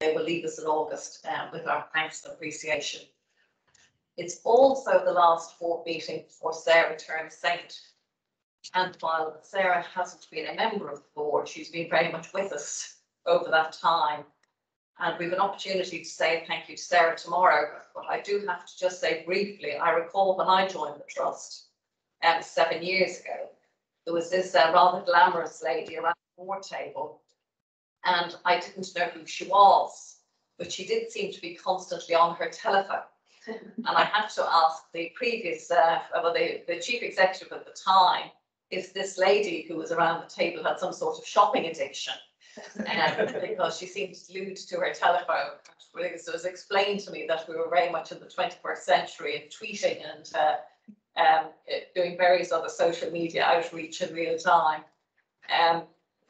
they will leave us in August uh, with our thanks and appreciation. It's also the last board meeting before Sarah turns saint. And while Sarah hasn't been a member of the board, she's been very much with us over that time. And we've an opportunity to say thank you to Sarah tomorrow, but I do have to just say briefly, I recall when I joined the trust um, seven years ago, there was this uh, rather glamorous lady around the board table and I didn't know who she was, but she did seem to be constantly on her telephone. and I had to ask the previous, uh, well, the, the chief executive at the time, if this lady who was around the table had some sort of shopping addiction. um, because she seemed glued to her telephone. So it was explained to me that we were very much in the 21st century and tweeting and uh, um, doing various other social media outreach in real time. Um,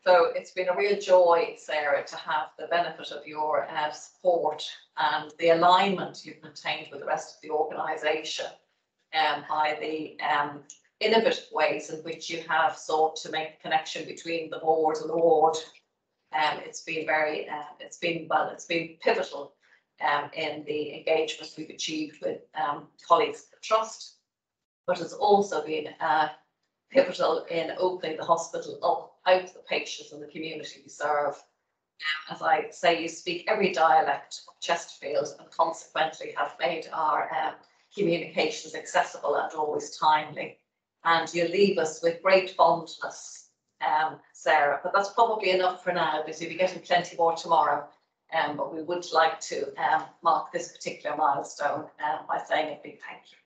so it's been a real joy, Sarah, to have the benefit of your uh, support and the alignment you've maintained with the rest of the organisation um, by the um, innovative ways in which you have sought to make a connection between the board and the ward. Um, it's been very, uh, it's been, well, it's been pivotal um, in the engagement we've achieved with um, colleagues of the trust, but it's also been uh, pivotal in opening the hospital up out the patients and the community we serve. As I say, you speak every dialect of Chesterfield and consequently have made our um, communications accessible and always timely. And you leave us with great fondness, um, Sarah, but that's probably enough for now because you'll be getting plenty more tomorrow. Um, but we would like to um, mark this particular milestone um, by saying a big thank you.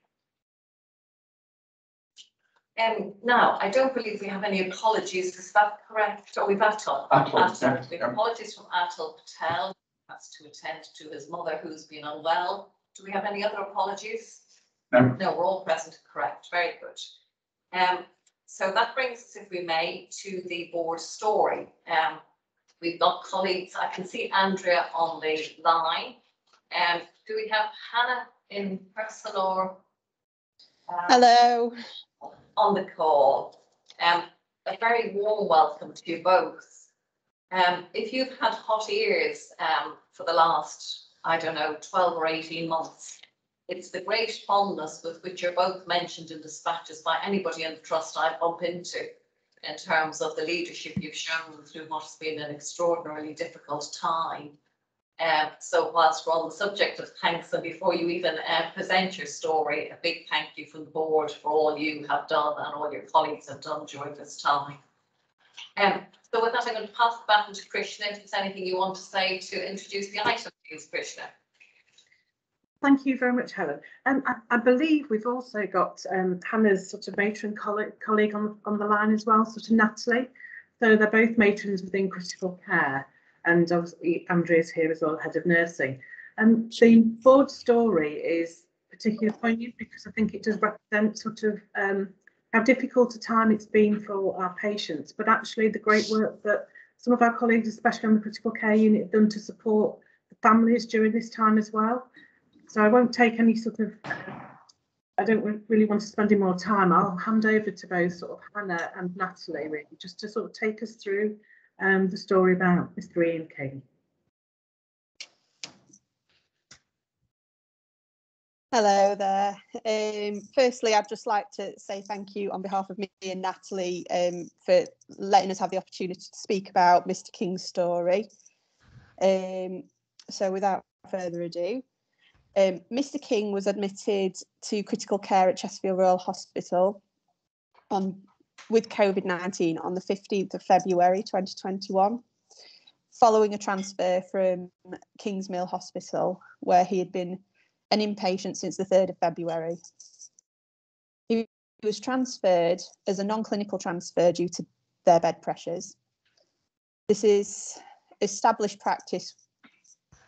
Um, now, I don't believe we have any apologies, is that correct? Or we've Atul? Atul, We have apologies from Atul Patel, has to attend to his mother who's been unwell. Do we have any other apologies? No. No, we're all present, correct, very good. Um, so that brings us, if we may, to the board story. Um, we've got colleagues, I can see Andrea on the line. Um, do we have Hannah in person or? uh, Hello on the call. Um, a very warm welcome to you both. Um, if you've had hot ears um, for the last, I don't know, 12 or 18 months, it's the great fondness with which you're both mentioned in dispatches by anybody in the trust I bump into in terms of the leadership you've shown through what has been an extraordinarily difficult time. Um, so whilst we're on the subject of thanks, and before you even uh, present your story, a big thank you from the board for all you have done and all your colleagues have done during this time. Um, so with that, I'm going to pass the baton to Krishna. If there's anything you want to say to introduce the item, please, Krishna. Thank you very much, Helen. Um, I, I believe we've also got um, Hannah's sort of matron colleague, colleague on, on the line as well, sort of Natalie. So they're both matrons within critical care and obviously Andrea's here as well, head of nursing. And the board story is particularly poignant because I think it does represent sort of um, how difficult a time it's been for our patients, but actually the great work that some of our colleagues, especially on the critical care unit, have done to support the families during this time as well. So I won't take any sort of, uh, I don't really want to spend any more time. I'll hand over to both sort of Hannah and Natalie, really, just to sort of take us through um, the story about Mr. Ian King. Hello there. Um, firstly, I'd just like to say thank you on behalf of me and Natalie um, for letting us have the opportunity to speak about Mr. King's story. Um, so without further ado, um, Mr. King was admitted to critical care at Chesterfield Royal Hospital on with COVID 19 on the 15th of February 2021, following a transfer from King's Mill Hospital, where he had been an inpatient since the 3rd of February. He was transferred as a non clinical transfer due to their bed pressures. This is established practice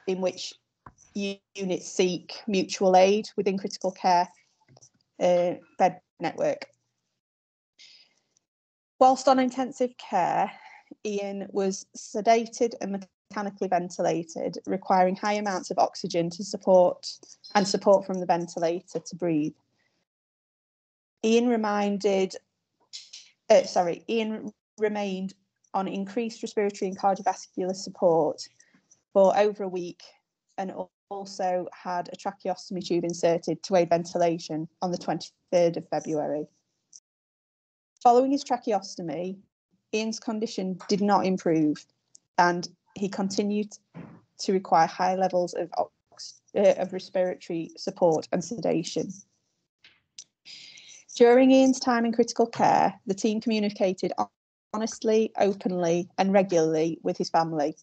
in which units seek mutual aid within critical care uh, bed network. Whilst on intensive care, Ian was sedated and mechanically ventilated, requiring high amounts of oxygen to support and support from the ventilator to breathe. Ian reminded, uh, sorry, Ian remained on increased respiratory and cardiovascular support for over a week and also had a tracheostomy tube inserted to aid ventilation on the 23rd of February. Following his tracheostomy, Ian's condition did not improve and he continued to require high levels of, ox- uh, of respiratory support and sedation. During Ian's time in critical care, the team communicated honestly, openly, and regularly with his family,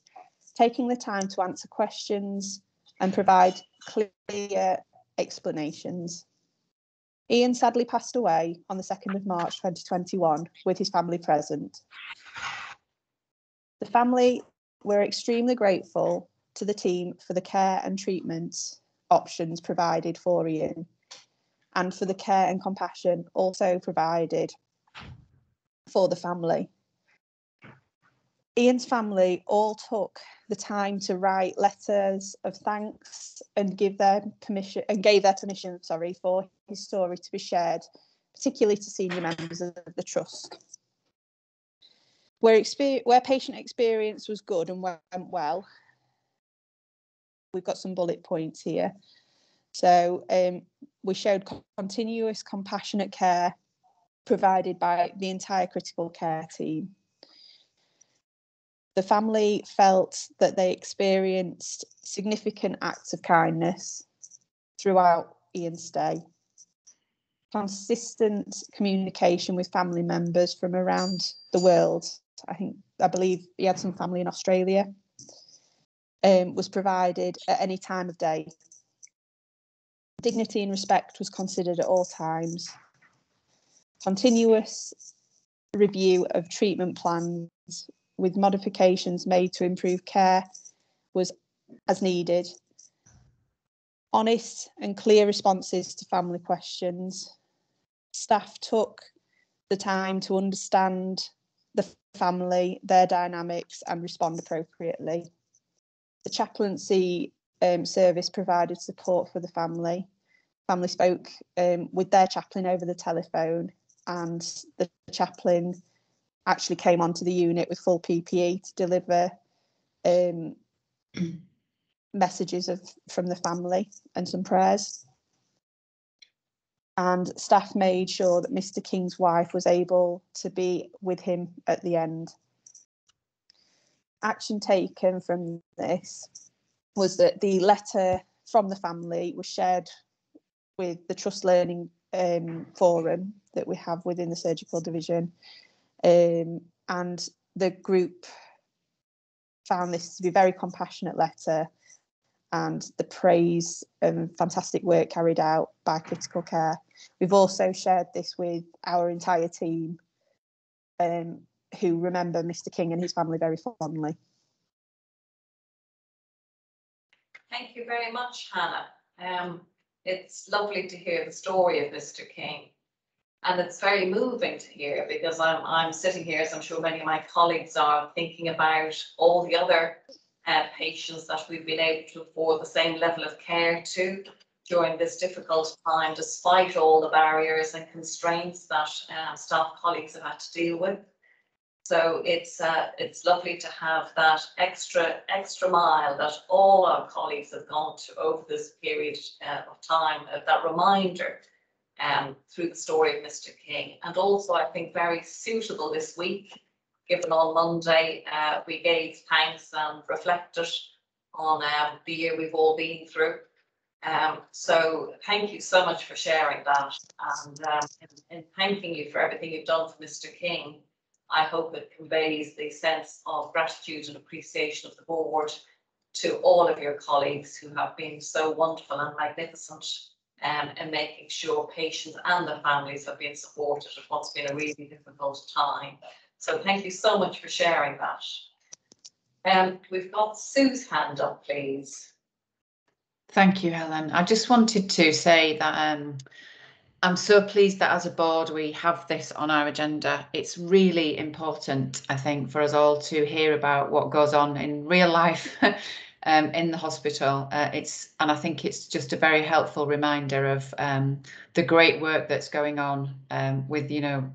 taking the time to answer questions and provide clear explanations. Ian sadly passed away on the 2nd of March 2021 with his family present. The family were extremely grateful to the team for the care and treatment options provided for Ian and for the care and compassion also provided for the family. Ian's family all took the time to write letters of thanks and give their permission and gave their permission, sorry, for his story to be shared, particularly to senior members of the trust. Where, exper- where patient experience was good and went well, we've got some bullet points here. So um, we showed continuous compassionate care provided by the entire critical care team. The family felt that they experienced significant acts of kindness throughout Ian's stay. Consistent communication with family members from around the world. I think, I believe he had some family in Australia, um, was provided at any time of day. Dignity and respect was considered at all times. Continuous review of treatment plans with modifications made to improve care was as needed. Honest and clear responses to family questions. Staff took the time to understand the family, their dynamics, and respond appropriately. The chaplaincy um, service provided support for the family. Family spoke um, with their chaplain over the telephone, and the chaplain actually came onto the unit with full PPE to deliver um, messages of from the family and some prayers. And staff made sure that Mr. King's wife was able to be with him at the end. Action taken from this was that the letter from the family was shared with the Trust Learning um, Forum that we have within the surgical division um, and the group found this to be a very compassionate letter and the praise and fantastic work carried out by critical care. We've also shared this with our entire team um, who remember Mr King and his family very fondly. Thank you very much, Hannah. Um, it's lovely to hear the story of Mr. King. And it's very moving to hear because I'm, I'm sitting here, as I'm sure many of my colleagues are, thinking about all the other uh, patients that we've been able to afford the same level of care to during this difficult time, despite all the barriers and constraints that uh, staff colleagues have had to deal with. So it's uh, it's lovely to have that extra extra mile that all our colleagues have gone to over this period uh, of time. Uh, that reminder um, through the story of Mr. King. And also, I think very suitable this week, given on Monday, uh, we gave thanks and reflected on um, the year we've all been through. Um, so thank you so much for sharing that and, um, thanking you for everything you've done for Mr. King. I hope it conveys the sense of gratitude and appreciation of the board to all of your colleagues who have been so wonderful and magnificent um, and making sure patients and their families have been supported at what's been a really difficult time. So thank you so much for sharing that. Um, we've got Sue's hand up, please. Thank you, Helen. I just wanted to say that um, I'm so pleased that as a board we have this on our agenda. It's really important, I think, for us all to hear about what goes on in real life um, in the hospital. Uh, it's and I think it's just a very helpful reminder of um, the great work that's going on um, with you know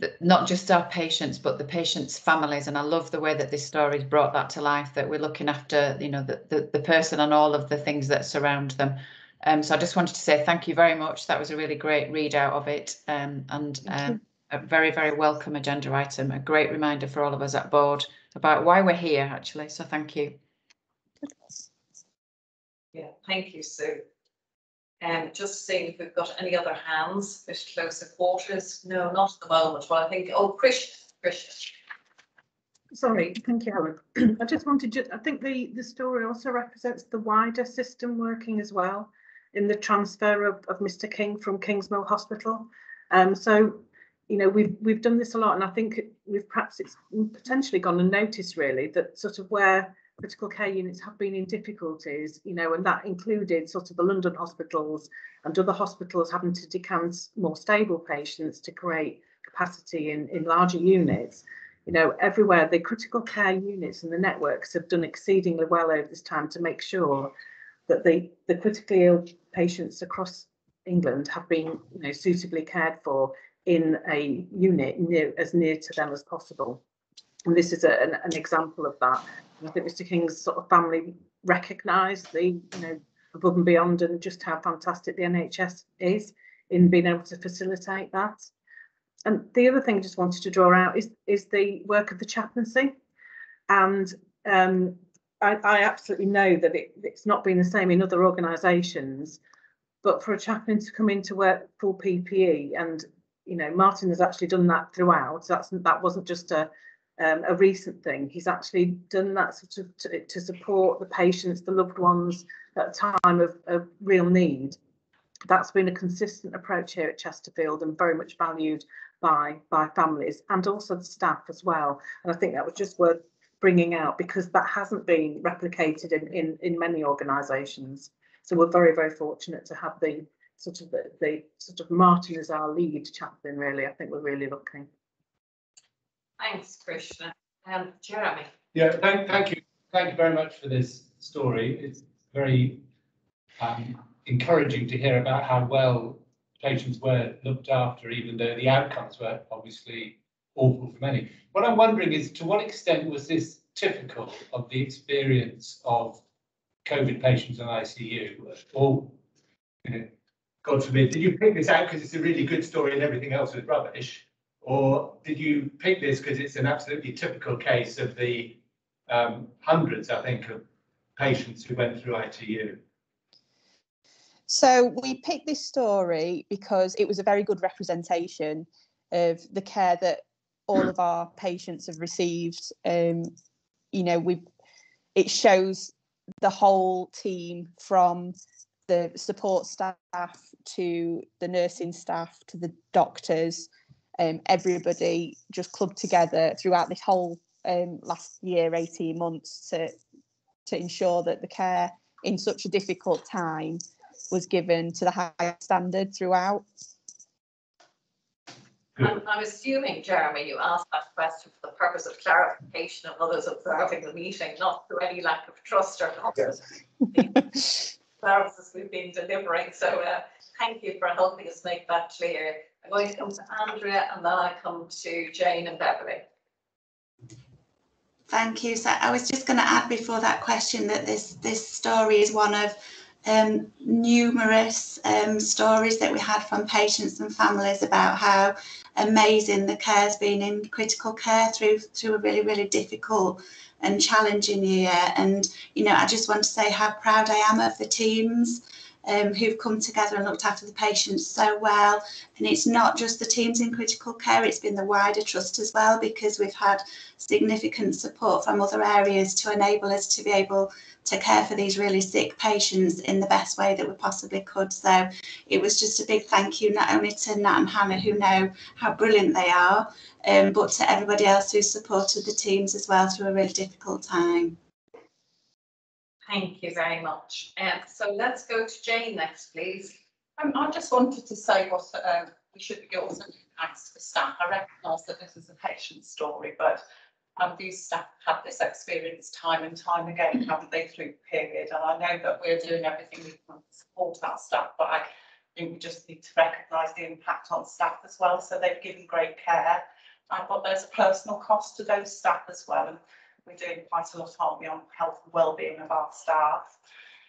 th- not just our patients, but the patients' families. And I love the way that this story's brought that to life, that we're looking after, you know, the, the, the person and all of the things that surround them. Um, so I just wanted to say thank you very much. That was a really great readout of it um, and um, a very, very welcome agenda item, a great reminder for all of us at board about why we're here, actually. So thank you. Yeah, thank you, Sue. And just seeing if we've got any other hands, a bit closer quarters. No, not at the moment, Well, I think, oh, Chris, Chris. Sorry, thank you, Helen. I just wanted to, I think the, the story also represents the wider system working as well in the transfer of, of Mr King from King's Mill Hospital. Um, so, you know, we've we've done this a lot, and I think we've perhaps it's potentially gone unnoticed really that sort of where critical care units have been in difficulties, you know, and that included sort of the London hospitals and other hospitals having to decant more stable patients to create capacity in, in larger units. You know, everywhere the critical care units and the networks have done exceedingly well over this time to make sure that the, the critically ill patients across England have been, you know, suitably cared for in a unit near as near to them as possible. And this is a, an, an example of that. I think Mr King's sort of family recognised the, you know, above and beyond and just how fantastic the NHS is in being able to facilitate that. And the other thing I just wanted to draw out is, is the work of the chaplaincy. And um, I, I, absolutely know that it, it's not been the same in other organisations, but for a chaplain to come into work full PPE and you know Martin has actually done that throughout. That's that wasn't just a um, a recent thing. He's actually done that sort of to, to support the patients, the loved ones at a time of, of real need. That's been a consistent approach here at Chesterfield and very much valued by by families and also the staff as well. And I think that was just worth bringing out because that hasn't been replicated in in, in many organisations. So we're very very fortunate to have the sort of the, the sort of Martin as our lead chaplain. Really, I think we're really lucky. Thanks, Krishna. Um, Jeremy. Yeah, thank, thank you. Thank you very much for this story. It's very um, encouraging to hear about how well patients were looked after, even though the outcomes were obviously awful for many. What I'm wondering is to what extent was this typical of the experience of COVID patients in ICU? Or, you know, God forbid, did you pick this out because it's a really good story and everything else was rubbish? Or did you pick this because it's an absolutely typical case of the um, hundreds, I think, of patients who went through ITU? So we picked this story because it was a very good representation of the care that all of our patients have received. Um, you know, we it shows the whole team from the support staff to the nursing staff to the doctors um, everybody just clubbed together throughout this whole um, last year, 18 months to, to ensure that the care in such a difficult time was given to the highest standard throughout. I'm, I'm, assuming, Jeremy, you asked that question for the purpose of clarification of others observing the meeting, not through any lack of trust or confidence. services we've been delivering. So uh, thank you for helping us make that clear. I'm going to come to Andrea and then I come to Jane and Beverly. Thank you. So I was just going to add before that question that this this story is one of um, numerous um, stories that we had from patients and families about how amazing the care's been in critical care through through a really really difficult and challenging year. And you know, I just want to say how proud I am of the teams um, who've come together and looked after the patients so well. And it's not just the teams in critical care, it's been the wider trust as well, because we've had significant support from other areas to enable us to be able to care for these really sick patients in the best way that we possibly could. So it was just a big thank you, not only to Nat and Hannah, who know how brilliant they are, um, but to everybody else who supported the teams as well through a really difficult time. Thank you very much. Um, so let's go to Jane next, please. Um, I just wanted to say what uh, we should be also thanks for staff. I recognise that this is a patient story, but um, these staff have had this experience time and time again, haven't they, through the period? And I know that we're doing everything we can to support our staff, but I think we just need to recognise the impact on staff as well. So they've given great care. But there's a personal cost to those staff as well. And we're doing quite a lot, aren't we, on health and well-being of our staff.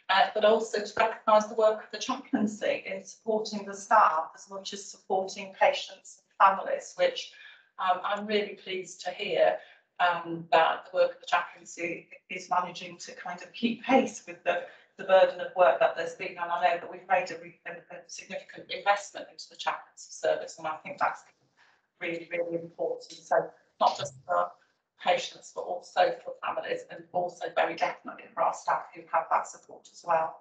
Uh, but also to recognise the work of the chaplaincy in supporting the staff as much as supporting patients and families, which um, I'm really pleased to hear um, that the work of the chaplaincy is managing to kind of keep pace with the, the burden of work that there's been. And I know that we've made a, a, a significant investment into the chaplaincy service, and I think that's really, really important. So not just for patients, but also for families and also very definitely for our staff who have that support as well.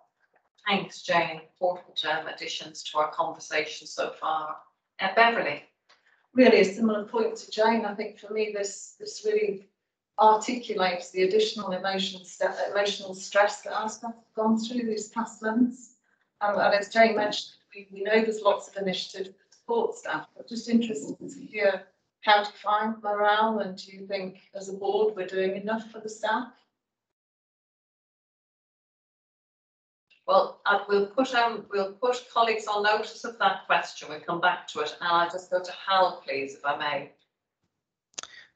Thanks, Jane. Important um, additions to our conversation so far. Uh, Beverly, really a similar point to Jane. I think for me, this this really articulates the additional emotional st- emotional stress that our staff have gone through these past months. Um, and as Jane mentioned, we, we know there's lots of initiatives to support staff, but just interested to hear how to find morale and do you think as a board we're doing enough for the staff? well, uh, we'll put um, we'll put colleagues on notice of that question. We'll come back to it. And I'll just go to Hal, please, if I may.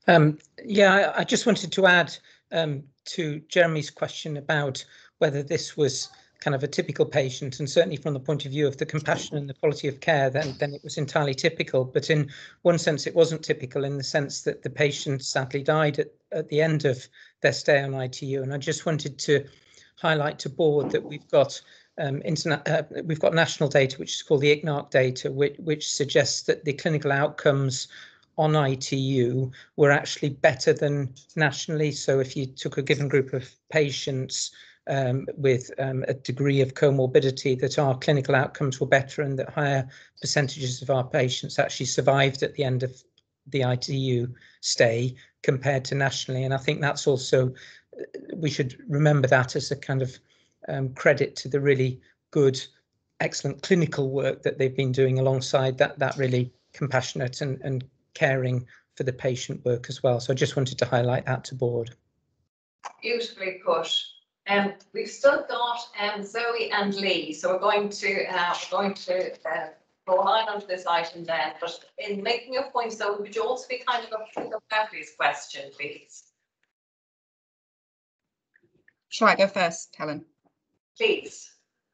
Um, yeah, I, I just wanted to add um, to Jeremy's question about whether this was kind of a typical patient, and certainly from the point of view of the compassion and the quality of care, then then it was entirely typical. But in one sense, it wasn't typical in the sense that the patient sadly died at, at the end of their stay on ITU. And I just wanted to highlight to board that we've got um, uh, we've got national data, which is called the ICNARC data, which, which suggests that the clinical outcomes on ITU were actually better than nationally. So if you took a given group of patients um, with um, a degree of comorbidity, that our clinical outcomes were better and that higher percentages of our patients actually survived at the end of the ITU stay compared to nationally. And I think that's also we should remember that as a kind of um, credit to the really good, excellent clinical work that they've been doing alongside that that really compassionate and, and caring for the patient work as well. So I just wanted to highlight that to board. Beautifully put. Um, we've still got um, Zoe and Lee, so we're going to uh, going to uh, go on onto this item then. But in making your point, Zoe, would you also be kind of up Beverly's question, please? Shall I go first, Helen? Please.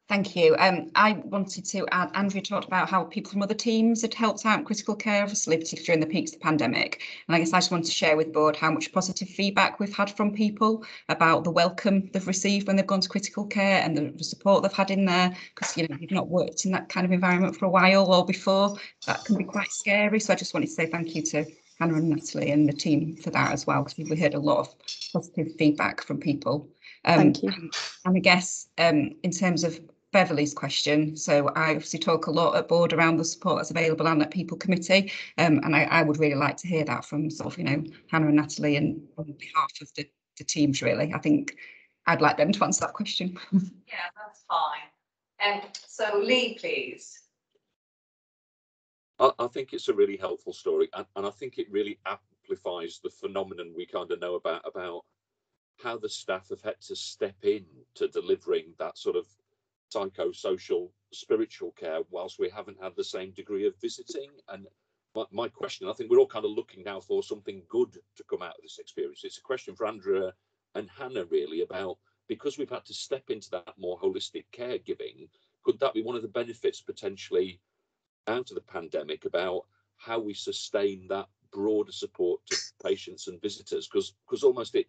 Thank you. Um, I wanted to add, Andrea talked about how people from other teams had helped out in critical care, obviously, particularly during the peaks of the pandemic. And I guess I just wanted to share with board how much positive feedback we've had from people about the welcome they've received when they've gone to critical care and the, the support they've had in there. Because, you know, you've not worked in that kind of environment for a while or before, that can be quite scary. So I just wanted to say thank you to Hannah and Natalie and the team for that as well, because we heard a lot of positive feedback from people. Um, Thank you. And, and I guess um, in terms of Beverly's question, so I obviously talk a lot at board around the support that's available and at people committee, um, and I, I, would really like to hear that from sort of, you know, Hannah and Natalie and on behalf of the, the teams really. I think I'd like them to answer that question. yeah, that's fine. Um, so Lee, please. I, I think it's a really helpful story, and, and I think it really amplifies the phenomenon we kind of know about about how the staff have had to step in to delivering that sort of psychosocial spiritual care whilst we haven't had the same degree of visiting. And my, my question i think we're all kind of looking now for something good to come out of this experience. It's a question for andrea and hannah really about because we've had to step into that more holistic caregiving could that be one of the benefits potentially out of the pandemic about how we sustain that broader support to patients and visitors? Because because almost it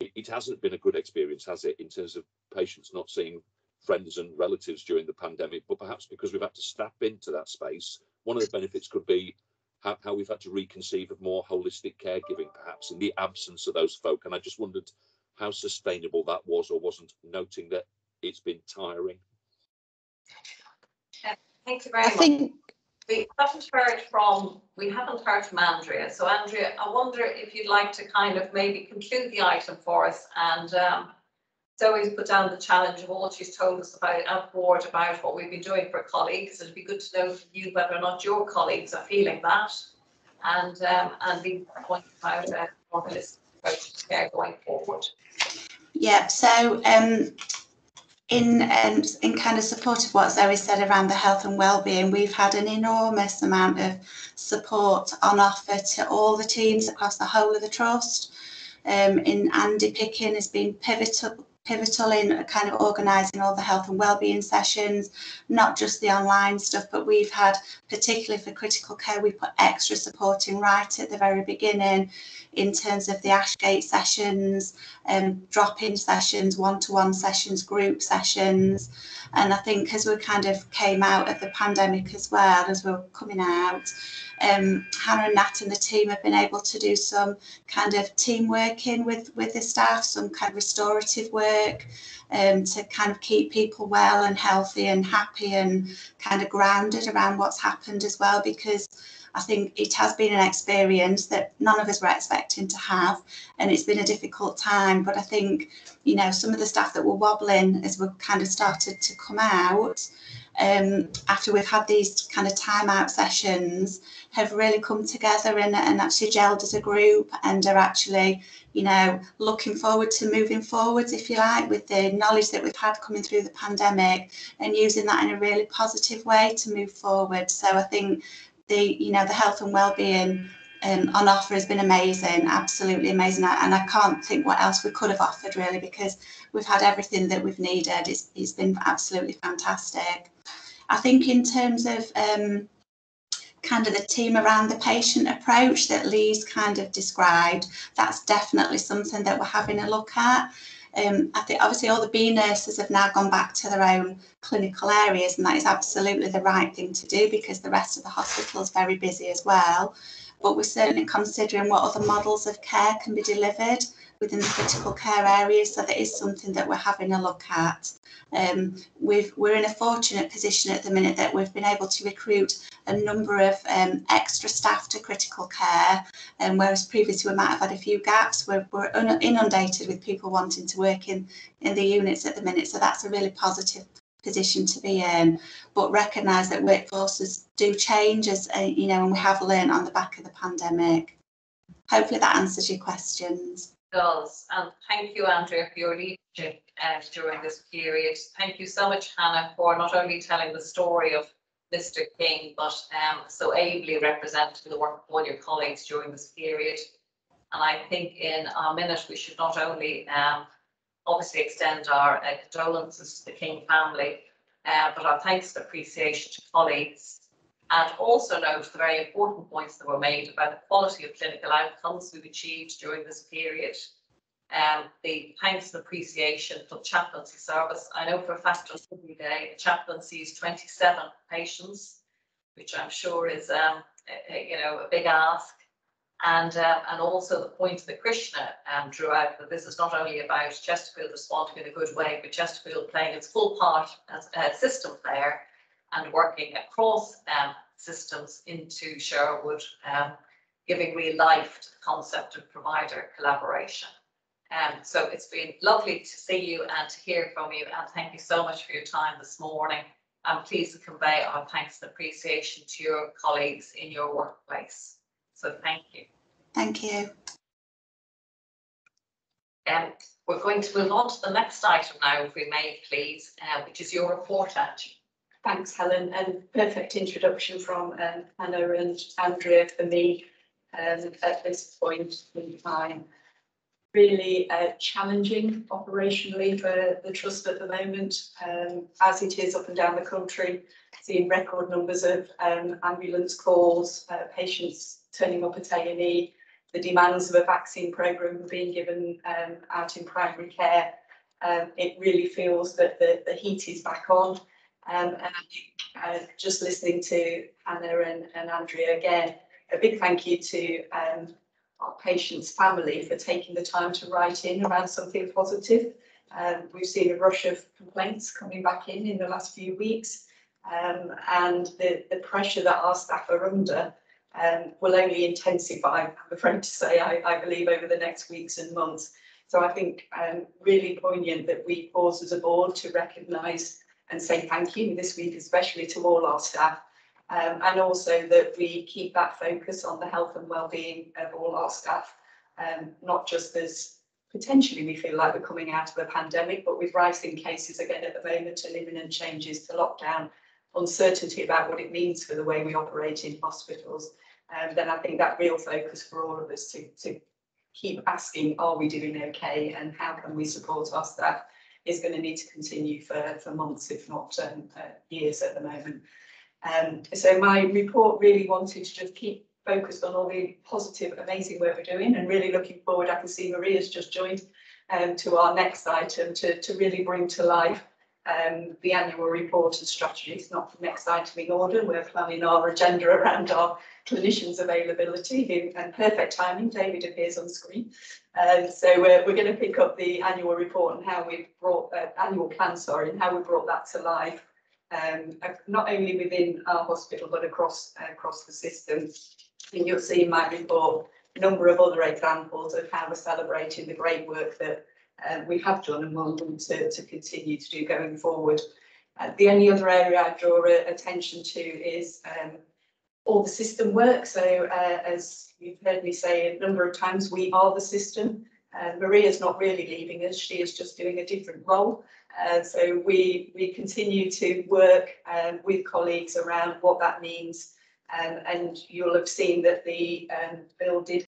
it hasn't been a good experience, has it, in terms of patients not seeing friends and relatives during the pandemic, but perhaps because we've had to step into that space, one of the benefits could be how, how we've had to reconceive of more holistic caregiving, perhaps in the absence of those folk. And I just wondered how sustainable that was or wasn't, noting that it's been tiring. Thank you very much. I much. think We haven't heard from, we haven't heard from Andrea. So Andrea, I wonder if you'd like to kind of maybe conclude the item for us and um, Zoe's put down the challenge of what she's told us about at board about what we've been doing for colleagues. It'd be good to know from you whether or not your colleagues are feeling that. And um, and the point about holistic approach to care going forward. Yeah, so um, in um, in kind of support of what Zoe said around the health and well-being, we've had an enormous amount of support on offer to all the teams across the whole of the trust. Um, in Andy Picking has been pivotal pivotal in kind of organising all the health and wellbeing sessions, not just the online stuff, but we've had, particularly for critical care, we put extra support in right at the very beginning in terms of the Ashgate sessions, um, drop-in sessions, one-to-one sessions, group sessions. And I think as we kind of came out of the pandemic as well, as we we're coming out, um, Hannah and Nat and the team have been able to do some kind of team working with, with the staff, some kind of restorative work um, to kind of keep people well and healthy and happy and kind of grounded around what's happened as well because I think it has been an experience that none of us were expecting to have, and it's been a difficult time. But I think, you know, some of the staff that were wobbling as we kind of started to come out, um, after we've had these kind of time out sessions, have really come together and, and actually gelled as a group and are actually, you know, looking forward to moving forwards, if you like, with the knowledge that we've had coming through the pandemic and using that in a really positive way to move forward. So I think the, you know, the health and well-being um, on offer has been amazing, absolutely amazing. And I can't think what else we could have offered really because we've had everything that we've needed. It's, it's been absolutely fantastic. I think in terms of um, kind of the team around the patient approach that Lee's kind of described, that's definitely something that we're having a look at. Um, I think obviously all the B nurses have now gone back to their own clinical areas, and that is absolutely the right thing to do because the rest of the hospital is very busy as well. But we're certainly considering what other models of care can be delivered within the critical care areas. So that is something that we're having a look at. Um, we've, we're in a fortunate position at the minute that we've been able to recruit a number of um, extra staff to critical care, and um, whereas previously we might have had a few gaps, we're, we're inundated with people wanting to work in, in the units at the minute. So that's a really positive position to be in, but recognise that workforces do change as, uh, you know, and we have learned on the back of the pandemic. Hopefully that answers your questions does. And thank you, Andrea, for your leadership uh, during this period. Thank you so much, Hannah, for not only telling the story of Mr. King, but um, so ably representing the work of all your colleagues during this period. And I think in a minute, we should not only um, obviously extend our uh, condolences to the King family, uh, but our thanks and appreciation to colleagues and also note the very important points that were made about the quality of clinical outcomes we've achieved during this period. Um, the thanks and appreciation for chaplaincy service. I know for a fact on every day, a chaplain sees 27 patients, which I'm sure is, um, a, you know, a big ask. And, uh, and also the point that Krishna um, drew out that this is not only about Chesterfield responding in a good way, but Chesterfield playing its full part as a system player and working across um, systems into Sherwood, um, giving real life to the concept of provider collaboration. Um, so it's been lovely to see you and to hear from you and thank you so much for your time this morning. I'm pleased to convey our thanks and appreciation to your colleagues in your workplace. So thank you. Thank you. Um, we're going to move on to the next item now, if we may, please, uh, which is your report, Angie. Thanks, Helen, and perfect introduction from um, and Andrea for me um, at this point in time. Really uh, challenging operationally for the Trust at the moment, um, as it is up and down the country, seeing record numbers of um, ambulance calls, uh, patients turning up at A&E, the demands of a vaccine programme being given um, out in primary care. Um, it really feels that the, the heat is back on. Um, and I think uh, just listening to Anna and, and Andrea again, a big thank you to um, our patient's family for taking the time to write in around something positive. Um, we've seen a rush of complaints coming back in in the last few weeks um, and the, the pressure that our staff are under um, will only intensify, I'm afraid to say, I, I believe over the next weeks and months. So I think um, really poignant that we pause as a board to recognise and say thank you this week, especially to all our staff. Um, and also that we keep that focus on the health and well-being of all our staff, um, not just as potentially we feel like we're coming out of a pandemic, but with rising cases again at the moment and imminent changes to lockdown, uncertainty about what it means for the way we operate in hospitals, um, then I think that real focus for all of us to, to keep asking, are we doing okay? And how can we support our staff is going to need to continue for, for months, if not um, uh, years at the moment. Um, so my report really wanted to just keep focused on all the positive, amazing work we're doing and really looking forward. I can see Maria's just joined um, to our next item to, to really bring to life um, the annual report and strategy. strategies, not the next item in order. We're planning our agenda around our clinicians availability and perfect timing. David appears on screen. Um, so we're, we're going to pick up the annual report and how we've brought uh, annual plan, sorry, and how we brought that to life. Um, not only within our hospital, but across uh, across the system. And you'll see in my report a number of other examples of how we're celebrating the great work that um, we have done and will want to, to continue to do going forward. Uh, the only other area I draw attention to is um, all the system work. So uh, as you've heard me say a number of times, we are the system. Uh, Maria's not really leaving us, she is just doing a different role. Uh, so we, we continue to work um, with colleagues around what that means. Um, and you'll have seen that the um, bill did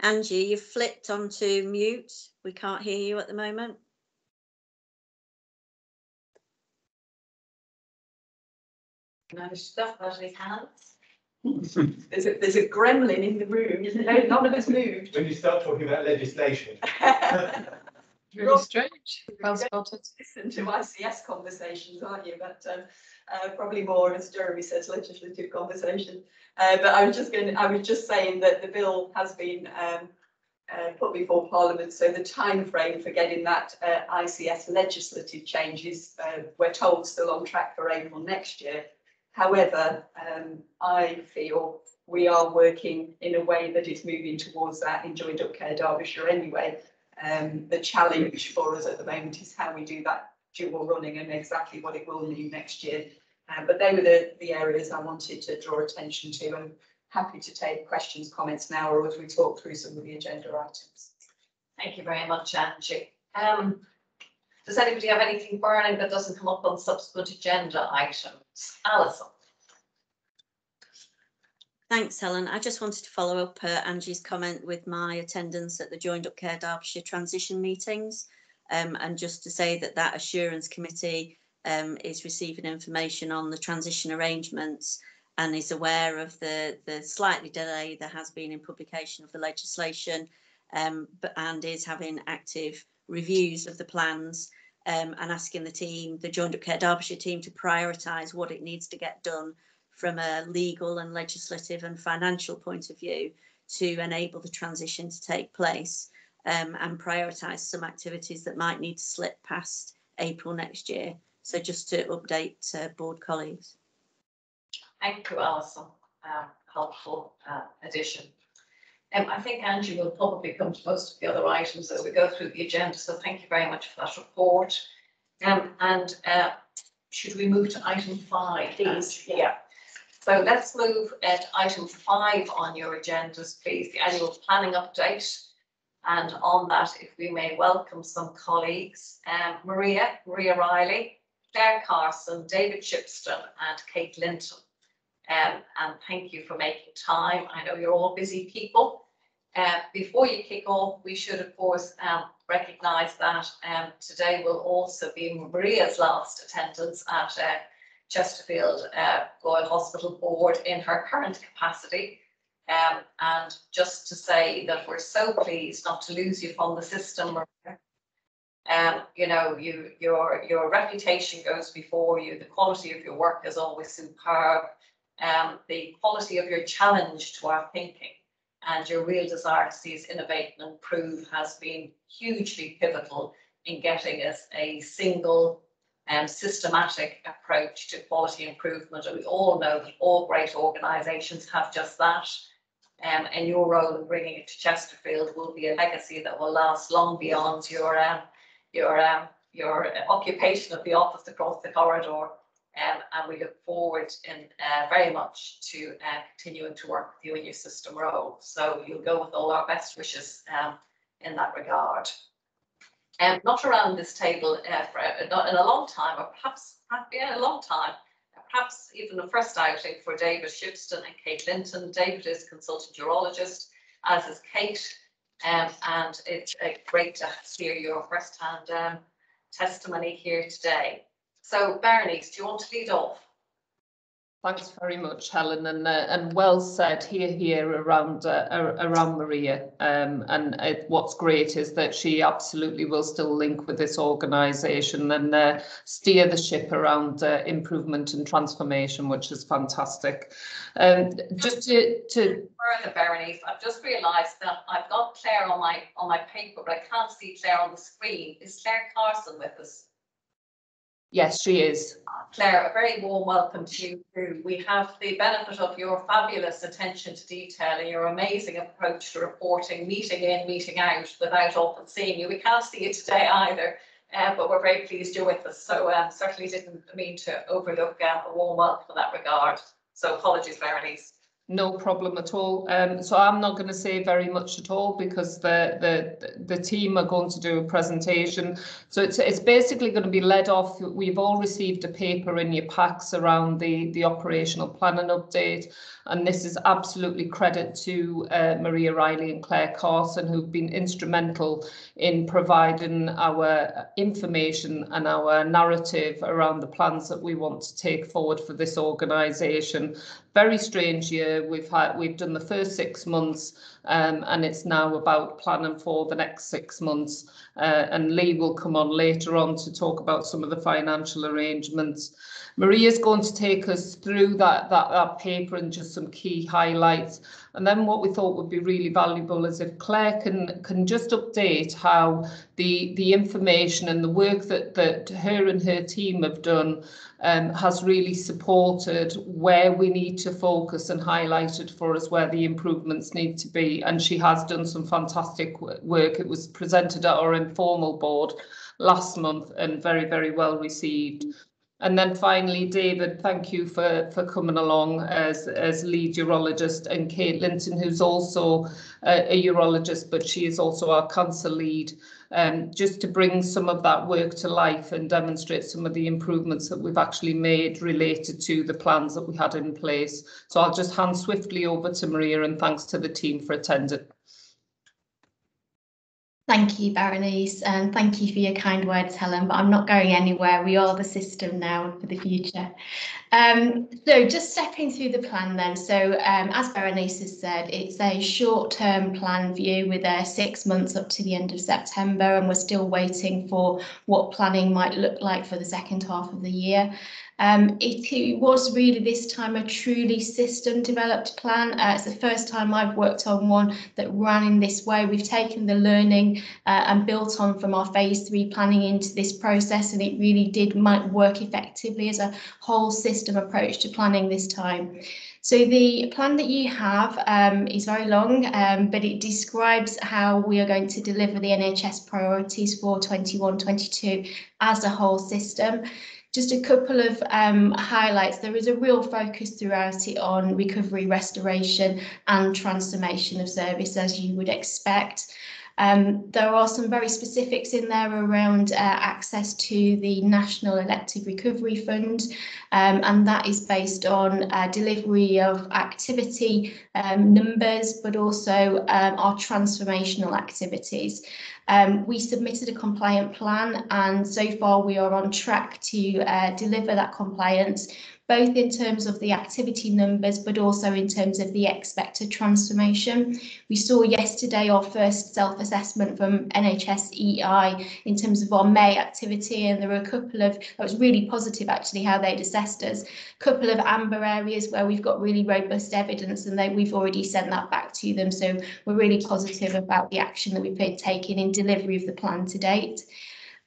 Angie, you've flipped onto mute. We can't hear you at the moment. No stuff out of his hands. there's a, there's a gremlin in the room. No, none of us moved. When you start talking about legislation. Really strange. Well spotted. Listen to ICS conversations, aren't you? But um, uh, probably more, as Jeremy says, legislative conversation. Uh, but I was just going. I was just saying that the bill has been um, uh, put before Parliament, so the time frame for getting that uh, ICS legislative changes, uh, we're told, still on track for April next year. However, um, I feel we are working in a way that is moving towards that in Joined Up Care Derbyshire anyway. Um, the challenge for us at the moment is how we do that dual running and exactly what it will mean next year. Um, but they were the, the areas I wanted to draw attention to and happy to take questions, comments now or as we talk through some of the agenda items. Thank you very much, Angie. Um, does anybody have anything burning that doesn't come up on subsequent agenda items? Alison. Thanks, Helen. I just wanted to follow up uh, Angie's comment with my attendance at the Joined Up Care Derbyshire transition meetings um, and just to say that that assurance committee um, is receiving information on the transition arrangements and is aware of the, the slightly delay there has been in publication of the legislation um, but, and is having active reviews of the plans um, and asking the team, the Joined Up Care Derbyshire team, to prioritise what it needs to get done from a legal and legislative and financial point of view to enable the transition to take place um, and prioritise some activities that might need to slip past April next year. So just to update uh, board colleagues. Thank you, Alison. Um, helpful uh, addition. Um, I think Angie will probably come to most of the other items as we go through the agenda, so thank you very much for that report. Um, and uh, should we move to item five? Please, yeah. yeah. So let's move at item five on your agendas, please, the annual planning update. And on that, if we may welcome some colleagues, um, Maria, Maria Riley, Claire Carson, David Shipston and Kate Linton. Um, and thank you for making time. I know you're all busy people. Uh, before you kick off, we should of course um, recognise that um, today will also be Maria's last attendance at uh, Chesterfield uh, Royal Hospital Board in her current capacity. Um, and just to say that we're so pleased not to lose you from the system. Um, you know, you your your reputation goes before you. The quality of your work is always superb. Um, the quality of your challenge to our thinking and your real desire to see us innovate and improve has been hugely pivotal in getting us a single um, systematic approach to quality improvement. And we all know that all great organisations have just that. Um, and your role in bringing it to Chesterfield will be a legacy that will last long beyond your um, your um, your occupation of the office across the corridor. Um, and we look forward in uh, very much to uh, continuing to work with you in your system role. So you'll go with all our best wishes um, in that regard. Um, not around this table uh, for not in a long time, or perhaps, perhaps yeah, a long time. Perhaps even the first outing for David Shipston and Kate Linton. David is consultant urologist, as is Kate. Um, and it's uh, great to hear your first-hand um, testimony here today. So Berenice, do you want to lead off? Thanks very much, Helen, and uh, and well said hear hear around uh, around Maria. Um, and it, what's great is that she absolutely will still link with this organisation and uh, steer the ship around uh, improvement and transformation, which is fantastic. Um, just to, to further, Berenice, I've just realised that I've got Claire on my on my paper, but I can't see Claire on the screen. Is Claire Carson with us? Yes, she is. Claire, a very warm welcome to you too. We have the benefit of your fabulous attention to detail and your amazing approach to reporting, meeting in, meeting out without often seeing you. We can't see you today either, uh, but we're very pleased you're with us. So um, certainly didn't mean to overlook uh, a warm welcome in that regard. So apologies, Berenice. No problem at all. Um, so I'm not going to say very much at all because the, the the team are going to do a presentation. So it's it's basically going to be led off. We've all received a paper in your packs around the the operational planning update, and this is absolutely credit to uh, Maria Riley and Claire Carson who've been instrumental in providing our information and our narrative around the plans that we want to take forward for this organisation very strange year. We've had we've done the first six months, um, and it's now about planning for the next six months. Uh, and Lee will come on later on to talk about some of the financial arrangements. Maria's going to take us through that, that, that paper and just some key highlights. And then what we thought would be really valuable is if Claire can can just update how the the information and the work that that her and her team have done um, has really supported where we need to focus and highlighted for us where the improvements need to be. And she has done some fantastic work. It was presented at our informal board last month and very, very well received. And then finally, David, thank you for, for coming along as, as lead urologist and Kate Linton, who's also a, a urologist, but she is also our cancer lead, um, just to bring some of that work to life and demonstrate some of the improvements that we've actually made related to the plans that we had in place. So I'll just hand swiftly over to Maria and thanks to the team for attending. Thank you, Berenice, and thank you for your kind words, Helen, but I'm not going anywhere. We are the system now for the future. Um, so just stepping through the plan then. So um, as Berenice has said, it's a short-term plan view with uh, six months up to the end of September, and we're still waiting for what planning might look like for the second half of the year. Um, it, it, was really this time a truly system developed plan. Uh, it's the first time I've worked on one that ran in this way. We've taken the learning uh, and built on from our phase three planning into this process and it really did work effectively as a whole system approach to planning this time. So the plan that you have um, is very long, um, but it describes how we are going to deliver the NHS priorities for 21-22 as a whole system just a couple of um, highlights. There is a real focus throughout it on recovery, restoration and transformation of service, as you would expect. Um, there are some very specifics in there around uh, access to the National Elective Recovery Fund, um, and that is based on uh, delivery of activity um, numbers, but also um, our transformational activities. Um, we submitted a compliant plan, and so far we are on track to uh, deliver that compliance both in terms of the activity numbers, but also in terms of the expected transformation. We saw yesterday our first self-assessment from NHS EI in terms of our May activity, and there were a couple of, that was really positive actually how they'd assessed us, a couple of amber areas where we've got really robust evidence and they, we've already sent that back to them. So we're really positive about the action that we've been taking in delivery of the plan to date.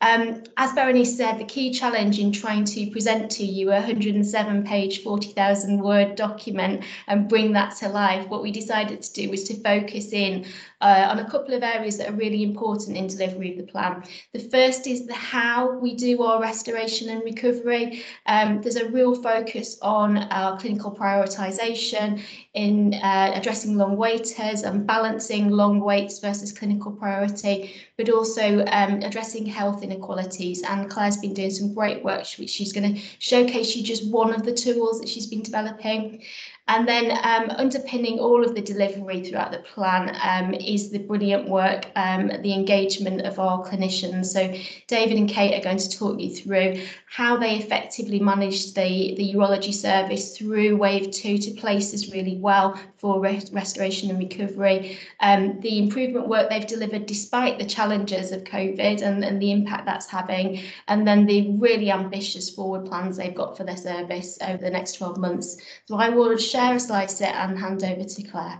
Um, as Berenice said, the key challenge in trying to present to you a 107 page, 40,000 word document and bring that to life, what we decided to do was to focus in uh, on a couple of areas that are really important in delivery of the plan. The first is the how we do our restoration and recovery. Um, there's a real focus on our clinical prioritisation in uh, addressing long waiters and balancing long waits versus clinical priority, but also um, addressing health inequalities. And Claire's been doing some great work, which she's going to showcase you just one of the tools that she's been developing. And then um, underpinning all of the delivery throughout the plan um, is the brilliant work, um, the engagement of our clinicians. So David and Kate are going to talk you through how they effectively managed the, the urology service through wave two to place us really well for restoration and recovery. Um, the improvement work they've delivered despite the challenges of COVID and, and the impact that's having, and then the really ambitious forward plans they've got for their service over the next 12 months. So I will share share a slide set and hand over to Claire.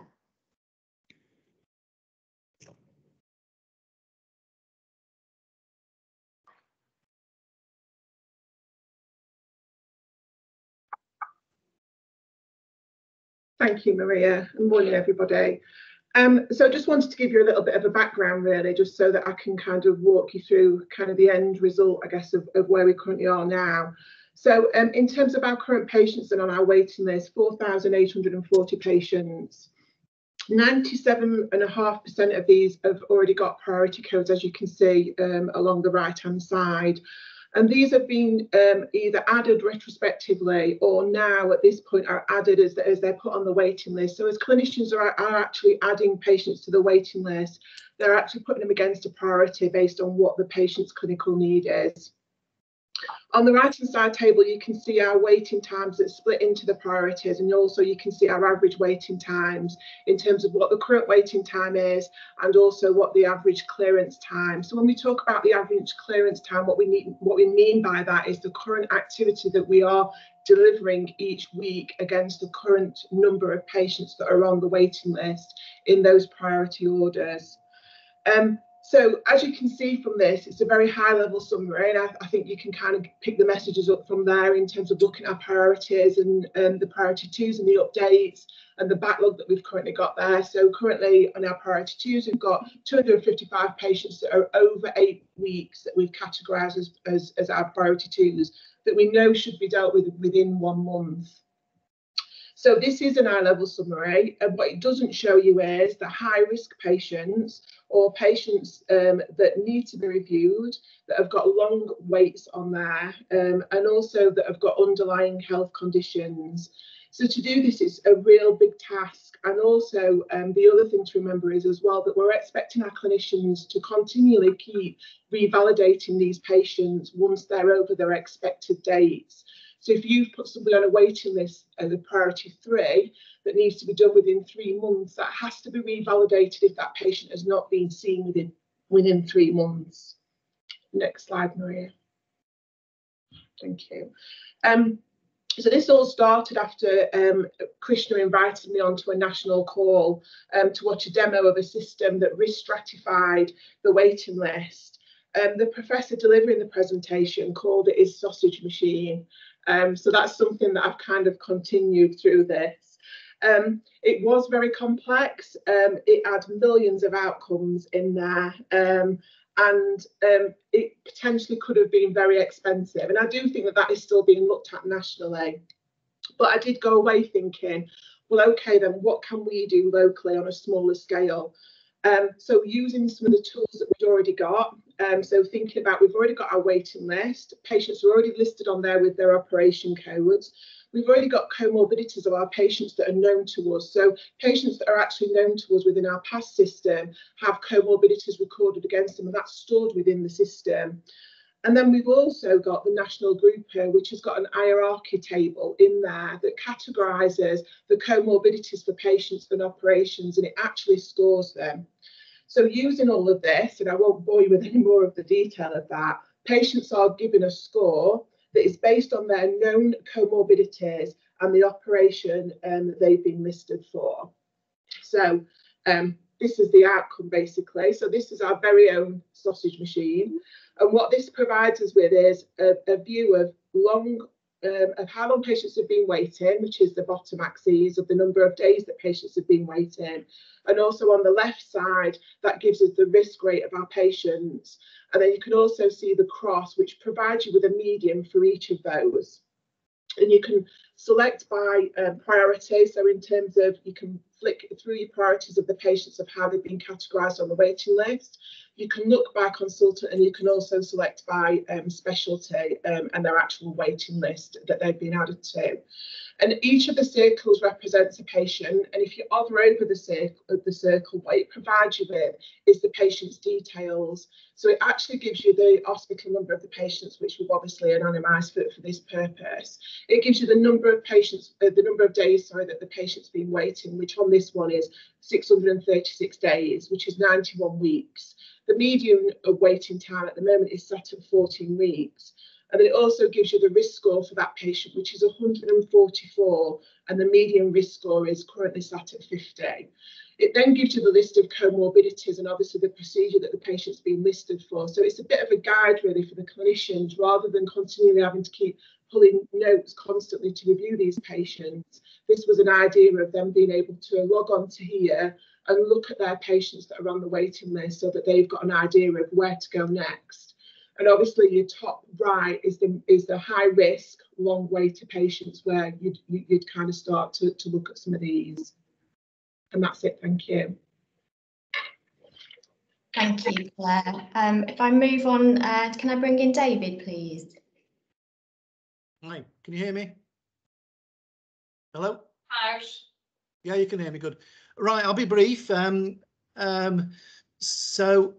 Thank you, Maria. and morning, everybody. Um, so I just wanted to give you a little bit of a background, really, just so that I can kind of walk you through kind of the end result, I guess, of, of where we currently are now. So um, in terms of our current patients and on our waiting list, 4,840 patients. 97.5% of these have already got priority codes, as you can see um, along the right-hand side. And these have been um, either added retrospectively or now at this point are added as, as they're put on the waiting list. So as clinicians are, are actually adding patients to the waiting list, they're actually putting them against a priority based on what the patient's clinical need is. On the right hand side table, you can see our waiting times that split into the priorities, and also you can see our average waiting times in terms of what the current waiting time is and also what the average clearance time. So when we talk about the average clearance time, what we need, what we mean by that is the current activity that we are delivering each week against the current number of patients that are on the waiting list in those priority orders. Um, so as you can see from this, it's a very high level summary, and I, I, think you can kind of pick the messages up from there in terms of looking at our priorities and um, the priority twos and the updates and the backlog that we've currently got there. So currently on our priority twos, we've got 255 patients that are over eight weeks that we've categorised as, as, as our priority twos that we know should be dealt with within one month. So this is an eye level summary and what it doesn't show you is the high risk patients or patients um, that need to be reviewed, that have got long waits on there, um, and also that have got underlying health conditions. So to do this is a real big task. And also um, the other thing to remember is as well that we're expecting our clinicians to continually keep revalidating these patients once they're over their expected dates. So if you've put somebody on a waiting list as a priority three, that needs to be done within three months, that has to be revalidated if that patient has not been seen within within three months. Next slide, Maria. Thank you. Um, so this all started after um, Krishna invited me onto a national call um, to watch a demo of a system that risk stratified the waiting list. Um, the professor delivering the presentation called it his sausage machine. Um, so that's something that I've kind of continued through this. Um, it was very complex. Um, it had millions of outcomes in there. Um, and um, it potentially could have been very expensive. And I do think that that is still being looked at nationally. But I did go away thinking, well, okay, then what can we do locally on a smaller scale? Um, so using some of the tools that we'd already got, um, so thinking about we've already got our waiting list, patients are already listed on there with their operation codes. We've already got comorbidities of our patients that are known to us. So patients that are actually known to us within our PASS system have comorbidities recorded against them, and that's stored within the system. And then we've also got the national grouper, which has got an hierarchy table in there that categorises the comorbidities for patients and operations, and it actually scores them. So using all of this, and I won't bore you with any more of the detail of that, patients are given a score that is based on their known comorbidities and the operation um, they've been listed for. So um, this is the outcome basically. So this is our very own sausage machine. And what this provides us with is a, a view of long um, of how long patients have been waiting, which is the bottom axis of the number of days that patients have been waiting. And also on the left side, that gives us the risk rate of our patients. And then you can also see the cross, which provides you with a median for each of those. And you can select by um, priority. So in terms of, you can flick through your priorities of the patients of how they've been categorised on the waiting list. You can look by consultant and you can also select by um, specialty um, and their actual waiting list that they've been added to. And each of the circles represents a patient. And if you hover over the circle, the circle, what it provides you with is the patient's details. So it actually gives you the hospital number of the patients, which we've obviously anonymised for, for this purpose. It gives you the number of patients, uh, the number of days, sorry, that the patient's been waiting, which on this one is 636 days, which is 91 weeks. The median of waiting time at the moment is set at 14 weeks. Uh, and then it also gives you the risk score for that patient, which is 144, and the median risk score is currently sat at 50. It then gives you the list of comorbidities and obviously the procedure that the patient's been listed for. So it's a bit of a guide really for the clinicians rather than continually having to keep pulling notes constantly to review these patients. This was an idea of them being able to log on to here and look at their patients that are on the waiting list so that they've got an idea of where to go next. And obviously your top right is the is the high risk, long waiter patients where you'd, you'd kind of start to, to look at some of these. And that's it, thank you. Thank you, Claire. Um, if I move on, uh, can I bring in David, please? Hi, can you hear me? Hello? Out. Yeah, you can hear me good. Right, I'll be brief. Um, um, so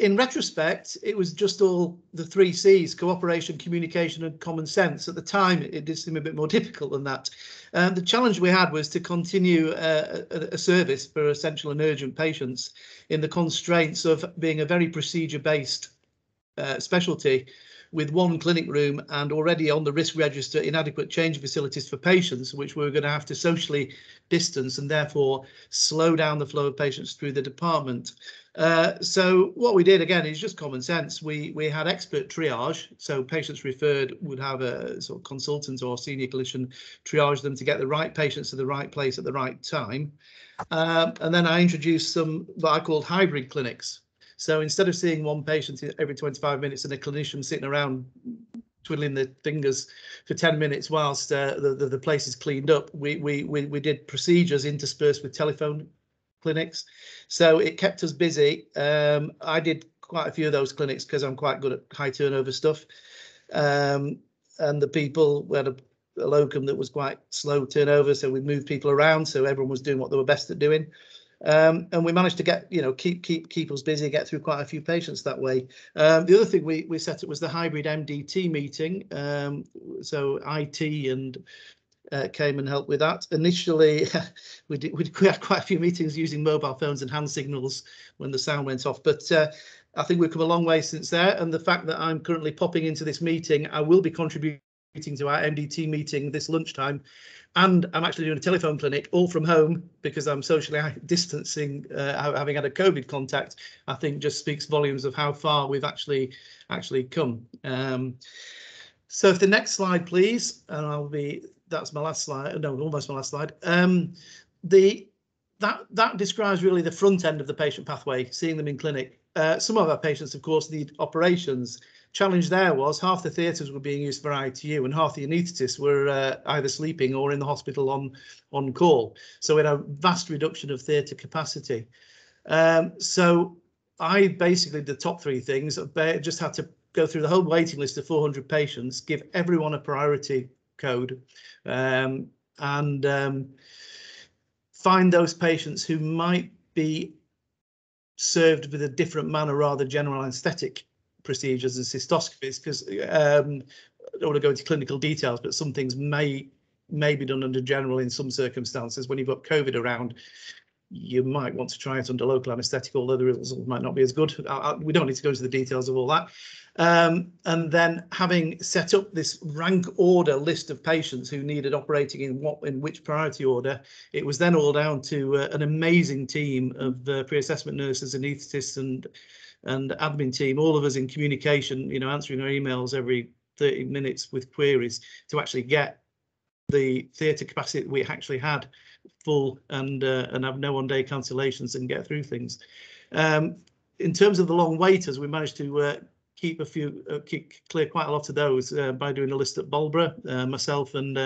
in retrospect, it was just all the three C's, cooperation, communication and common sense. At the time, it did seem a bit more difficult than that. Uh, the challenge we had was to continue uh, a, a, service for essential and urgent patients in the constraints of being a very procedure-based uh, specialty with one clinic room and already on the risk register inadequate change facilities for patients, which we were going to have to socially distance and therefore slow down the flow of patients through the department. Uh, so what we did again is just common sense. We we had expert triage, so patients referred would have a sort of consultant or senior clinician triage them to get the right patients to the right place at the right time. Um, and then I introduced some what I called hybrid clinics. So instead of seeing one patient every 25 minutes and a clinician sitting around twiddling their fingers for 10 minutes whilst uh, the, the, the place is cleaned up, we, we, we, we did procedures interspersed with telephone clinics. So it kept us busy. Um, I did quite a few of those clinics because I'm quite good at high turnover stuff. Um, and the people we had a, a locum that was quite slow turnover, so we moved people around, so everyone was doing what they were best at doing. Um, and we managed to get, you know, keep keep keep us busy, get through quite a few patients that way. Um, the other thing we we set up was the hybrid MDT meeting. Um, so IT and uh, came and helped with that. Initially, we, did, we had quite a few meetings using mobile phones and hand signals when the sound went off, but uh, I think we've come a long way since there. And the fact that I'm currently popping into this meeting, I will be contributing to our MDT meeting this lunchtime and I'm actually doing a telephone clinic all from home because I'm socially distancing, uh, having had a COVID contact. I think just speaks volumes of how far we've actually actually come. Um, so if the next slide, please, and I'll be that's my last slide. No, almost my last slide. Um, the that that describes really the front end of the patient pathway, seeing them in clinic. Uh, some of our patients, of course, need operations challenge there was half the theatres were being used for ITU and half the anaesthetists were uh, either sleeping or in the hospital on on call. So we had a vast reduction of theatre capacity. Um, so I basically the top three things just had to go through the whole waiting list of 400 patients, give everyone a priority code, um, and um, find those patients who might be served with a different manner rather general anaesthetic procedures and cystoscopies because um, I don't want to go into clinical details, but some things may may be done under general in some circumstances. When you've got COVID around, you might want to try it under local anaesthetic, although the results might not be as good. I, I, we don't need to go into the details of all that. Um, and then having set up this rank order list of patients who needed operating in what in which priority order, it was then all down to uh, an amazing team of uh, pre-assessment nurses, anaesthetists, and and admin team, all of us in communication, you know, answering our emails every 30 minutes with queries to actually get the theatre capacity that we actually had full and uh, and have no one day cancellations and get through things. Um, in terms of the long waiters, we managed to uh, keep a few, uh, keep clear quite a lot of those uh, by doing a list at Barlborough. Uh, myself and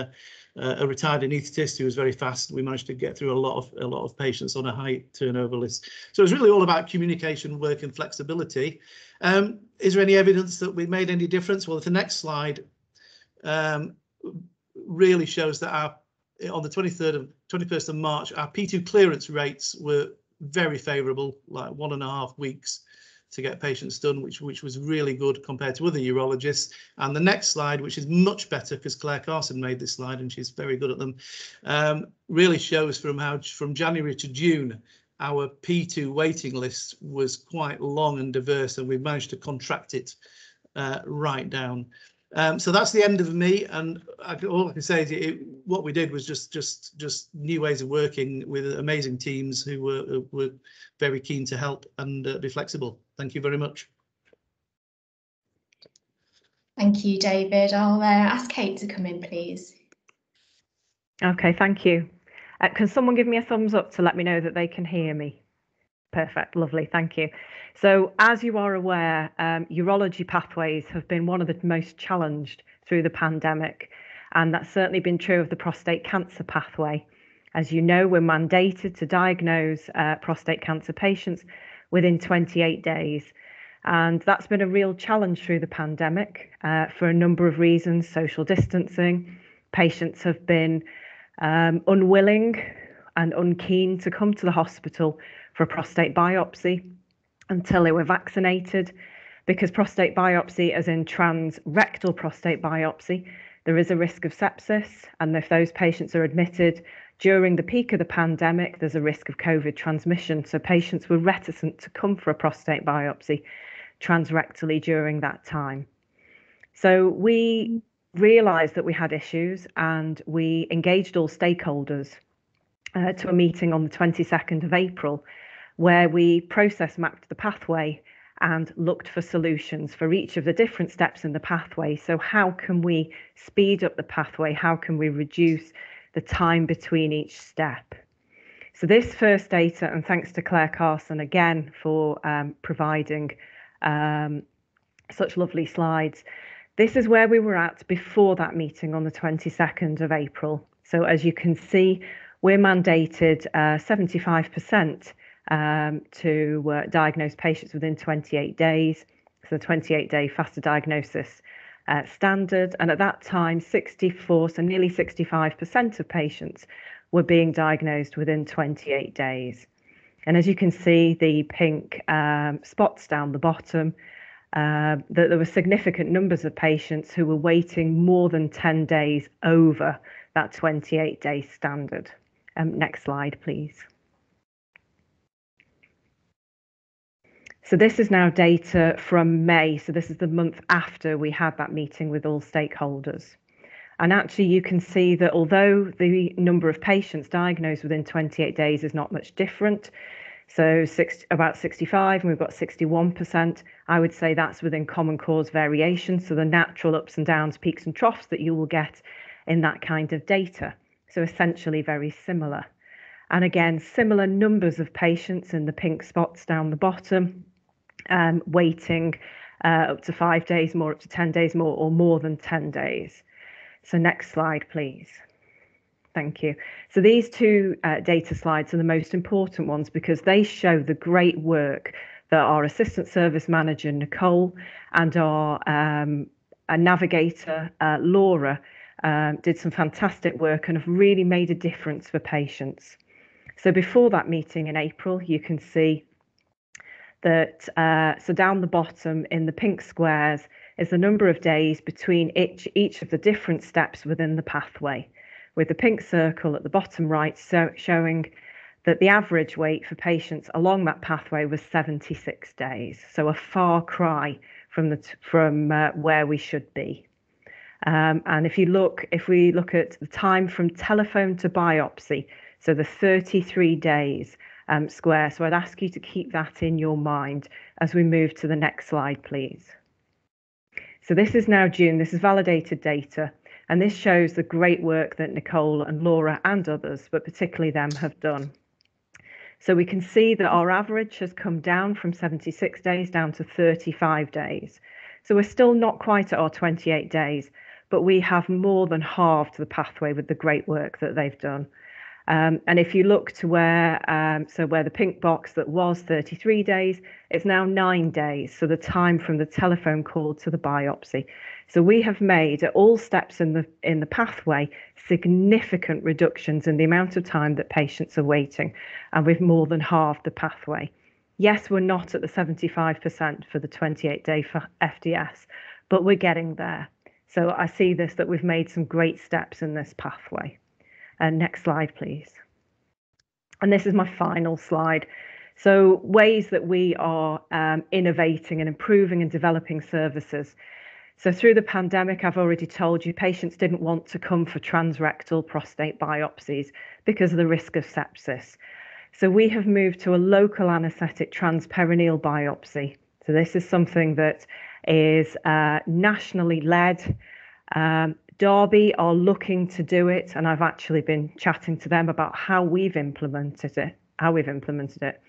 uh, a retired anaesthetist who was very fast. We managed to get through a lot of a lot of patients on a high turnover list. So it's really all about communication, work, and flexibility. Um, is there any evidence that we made any difference? Well, the next slide um, really shows that our on the 23rd of 21st of March, our P2 clearance rates were very favourable, like one and a half weeks to get patients done, which which was really good compared to other urologists. And the next slide, which is much better because Claire Carson made this slide and she's very good at them, um, really shows from how from January to June, our P2 waiting list was quite long and diverse, and we've managed to contract it uh, right down. Um, so that's the end of me, and I, all I can say is it, what we did was just just just new ways of working with amazing teams who were were very keen to help and uh, be flexible. Thank you very much. Thank you, David. I'll uh, ask Kate to come in, please. Okay, thank you. Uh, can someone give me a thumbs up to let me know that they can hear me? Perfect, lovely, thank you. So as you are aware, um, urology pathways have been one of the most challenged through the pandemic, and that's certainly been true of the prostate cancer pathway. As you know, we're mandated to diagnose uh, prostate cancer patients within 28 days. And that's been a real challenge through the pandemic uh, for a number of reasons social distancing. Patients have been um, unwilling and unkeen to come to the hospital for a prostate biopsy until they were vaccinated. Because prostate biopsy, as in transrectal prostate biopsy, there is a risk of sepsis. And if those patients are admitted during the peak of the pandemic, there's a risk of COVID transmission. So patients were reticent to come for a prostate biopsy transrectally during that time. So we realised that we had issues and we engaged all stakeholders uh, to a meeting on the 22nd of April where we process mapped the pathway and looked for solutions for each of the different steps in the pathway. So, how can we speed up the pathway? How can we reduce the time between each step? So, this first data, and thanks to Claire Carson again for um, providing um, such lovely slides. This is where we were at before that meeting on the 22nd of April. So, as you can see, we're mandated uh, 75% um, to uh, diagnose patients within 28 days. So the 28 day faster diagnosis uh, standard. And at that time, 64, so nearly 65% of patients were being diagnosed within 28 days. And as you can see, the pink um, spots down the bottom, uh, that there were significant numbers of patients who were waiting more than 10 days over that 28 day standard. Um, next slide, please. So this is now data from May. So this is the month after we had that meeting with all stakeholders. And actually, you can see that although the number of patients diagnosed within 28 days is not much different, so six, about 65 and we've got 61%, I would say that's within common cause variation. So the natural ups and downs, peaks and troughs that you will get in that kind of data. So essentially very similar. And again, similar numbers of patients in the pink spots down the bottom, um, waiting uh, up to five days more, up to 10 days more, or more than 10 days. So next slide, please. Thank you. So these two uh, data slides are the most important ones because they show the great work that our Assistant Service Manager, Nicole, and our um, navigator, uh, Laura, um, did some fantastic work and have really made a difference for patients. So before that meeting in April, you can see that uh, so down the bottom in the pink squares is the number of days between each, each of the different steps within the pathway, with the pink circle at the bottom right so, showing that the average wait for patients along that pathway was 76 days, so a far cry from the from uh, where we should be. Um, and if you look, if we look at the time from telephone to biopsy, so the 33 days, um, square. So I'd ask you to keep that in your mind as we move to the next slide, please. So this is now June, this is validated data, and this shows the great work that Nicole and Laura and others, but particularly them, have done. So we can see that our average has come down from 76 days down to 35 days. So we're still not quite at our 28 days, but we have more than halved the pathway with the great work that they've done. Um, and if you look to where, um, so where the pink box that was 33 days, it's now nine days. So the time from the telephone call to the biopsy. So we have made at all steps in the in the pathway significant reductions in the amount of time that patients are waiting, and we've more than halved the pathway. Yes, we're not at the 75% for the 28 day for FDS, but we're getting there. So I see this that we've made some great steps in this pathway. And uh, next slide, please. And this is my final slide. So ways that we are um, innovating and improving and developing services. So through the pandemic, I've already told you patients didn't want to come for transrectal prostate biopsies because of the risk of sepsis. So we have moved to a local anaesthetic transperineal biopsy. So this is something that is uh, nationally led. Um, Derby are looking to do it, and I've actually been chatting to them about how we've implemented it. How we've implemented it.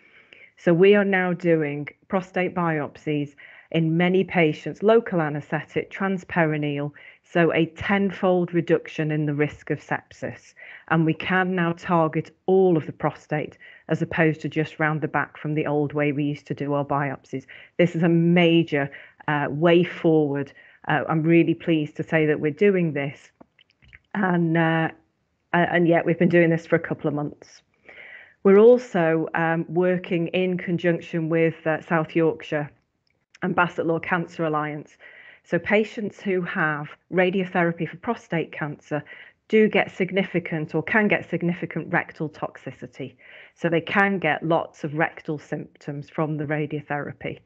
So we are now doing prostate biopsies in many patients, local anaesthetic, transperineal, so a tenfold reduction in the risk of sepsis. And we can now target all of the prostate as opposed to just round the back from the old way we used to do our biopsies. This is a major uh, way forward. Uh, I'm really pleased to say that we're doing this. And, uh, and yet we've been doing this for a couple of months. We're also um, working in conjunction with uh, South Yorkshire and Bassetlaw Cancer Alliance. So patients who have radiotherapy for prostate cancer do get significant or can get significant rectal toxicity. So they can get lots of rectal symptoms from the radiotherapy.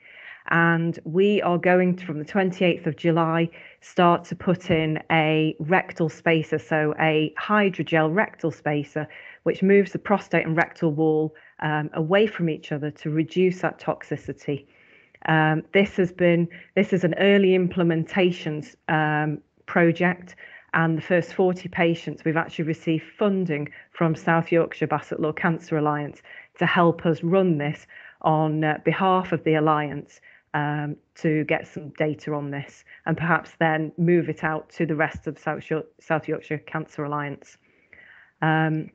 And we are going to, from the 28th of July, start to put in a rectal spacer, so a hydrogel rectal spacer, which moves the prostate and rectal wall um, away from each other to reduce that toxicity. Um, this has been this is an early implementation um, project, and the first 40 patients we've actually received funding from South Yorkshire Bassetlaw Cancer Alliance to help us run this on uh, behalf of the alliance um, to get some data on this and perhaps then move it out to the rest of South, South Yorkshire Cancer Alliance. Um,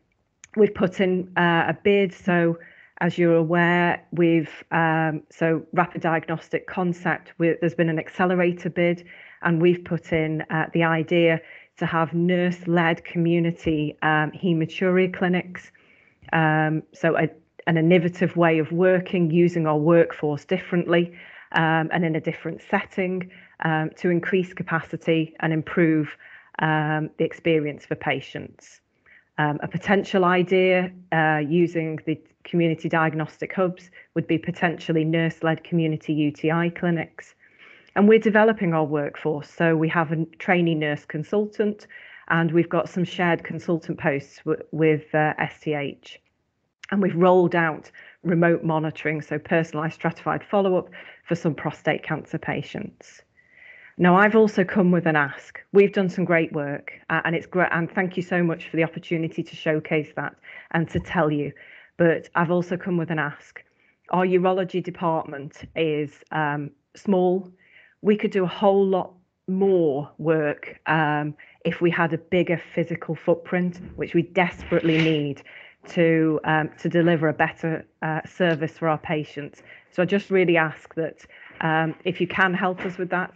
we've put in uh, a bid, so as you're aware, we've um, so rapid diagnostic concept. there's been an accelerator bid, and we've put in uh, the idea to have nurse-led community um, hematuria clinics. Um, so a, an innovative way of working, using our workforce differently um, and in a different setting um, to increase capacity and improve um, the experience for patients. Um, a potential idea uh, using the community diagnostic hubs would be potentially nurse-led community UTI clinics. And we're developing our workforce. So we have a trainee nurse consultant and we've got some shared consultant posts with uh, STH. And we've rolled out remote monitoring, so personalised stratified follow-up for some prostate cancer patients. Now, I've also come with an ask. We've done some great work, uh, and it's great. And thank you so much for the opportunity to showcase that and to tell you. But I've also come with an ask. Our urology department is um, small. We could do a whole lot more work um, if we had a bigger physical footprint, which we desperately need to um, to deliver a better uh, service for our patients. So I just really ask that um, if you can help us with that,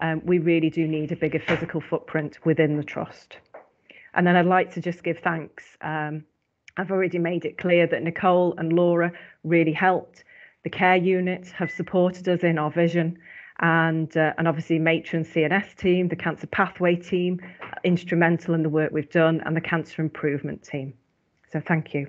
um, we really do need a bigger physical footprint within the trust. And then I'd like to just give thanks. Um, I've already made it clear that Nicole and Laura really helped. The care unit have supported us in our vision and uh, and obviously matron CNS team, the cancer pathway team, instrumental in the work we've done, and the cancer improvement team. So thank you.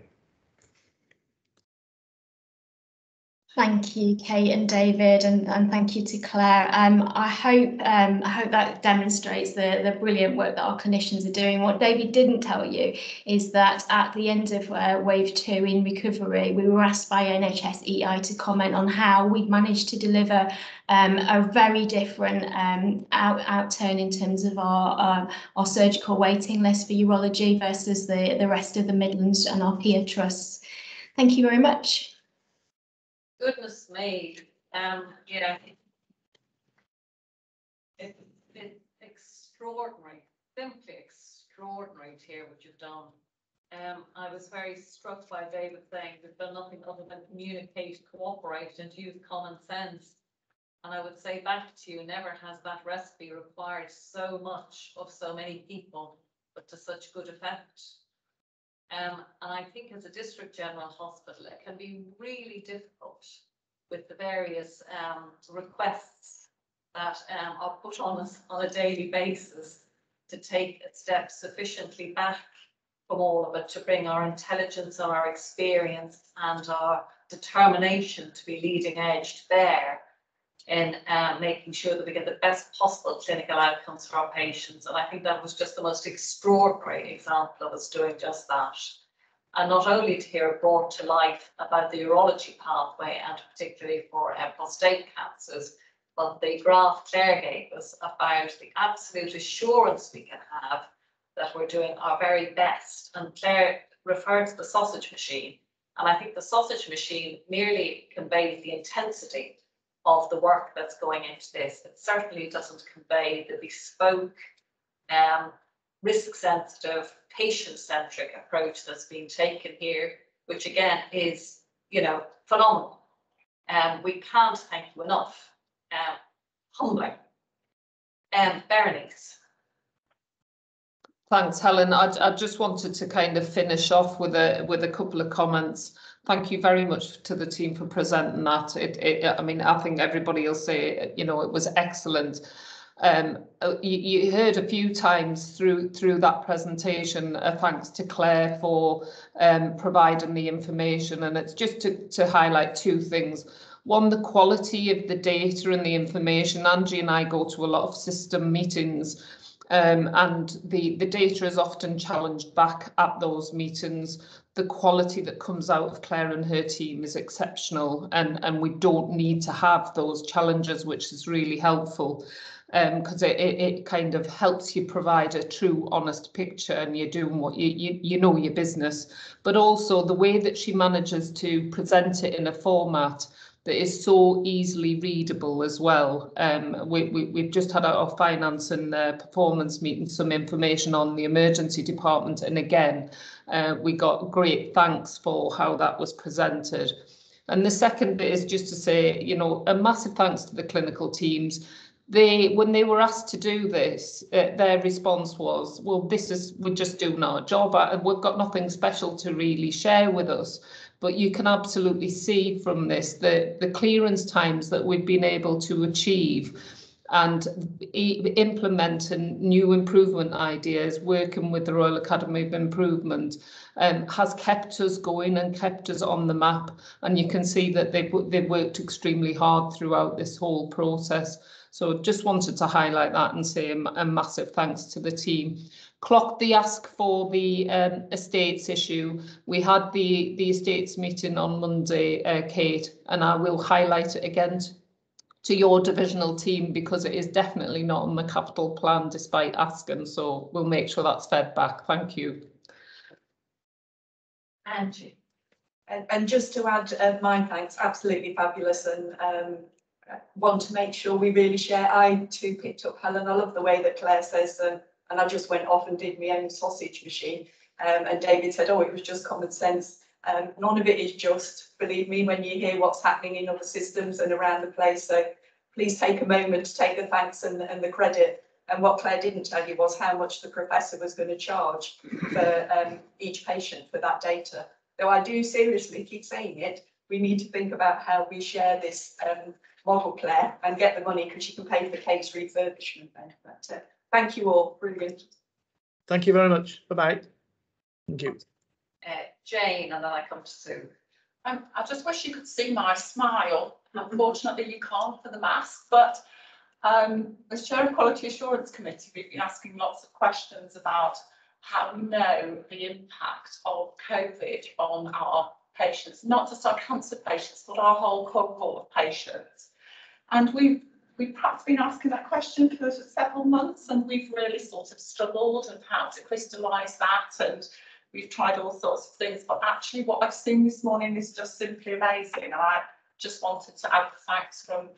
Thank you, Kate and David, and, and thank you to Claire. Um, I hope um, I hope that demonstrates the, the brilliant work that our clinicians are doing. What David didn't tell you is that at the end of uh, wave two in recovery, we were asked by NHS EI to comment on how we'd managed to deliver um, a very different um, out, outturn in terms of our, our, surgical waiting list for urology versus the, the rest of the Midlands and our peer trusts. Thank you very much. Goodness me, um, yeah. It, it's extraordinary, simply extraordinary to hear what you've done. Um, I was very struck by David saying we've done nothing other than communicate, cooperate and use common sense. And I would say back to you, never has that recipe required so much of so many people, but to such good effect. Um, and I think as a district general hospital, it can be really difficult with the various um, requests that um, are put on us on a daily basis to take a step sufficiently back from all of it to bring our intelligence and our experience and our determination to be leading edge to bear in uh, making sure that we get the best possible clinical outcomes for our patients. And I think that was just the most extraordinary example of us doing just that. And not only to hear brought to life about the urology pathway and particularly for uh, prostate cancers, but the graph Claire gave us about the absolute assurance we can have that we're doing our very best. And Claire referred to the sausage machine. And I think the sausage machine merely conveys the intensity of the work that's going into this. It certainly doesn't convey the bespoke, um, risk-sensitive, patient-centric approach that's being taken here, which again is, you know, phenomenal. And um, we can't thank you enough. Um, humbling. Um, Berenice. Thanks, Helen. I, I just wanted to kind of finish off with a with a couple of comments. Thank you very much to the team for presenting that. It, it I mean, I think everybody will say, you know, it was excellent. Um, uh, you, you, heard a few times through through that presentation, uh, thanks to Claire for um, providing the information. And it's just to, to highlight two things. One, the quality of the data and the information. Angie and I go to a lot of system meetings um, and the, the data is often challenged back at those meetings. The quality that comes out of Claire and her team is exceptional and, and we don't need to have those challenges, which is really helpful because um, it, it, it, kind of helps you provide a true honest picture and you're doing what you, you you know your business but also the way that she manages to present it in a format that is so easily readable as well. Um, we, we, we've just had our finance and uh, performance meeting, some information on the emergency department. And again, uh, we got great thanks for how that was presented. And the second bit is just to say, you know, a massive thanks to the clinical teams. They, when they were asked to do this, uh, their response was, well, this is, we're just doing our job and we've got nothing special to really share with us but you can absolutely see from this the, the clearance times that we've been able to achieve and e implement new improvement ideas, working with the Royal Academy of Improvement, um, has kept us going and kept us on the map. And you can see that they've, they've worked extremely hard throughout this whole process. So just wanted to highlight that and say a, a massive thanks to the team clocked the ask for the um, estates issue. We had the, the estates meeting on Monday, uh, Kate, and I will highlight it again to your divisional team because it is definitely not on the capital plan despite asking. So we'll make sure that's fed back. Thank you. And, and just to add uh, my thanks, absolutely fabulous and um, want to make sure we really share. I too picked up Helen. I love the way that Claire says uh, and I just went off and did my own sausage machine. Um, and David said, oh, it was just common sense. Um, none of it is just, believe me, when you hear what's happening in other systems and around the place. So please take a moment to take the thanks and, and the credit. And what Claire didn't tell you was how much the professor was going to charge for um, each patient for that data. Though I do seriously keep saying it, we need to think about how we share this um, model, Claire, and get the money because you can pay for case refurbishment then. But, uh, Thank you all. Brilliant. Thank you very much. Bye bye. Thank you. Uh, Jane, and then I come to Sue. Um, I just wish you could see my smile. Unfortunately, you can't for the mask, but um, as Chair of Quality Assurance Committee, we've been asking lots of questions about how we know the impact of COVID on our patients, not just our cancer patients, but our whole cohort of patients. And we've we've perhaps been asking that question for several months and we've really sort of struggled and how to crystallise that and we've tried all sorts of things. But actually what I've seen this morning is just simply amazing and I just wanted to add the thanks from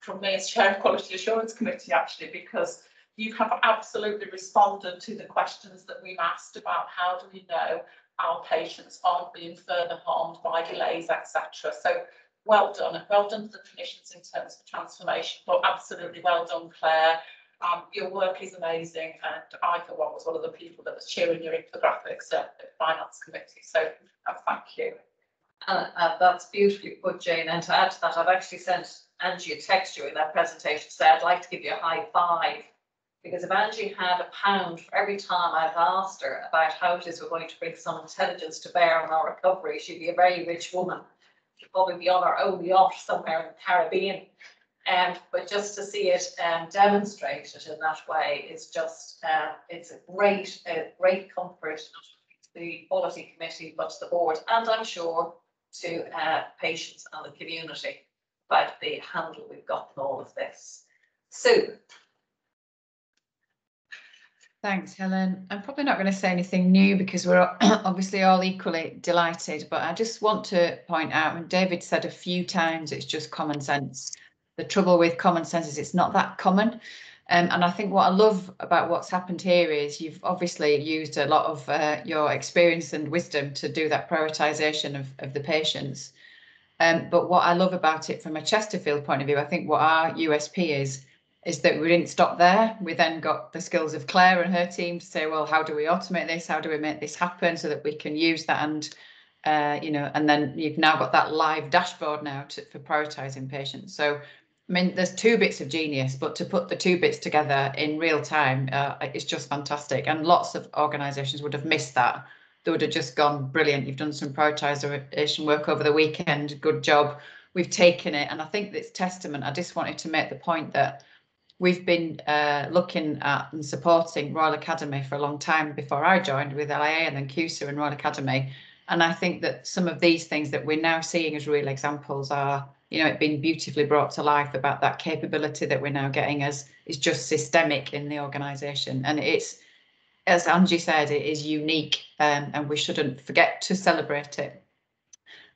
from me as chair of quality assurance committee actually because you have absolutely responded to the questions that we've asked about how do we know our patients aren't being further harmed by delays etc so well done. Well done to the clinicians in terms of transformation, but absolutely well done, Claire. Um, your work is amazing, and I, for one, was one of the people that was cheering your infographics at the Finance Committee. So, uh, thank you. Uh, uh, that's beautifully put, Jane. And to add to that, I've actually sent Angie a text during that presentation to say I'd like to give you a high five. Because if Angie had a pound for every time I've asked her about how it is we're going to bring some intelligence to bear on our recovery, she'd be a very rich woman probably be on our own yacht somewhere in the Caribbean. Um, but just to see it um, demonstrated in that way is just, uh, it's a great, a great comfort to the quality committee, but to the board, and I'm sure to uh, patients and the community about the handle we've got in all of this. Sue. Thanks, Helen. I'm probably not going to say anything new because we're obviously all equally delighted, but I just want to point out, and David said a few times, it's just common sense. The trouble with common sense is it's not that common. Um, and I think what I love about what's happened here is you've obviously used a lot of uh, your experience and wisdom to do that prioritisation of, of the patients. Um, but what I love about it from a Chesterfield point of view, I think what our USP is, is that we didn't stop there. We then got the skills of Claire and her team to say, well, how do we automate this? How do we make this happen so that we can use that and, uh, you know, and then you've now got that live dashboard now to, for prioritizing patients. So, I mean, there's two bits of genius, but to put the two bits together in real time uh, is just fantastic. And lots of organisations would have missed that. They would have just gone, brilliant, you've done some prioritisation work over the weekend, good job. We've taken it. And I think it's testament. I just wanted to make the point that we've been uh, looking at and supporting Royal Academy for a long time before I joined with LIA and then CUSA and Royal Academy. And I think that some of these things that we're now seeing as real examples are, you know, it being beautifully brought to life about that capability that we're now getting as is just systemic in the organisation. And it's, as Angie said, it is unique um, and we shouldn't forget to celebrate it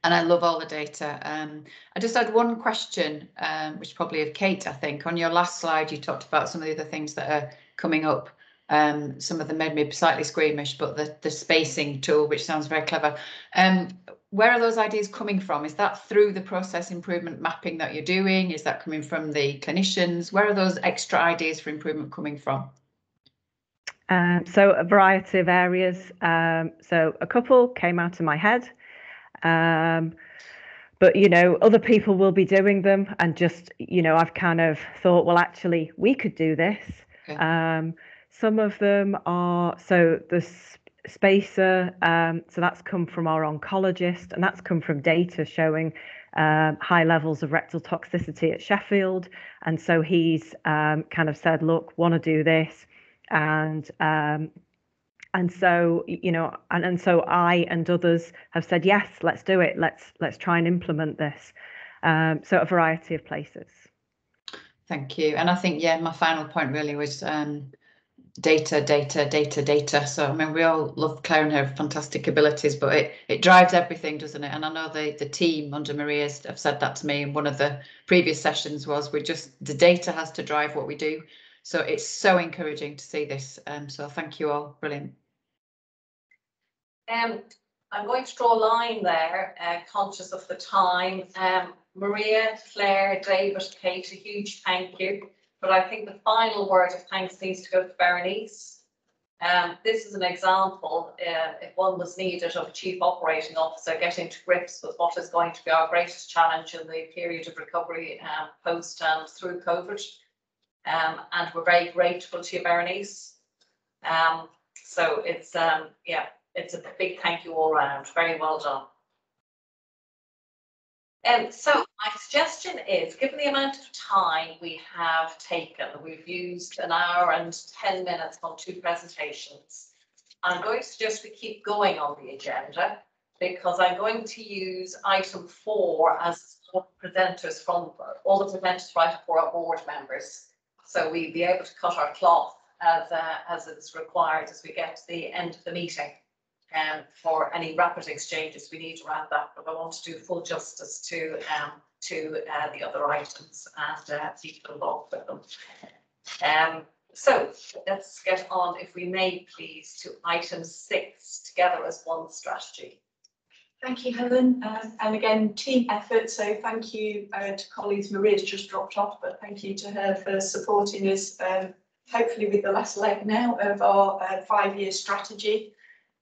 and I love all the data. Um, I just had one question, um, which probably of Kate, I think. On your last slide, you talked about some of the other things that are coming up. Um, some of them made me slightly squeamish, but the, the spacing tool, which sounds very clever. Um, where are those ideas coming from? Is that through the process improvement mapping that you're doing? Is that coming from the clinicians? Where are those extra ideas for improvement coming from? Um, so a variety of areas. Um, so a couple came out of my head. Um, but you know, other people will be doing them, and just you know, I've kind of thought, well, actually, we could do this. Okay. Um, some of them are so the spacer, um, so that's come from our oncologist, and that's come from data showing um, high levels of rectal toxicity at Sheffield, and so he's um, kind of said, look, want to do this, and um, and so you know and, and so i and others have said yes let's do it. Let's let's try and implement this. Um, so a variety of places. Thank you. And i think yeah my final point really was um, data data data data. So i mean we all love claire and her fantastic abilities but it it drives everything doesn't it? And i know the the team under maria's have said that to me in one of the previous sessions was we just the data has to drive what we do. So it's so encouraging to see this. Um, so thank you all. Brilliant. Um, I'm going to draw a line there, uh, conscious of the time. Um, Maria, Claire, David, Kate, a huge thank you. But I think the final word of thanks needs to go to Berenice. Um, this is an example, uh, if one was needed, of a chief operating officer getting to grips with what is going to be our greatest challenge in the period of recovery um, post and through COVID. Um, and we're very grateful to you, Berenice. Um, so it's, um, yeah, it's a big thank you all round. Very well done. Um, so my suggestion is, given the amount of time we have taken, we've used an hour and ten minutes on two presentations. I'm going to suggest we keep going on the agenda because I'm going to use item four as presenters from all the presenters right for our board members. So we'll be able to cut our cloth as uh, as it's required as we get to the end of the meeting. Um, for any rapid exchanges we need around that, but I want to do full justice to um, to uh, the other items and uh, keep along with them. Um, so let's get on, if we may please, to item six, together as one strategy. Thank you, Helen. And again, team effort. So thank you uh, to colleagues. Maria's just dropped off, but thank you to her for supporting us, um, hopefully with the last leg now of our uh, five-year strategy.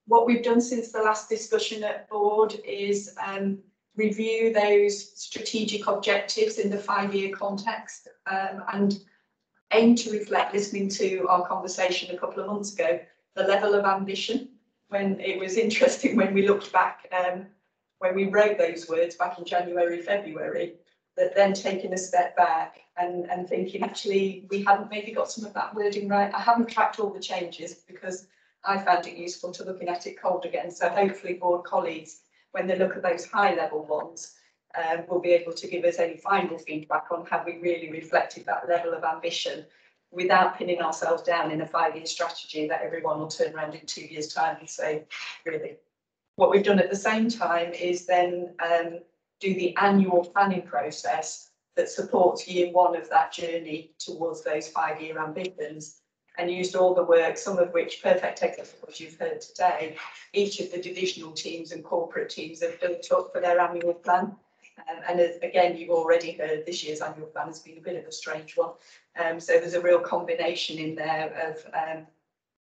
What we've done since the last discussion at board is um, review those strategic objectives in the five-year context um, and aim to reflect, listening to our conversation a couple of months ago, the level of ambition when it was interesting when we looked back, um, when we wrote those words back in January, February, that then taking a step back and, and thinking actually we hadn't maybe got some of that wording right. I haven't tracked all the changes because I found it useful to looking at it cold again. So hopefully board colleagues, when they look at those high level ones, um, will be able to give us any final feedback on have we really reflected that level of ambition without pinning ourselves down in a five-year strategy that everyone will turn around in two years' time and say, really. What we've done at the same time is then um, do the annual planning process that supports year one of that journey towards those five-year ambitions and used all the work, some of which perfect examples you've heard today, each of the divisional teams and corporate teams have built up for their annual plan. Um, and as, again, you've already heard this year's annual plan has been a bit of a strange one. Um, so there's a real combination in there of um,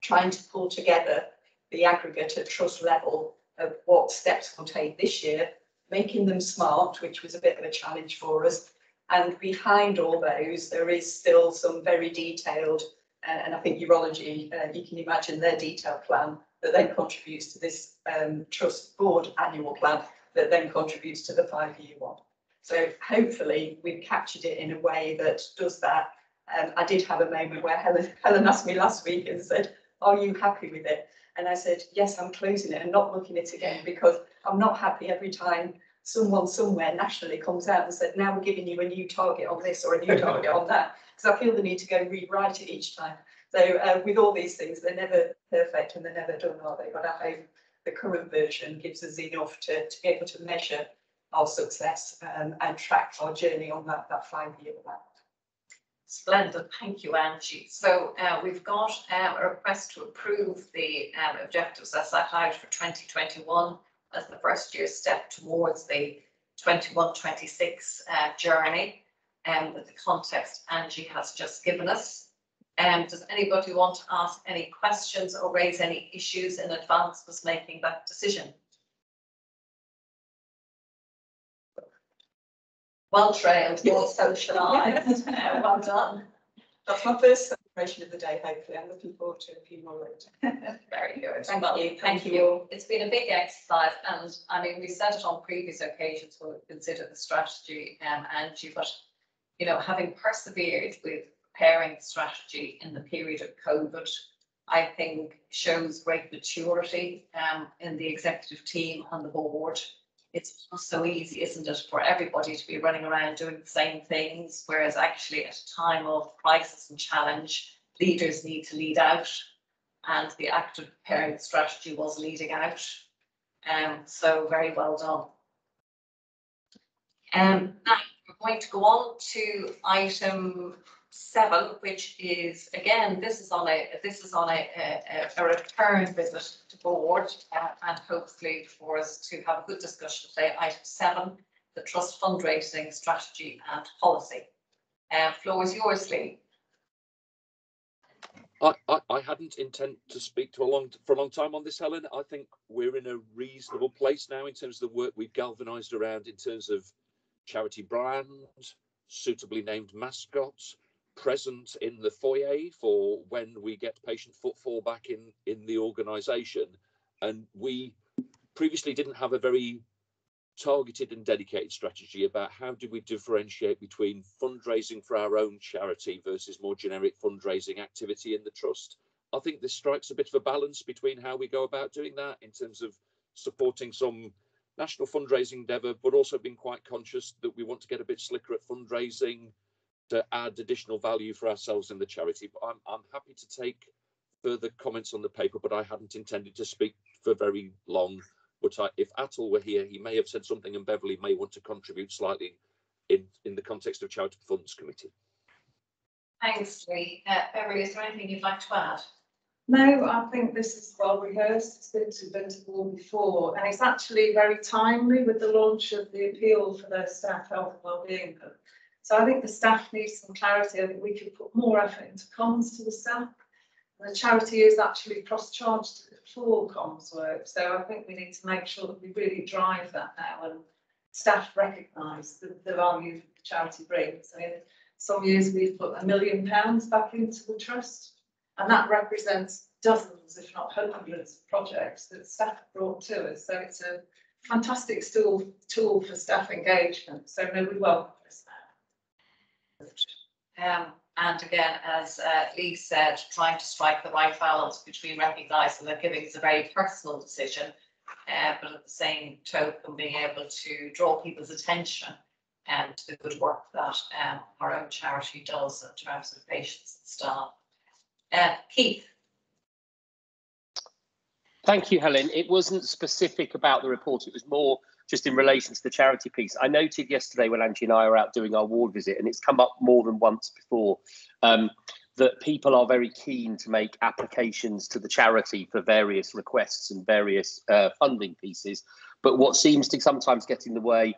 trying to pull together the aggregate at trust level of what steps we'll take this year, making them smart, which was a bit of a challenge for us. And behind all those, there is still some very detailed, and I think urology, uh, you can imagine their detailed plan that then contributes to this um, trust board annual plan that then contributes to the five-year one. So hopefully we've captured it in a way that does that um, I did have a moment where Helen, Helen asked me last week and said, are you happy with it? And I said, yes, I'm closing it and not looking at it again because I'm not happy every time someone somewhere nationally comes out and said, now we're giving you a new target on this or a new target on that. Because I feel the need to go rewrite it each time. So uh, with all these things, they're never perfect and they're never done, are they? But I hope the current version gives us enough to, to be able to measure our success um, and track our journey on that, that five-year plan. Splendid, thank you, Angie. So uh, we've got um, a request to approve the um, objectives as set out for 2021 as the first year step towards the 21-26 uh, journey um, with the context Angie has just given us. Um, does anybody want to ask any questions or raise any issues in advance of making that decision? well trained, well socialised, uh, well done. That's my first celebration of the day, hopefully. I'm looking forward to a few more later. Very good. Thank well, you. Thank, Thank you. you. It's been a big exercise and I mean, we said it on previous occasions when we considered the strategy, um, Angie, but you know, having persevered with preparing strategy in the period of COVID, I think shows great maturity um, in the executive team and the board it's not so easy, isn't it, for everybody to be running around doing the same things, whereas actually at a time of crisis and challenge, leaders need to lead out, and the active preparing strategy was leading out. Um, so very well done. Um, now going to go on to item seven, which is again, this is on a this is on a, a, a return visit to board, uh, and hopefully for us to have a good discussion today. Item seven, the trust fundraising strategy and policy. Uh, floor is yours, Lee. I, I, I hadn't intent to speak to a long for a long time on this, Helen. I think we're in a reasonable place now in terms of the work we've galvanised around in terms of charity brand, suitably named mascots, present in the foyer for when we get patient footfall back in in the organization and we previously didn't have a very targeted and dedicated strategy about how do we differentiate between fundraising for our own charity versus more generic fundraising activity in the trust. I think this strikes a bit of a balance between how we go about doing that in terms of supporting some national fundraising endeavour, but also being quite conscious that we want to get a bit slicker at fundraising to add additional value for ourselves in the charity. But I'm, I'm happy to take further comments on the paper, but I hadn't intended to speak for very long. But I, if Atul were here, he may have said something and Beverly may want to contribute slightly in, in the context of Charitable Funds Committee. Thanks, Lee. Uh, Beverly, is there anything you'd like to add? No, I think this is well rehearsed. It's been to, board before, and it's actually very timely with the launch of the appeal for their staff health and wellbeing. So I think the staff need some clarity. I think we could put more effort into comms to the staff. And The charity is actually cross-charged for comms work, so I think we need to make sure that we really drive that now and staff recognise the, the value the charity brings. I mean, some years we've put a million pounds back into the trust and that represents dozens, if not hundreds, of projects that staff brought to us. So it's a fantastic tool, tool for staff engagement. So no, we welcome this now. Um, and again, as uh, Lee said, trying to strike the right balance between recognising that giving is a very personal decision, uh, but at the same token being able to draw people's attention um, to the good work that um, our own charity does in terms of patients and staff. Uh, Keith. Thank you, Helen. It wasn't specific about the report. It was more just in relation to the charity piece. I noted yesterday when Angie and I were out doing our ward visit, and it's come up more than once before, um, that people are very keen to make applications to the charity for various requests and various uh, funding pieces. But what seems to sometimes get in the way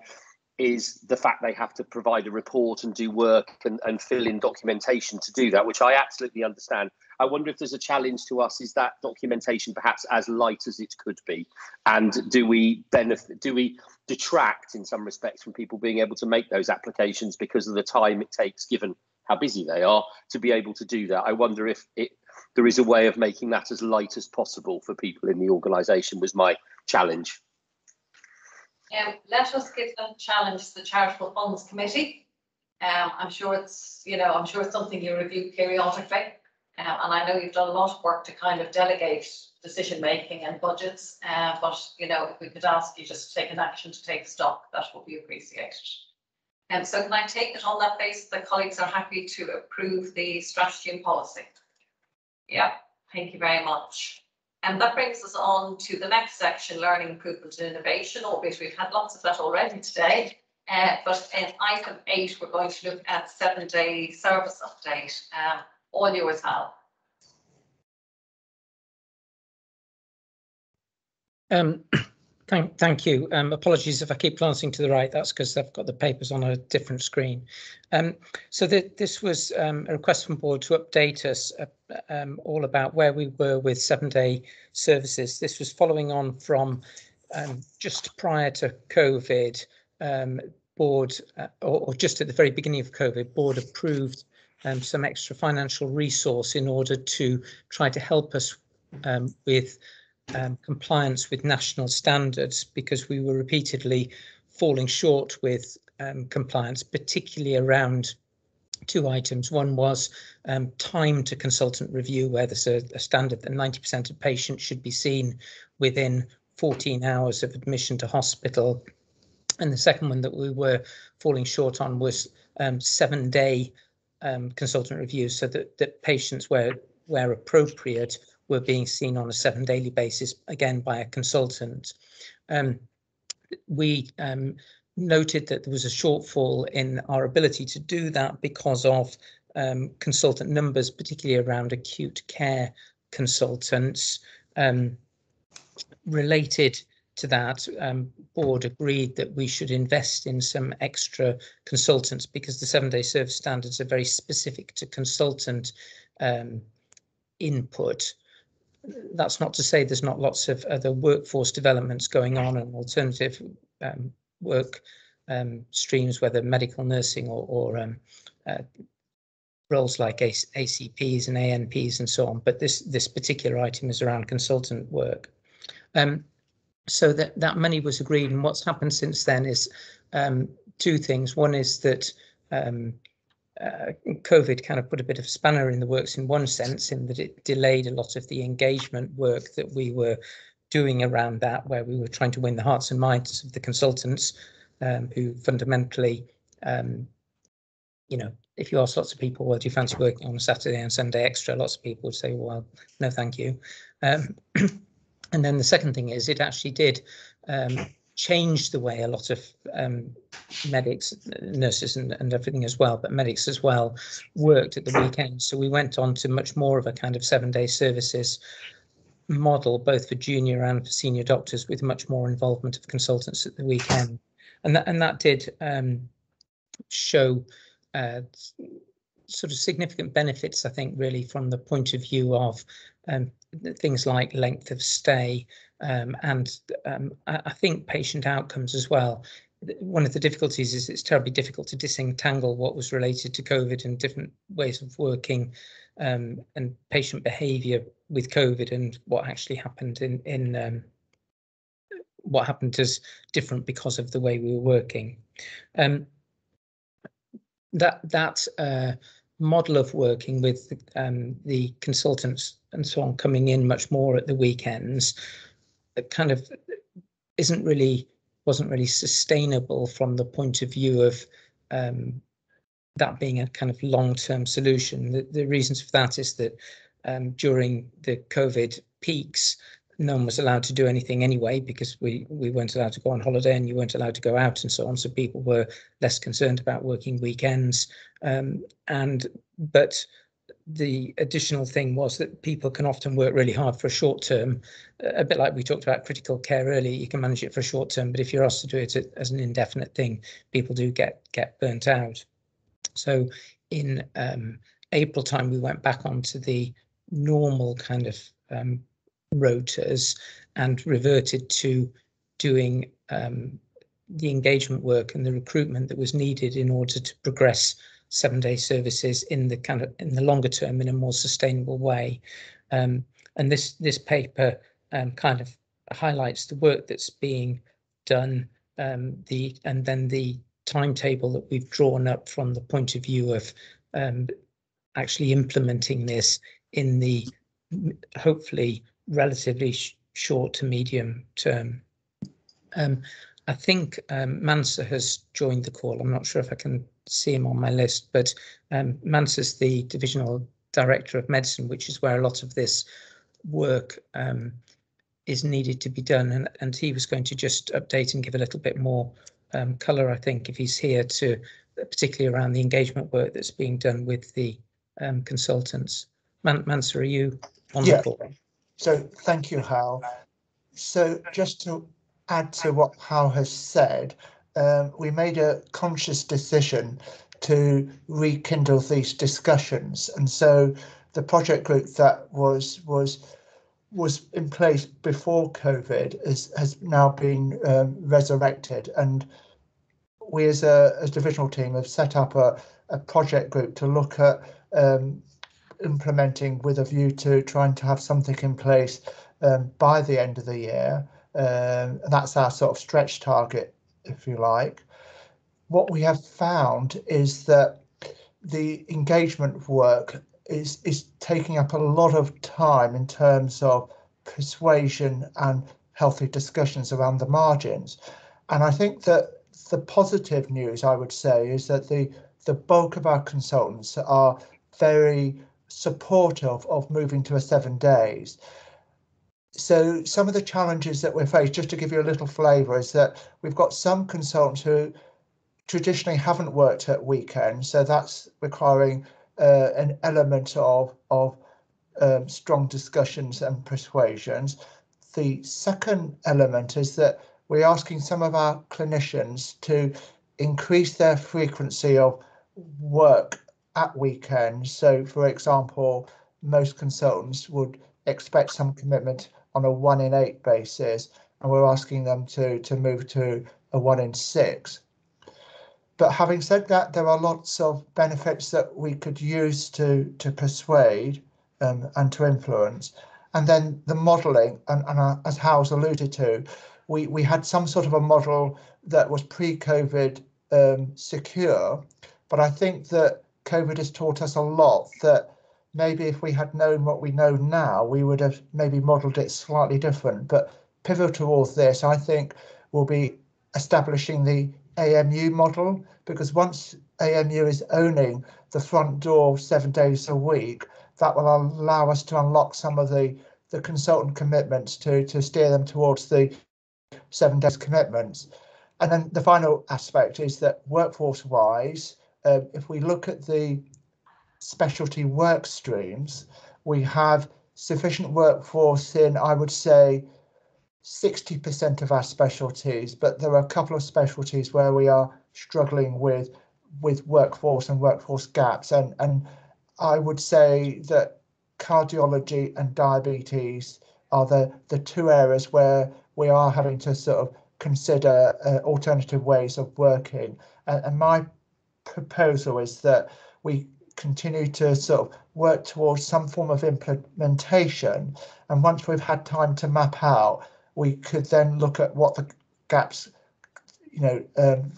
is the fact they have to provide a report and do work and, and fill in documentation to do that, which I absolutely understand. I wonder if there's a challenge to us, is that documentation perhaps as light as it could be? And do we benefit, do we detract in some respects from people being able to make those applications because of the time it takes, given how busy they are, to be able to do that? I wonder if it, there is a way of making that as light as possible for people in the organisation was my challenge. Um, let us give them challenge to the Charitable Funds Committee. Um, I'm sure it's, you know, I'm sure it's something you review periodically. Um, and I know you've done a lot of work to kind of delegate decision making and budgets. Uh, but, you know, if we could ask you just to take an action to take stock, that would be appreciated. And um, so can I take it on that basis that colleagues are happy to approve the strategy and policy? Yeah, thank you very much. And that brings us on to the next section, learning, improvement and innovation, albeit we've had lots of that already today. Uh, but in item eight, we're going to look at seven day service update. Um, all yours, Hal. Um, thank, thank you. Um, apologies if I keep glancing to the right. That's because I've got the papers on a different screen. Um, so the, this was um, a request from board to update us uh, um, all about where we were with seven day services. This was following on from um, just prior to COVID, um, board, uh, or, or, just at the very beginning of COVID, board approved some extra financial resource in order to try to help us with um, compliance with national standards because we were repeatedly falling short with compliance, particularly around two items. One was um, time to consultant review, where there's a, a standard that 90% of patients should be seen within 14 hours of admission to hospital. And the second one that we were falling short on was um, seven day um, consultant reviews so that, that patients where, where appropriate were being seen on a seven daily basis, again by a consultant. Um, we um, noted that there was a shortfall in our ability to do that because of um, consultant numbers, particularly around acute care consultants. Um, related to that, um, board agreed that we should invest in some extra consultants because the seven day service standards are very specific to consultant um, input. That's not to say there's not lots of other workforce developments going on and alternative um, work um, streams, whether medical nursing or, or um, uh, roles like ACPs and ANPs and so on. But this this particular item is around consultant work. Um, so that that money was agreed and what's happened since then is um, two things one is that um, uh, COVID kind of put a bit of spanner in the works in one sense, in that it delayed a lot of the engagement work that we were doing around that, where we were trying to win the hearts and minds of the consultants um, who fundamentally, um, you know, if you ask lots of people, well, do you fancy working on a Saturday and Sunday extra? Lots of people would say, well, no, thank you. Um, and then the second thing is it actually did um, changed the way a lot of um, medics, nurses and, and everything as well, but medics as well worked at the weekend. So we went on to much more of a kind of seven day services model, both for junior and for senior doctors with much more involvement of consultants at the weekend. And that, and that did um, show uh, sort of significant benefits, I think, really from the point of view of um, things like length of stay, um, and um, I, think patient outcomes as well. One of the difficulties is it's terribly difficult to disentangle what was related to COVID and different ways of working um, and patient behaviour with COVID and what actually happened in in um, what happened as different because of the way we were working. Um, that that uh, model of working with um, the consultants and so on coming in much more at the weekends kind of isn't really wasn't really sustainable from the point of view of um, that being a kind of long-term solution. The, the, reasons for that is that um, during the COVID peaks, no one was allowed to do anything anyway because we we weren't allowed to go on holiday and you weren't allowed to go out and so on. So people were less concerned about working weekends. Um, and but the additional thing was that people can often work really hard for a short term, a bit like we talked about critical care earlier. You can manage it for a short term, but if you're asked to do it as an indefinite thing, people do get get burnt out. So in um, April time, we went back onto the normal kind of um, rotas and reverted to doing um, the engagement work and the recruitment that was needed in order to progress seven day services in the kind of in the longer term in a more sustainable way. Um, and this this paper um, kind of highlights the work that's being done um, the and then the timetable that we've drawn up from the point of view of um, actually implementing this in the hopefully relatively sh short to medium term. Um, I think um, Mansa has joined the call. I'm not sure if I can see him on my list, but um, Mansa's the divisional director of medicine, which is where a lot of this work um, is needed to be done. And, and he was going to just update and give a little bit more um, colour, I think, if he's here to, particularly around the engagement work that's being done with the um, consultants. Man Mansa, are you on yeah. the call? So thank you, Hal. So just to add to what Hal has said, um, we made a conscious decision to rekindle these discussions, and so the project group that was was was in place before COVID is, has now been um, resurrected, and we as a, as divisional team have set up a, a project group to look at um, implementing with a view to trying to have something in place um, by the end of the year. Um, that's our sort of stretch target if you like, what we have found is that the engagement work is is taking up a lot of time in terms of persuasion and healthy discussions around the margins. And I think that the positive news I would say is that the the bulk of our consultants are very supportive of moving to a seven days so some of the challenges that we're faced, just to give you a little flavour, is that we've got some consultants who traditionally haven't worked at weekends, so that's requiring uh, an element of of um, strong discussions and persuasions. The second element is that we're asking some of our clinicians to increase their frequency of work at weekends. So, for example, most consultants would expect some commitment on a one in eight basis, and we're asking them to, to move to a one in six. But having said that, there are lots of benefits that we could use to, to persuade um, and to influence. and then the modelling, and, and uh, as Hal's alluded to, we, we had some sort of a model that was pre-COVID um, secure, but I think that COVID has taught us a lot that maybe if we had known what we know now, we would have maybe modelled it slightly different. But pivotal towards this, I think, will be establishing the AMU model because once AMU is owning the front door seven days a week, that will allow us to unlock some of the the consultant commitments to to steer them towards the seven days commitments. And then the final aspect is that workforce wise, uh, if we look at the specialty work streams, we have sufficient workforce in, I would say, 60% of our specialties, but there are a couple of specialties where we are struggling with with workforce and workforce gaps. And, and I would say that cardiology and diabetes are the, the two areas where we are having to sort of consider uh, alternative ways of working. And, and my proposal is that we continue to sort of work towards some form of implementation. And once we've had time to map out, we could then look at what the gaps, you know, um,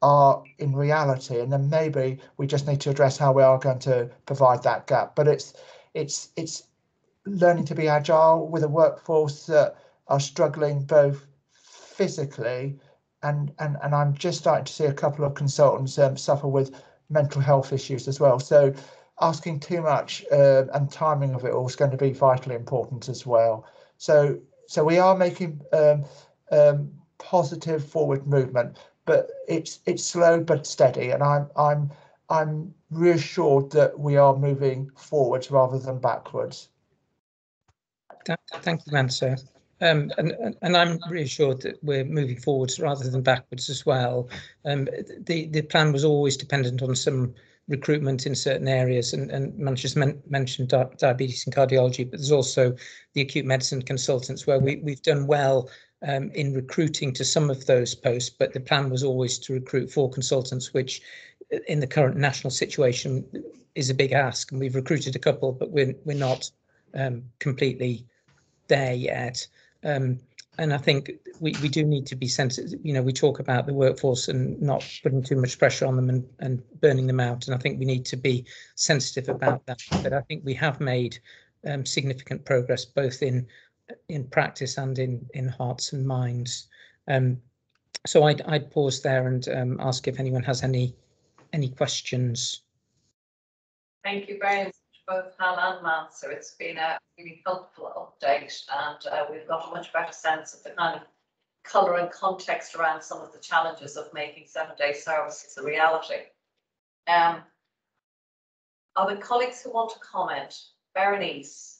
are in reality, and then maybe we just need to address how we are going to provide that gap. But it's it's it's learning to be agile with a workforce that are struggling both physically and and and I'm just starting to see a couple of consultants um, suffer with mental health issues as well. So asking too much uh, and timing of it all is going to be vitally important as well. So so we are making um, um, positive forward movement, but it's it's slow but steady, and I'm I'm I'm reassured that we are moving forwards rather than backwards. Thank you, Mansa. Um, and, and I'm reassured that we're moving forwards rather than backwards as well. Um, the, the plan was always dependent on some recruitment in certain areas, and, and Manchester men mentioned di diabetes and cardiology, but there's also the acute medicine consultants where we, we've done well um, in recruiting to some of those posts, but the plan was always to recruit four consultants, which in the current national situation is a big ask. And we've recruited a couple, but we're, we're not um, completely there yet. Um, and I think we, we do need to be sensitive. You know, we talk about the workforce and not putting too much pressure on them and, and burning them out. And I think we need to be sensitive about that. But I think we have made um, significant progress both in in practice and in in hearts and minds. Um, so I'd I'd pause there and um, ask if anyone has any any questions. Thank you much both and Mansa. It's been a really helpful update and uh, we've got a much better sense of the kind of colour and context around some of the challenges of making seven-day services a reality. Um, are there colleagues who want to comment? Berenice.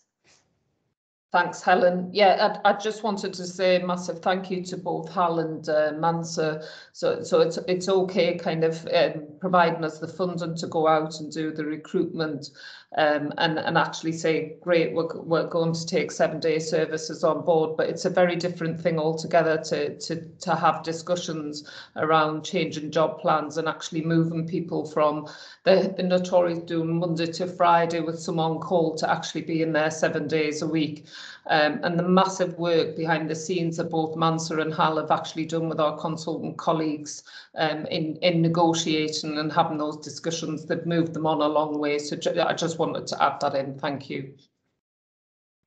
Thanks, Helen. Yeah, I, I, just wanted to say massive thank you to both Hal and uh, Mansa. So, so it's it's okay, kind of um, providing us the funding to go out and do the recruitment, um, and and actually say, great, we're we're going to take seven day services on board. But it's a very different thing altogether to to to have discussions around changing job plans and actually moving people from the, the notorious doing Monday to Friday with some on call to actually being there seven days a week um, and the massive work behind the scenes that both Mansa and Hal have actually done with our consultant colleagues um, in, in negotiating and having those discussions that moved them on a long way. So I just wanted to add that in. Thank you.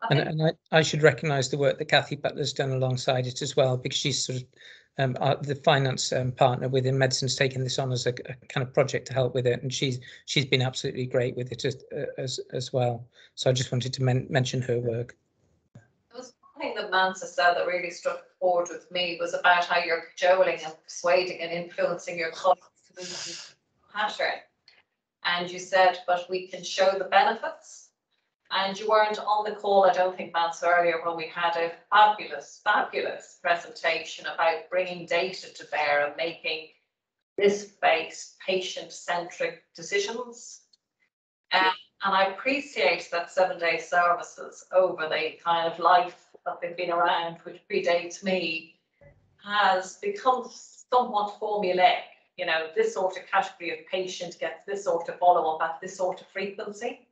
And, and I, I, should recognise the work that Kathy Butler's done alongside it as well, because she's sort of um, our, the finance um, partner within medicine's taken this on as a, a, kind of project to help with it, and she's she's been absolutely great with it as as, as well. So I just wanted to men mention her work thing that Mansa said that really struck a chord with me was about how you're cajoling and persuading and influencing your colleagues to move pattern. And you said, but we can show the benefits. And you weren't on the call, I don't think, Mansa, earlier when we had a fabulous, fabulous presentation about bringing data to bear and making risk-based, patient-centric decisions. Um, and I appreciate that seven-day services over the kind of life that they've been around, which predates me, has become somewhat formulaic. You know, this sort of category of patient gets this sort of follow-up at this sort of frequency.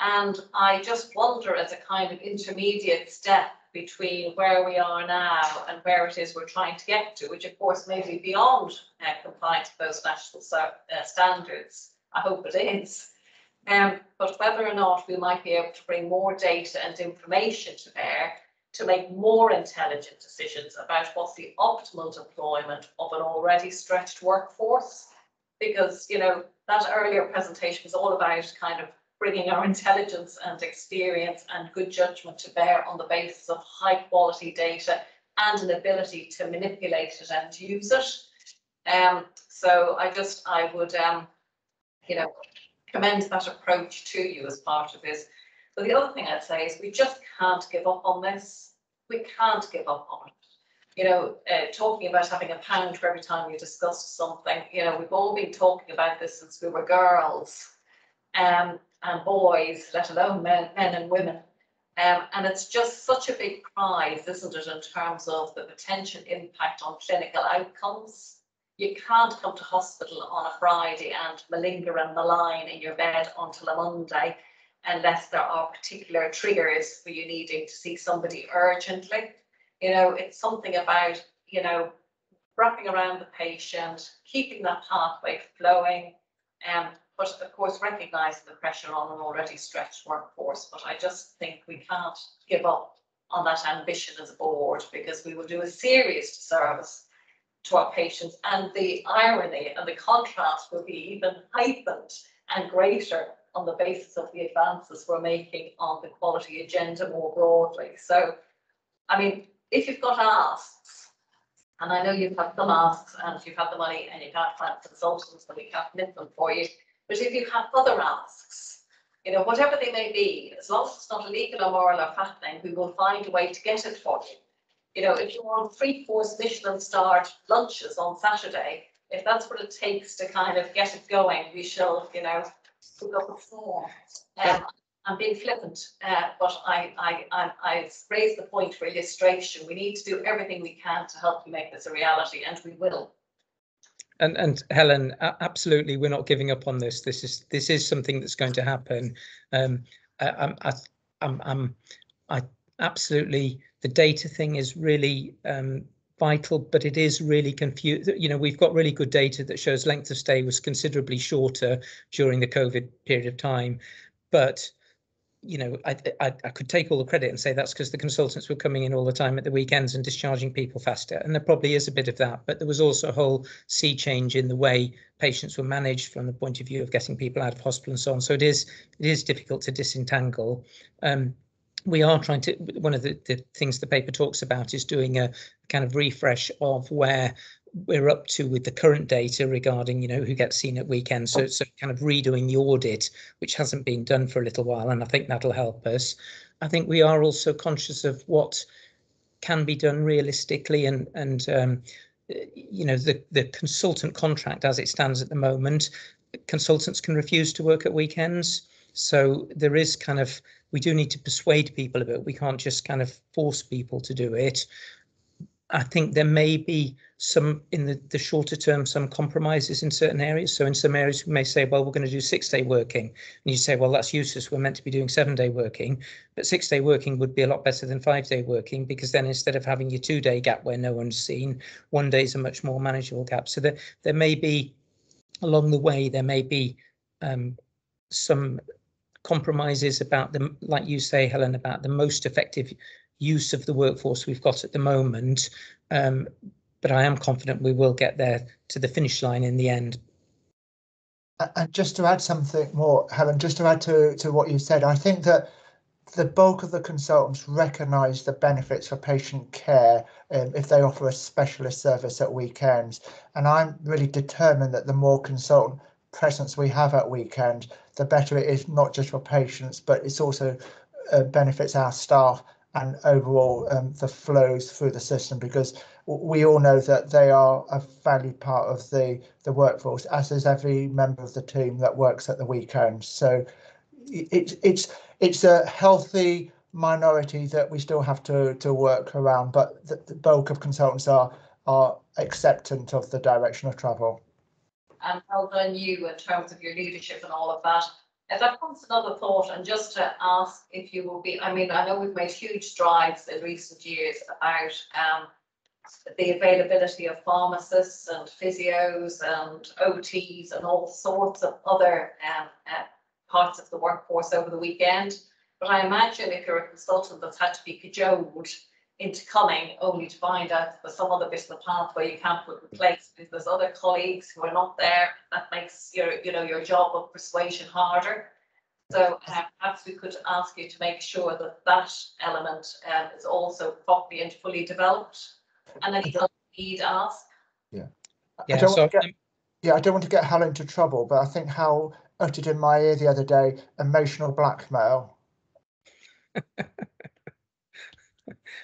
And I just wonder as a kind of intermediate step between where we are now and where it is we're trying to get to, which of course may be beyond uh, compliance with those national uh, standards. I hope it is. Um, but whether or not we might be able to bring more data and information to bear to make more intelligent decisions about what's the optimal deployment of an already stretched workforce. Because, you know, that earlier presentation was all about kind of bringing our intelligence and experience and good judgment to bear on the basis of high quality data and an ability to manipulate it and use it. Um, so I just, I would, um, you know, commend that approach to you as part of this. But the other thing I'd say is we just can't give up on this. We can't give up on it. You know, uh, talking about having a pound for every time you discuss something, you know, we've all been talking about this since we were girls um, and boys, let alone men, men and women. Um, and it's just such a big prize, isn't it, in terms of the potential impact on clinical outcomes you can't come to hospital on a Friday and malinger and malign in your bed until a Monday unless there are particular triggers for you needing to see somebody urgently. You know, it's something about, you know, wrapping around the patient, keeping that pathway flowing, um, but of course recognising the pressure on an already stretched workforce. But I just think we can't give up on that ambition as a board because we will do a serious disservice to our patients. And the irony and the contrast will be even heightened and greater on the basis of the advances we're making on the quality agenda more broadly. So, I mean, if you've got asks, and I know you've had some asks and you've had the money and you've had client consultants and we can't knit them for you, but if you have other asks, you know, whatever they may be, as long as it's not illegal or moral or fattening, we will find a way to get it for you you know, if you want three course Michelin starred lunches on Saturday, if that's what it takes to kind of get it going, we shall, you know, put up a form. Um, I'm being flippant, uh, but I, I, I, I raised the point for illustration. We need to do everything we can to help you make this a reality, and we will. And and Helen, absolutely, we're not giving up on this. This is this is something that's going to happen. Um, I, I'm I, I'm I'm I absolutely the data thing is really um, vital, but it is really confused. You know, we've got really good data that shows length of stay was considerably shorter during the COVID period of time. But, you know, I, I, I could take all the credit and say that's because the consultants were coming in all the time at the weekends and discharging people faster. And there probably is a bit of that. But there was also a whole sea change in the way patients were managed from the point of view of getting people out of hospital and so on. So it is it is difficult to disentangle. Um, we are trying to one of the, the things the paper talks about is doing a kind of refresh of where we're up to with the current data regarding you know who gets seen at weekends. So so kind of redoing the audit which hasn't been done for a little while and i think that'll help us. I think we are also conscious of what can be done realistically and and um, you know the the consultant contract as it stands at the moment consultants can refuse to work at weekends. So there is kind of we do need to persuade people a bit. We can't just kind of force people to do it. I think there may be some in the, the shorter term, some compromises in certain areas. So in some areas, we may say, well, we're going to do six day working. And you say, well, that's useless. We're meant to be doing seven day working. But six day working would be a lot better than five day working because then instead of having your two day gap where no one's seen, one day is a much more manageable gap. So there, there may be along the way, there may be um, some compromises about the, like you say, Helen, about the most effective use of the workforce we've got at the moment. Um, but I am confident we will get there to the finish line in the end. And just to add something more, Helen, just to add to, to what you said, I think that the bulk of the consultants recognise the benefits for patient care um, if they offer a specialist service at weekends. And I'm really determined that the more consultant presence we have at weekend, the better it is, not just for patients, but it's also uh, benefits our staff and overall um, the flows through the system because we all know that they are a valued part of the the workforce as is every member of the team that works at the weekend so it's it's it's a healthy minority that we still have to to work around but the, the bulk of consultants are are acceptant of the direction of travel and well done you in terms of your leadership and all of that. If that comes another thought, and just to ask if you will be, I mean, I know we've made huge strides in recent years about um, the availability of pharmacists and physios and OTs and all sorts of other um, uh, parts of the workforce over the weekend. But I imagine if you're a consultant that's had to be cajoled into coming only to find out that there's some other bit of the pathway you can't put in place because there's other colleagues who are not there, that makes your, you know, your job of persuasion harder. So uh, perhaps we could ask you to make sure that that element um, is also properly and fully developed. And any other need ask. Yeah. I Yeah, don't so want to get, yeah, I don't want to get Hal into trouble, but I think Hal uttered in my ear the other day emotional blackmail.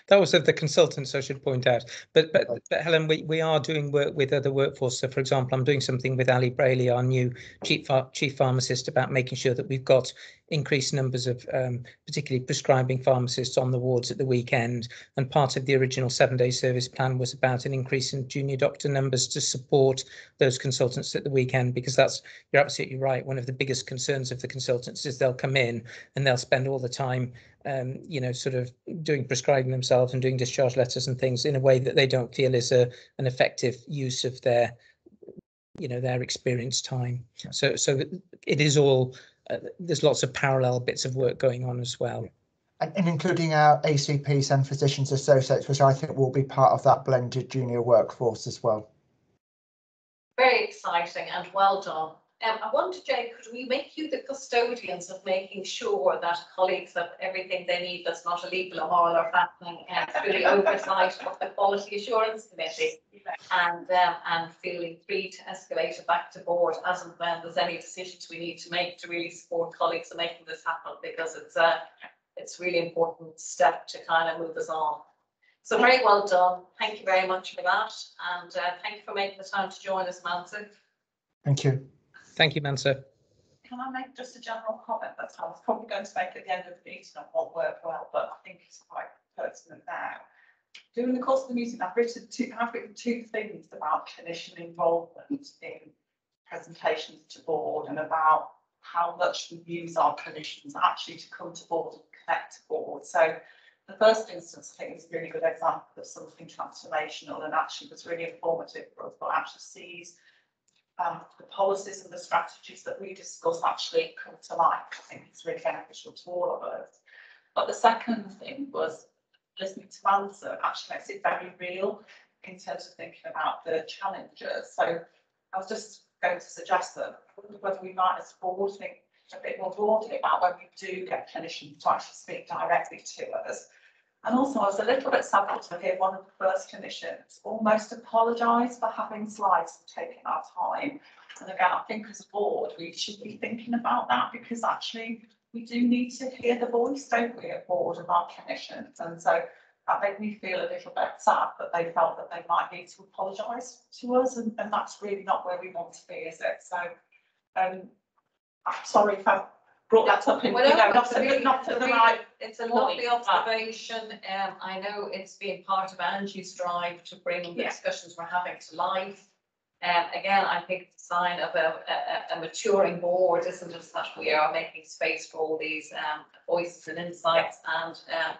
That was of the consultants, I should point out. But but, but Helen, we, we are doing work with other workforce. So for example, I'm doing something with Ali Brayley, our new chief chief pharmacist, about making sure that we've got increased numbers of um, particularly prescribing pharmacists on the wards at the weekend. And part of the original seven day service plan was about an increase in junior doctor numbers to support those consultants at the weekend, because that's you're absolutely right. One of the biggest concerns of the consultants is they'll come in and they'll spend all the time um, you know, sort of doing prescribing themselves and doing discharge letters and things in a way that they don't feel is a an effective use of their, you know, their experience time. So so it is all. Uh, there's lots of parallel bits of work going on as well. And, and including our ACPs and physicians associates, which I think will be part of that blended junior workforce as well. Very exciting and well done. Um, I wonder, Jane, could we make you the custodians of making sure that colleagues have everything they need that's not illegal, immoral or happening and through the oversight of the Quality Assurance Committee and um, and feeling free to escalate it back to board as and when there's any decisions we need to make to really support colleagues in making this happen because it's a it's really important step to kind of move us on. So very well done. Thank you very much for that. And uh, thank you for making the time to join us, Mansu. Thank you. Thank you, Mansa. Can I make just a general comment that I was probably going to make at the end of the meeting on what worked well, but I think it's quite pertinent now. During the course of the meeting, I've written two, I've written two things about clinician involvement in presentations to board and about how much we use our clinicians actually to come to board and connect to board. So the first instance, I think, is a really good example of something transformational and actually was really informative for us, but actually sees um, the policies and the strategies that we discuss actually come to life. I think it's really beneficial to all of us. But the second thing was listening to Mansa actually makes it very real in terms of thinking about the challenges. So I was just going to suggest that whether we might as board think a bit more broadly about when we do get clinicians to actually speak directly to us. And also I was a little bit sad to hear one of the first clinicians almost apologise for having slides taking our time. And again, I think as a board, we should be thinking about that because actually we do need to hear the voice, don't we, at board of our clinicians. And so that made me feel a little bit sad that they felt that they might need to apologise to us and, and that's really not where we want to be, is it? So um, I'm sorry I brought that up in, you Well, know, not it's at, the- not at the really- right It's a lovely point, but- observation. Um, I know it's been part of Angie's drive to bring the Yeah. discussions we're having to life. Um, again, I think it's a sign of a, a, a maturing board, isn't it, that we are making space for all these, um, voices and insights and, um,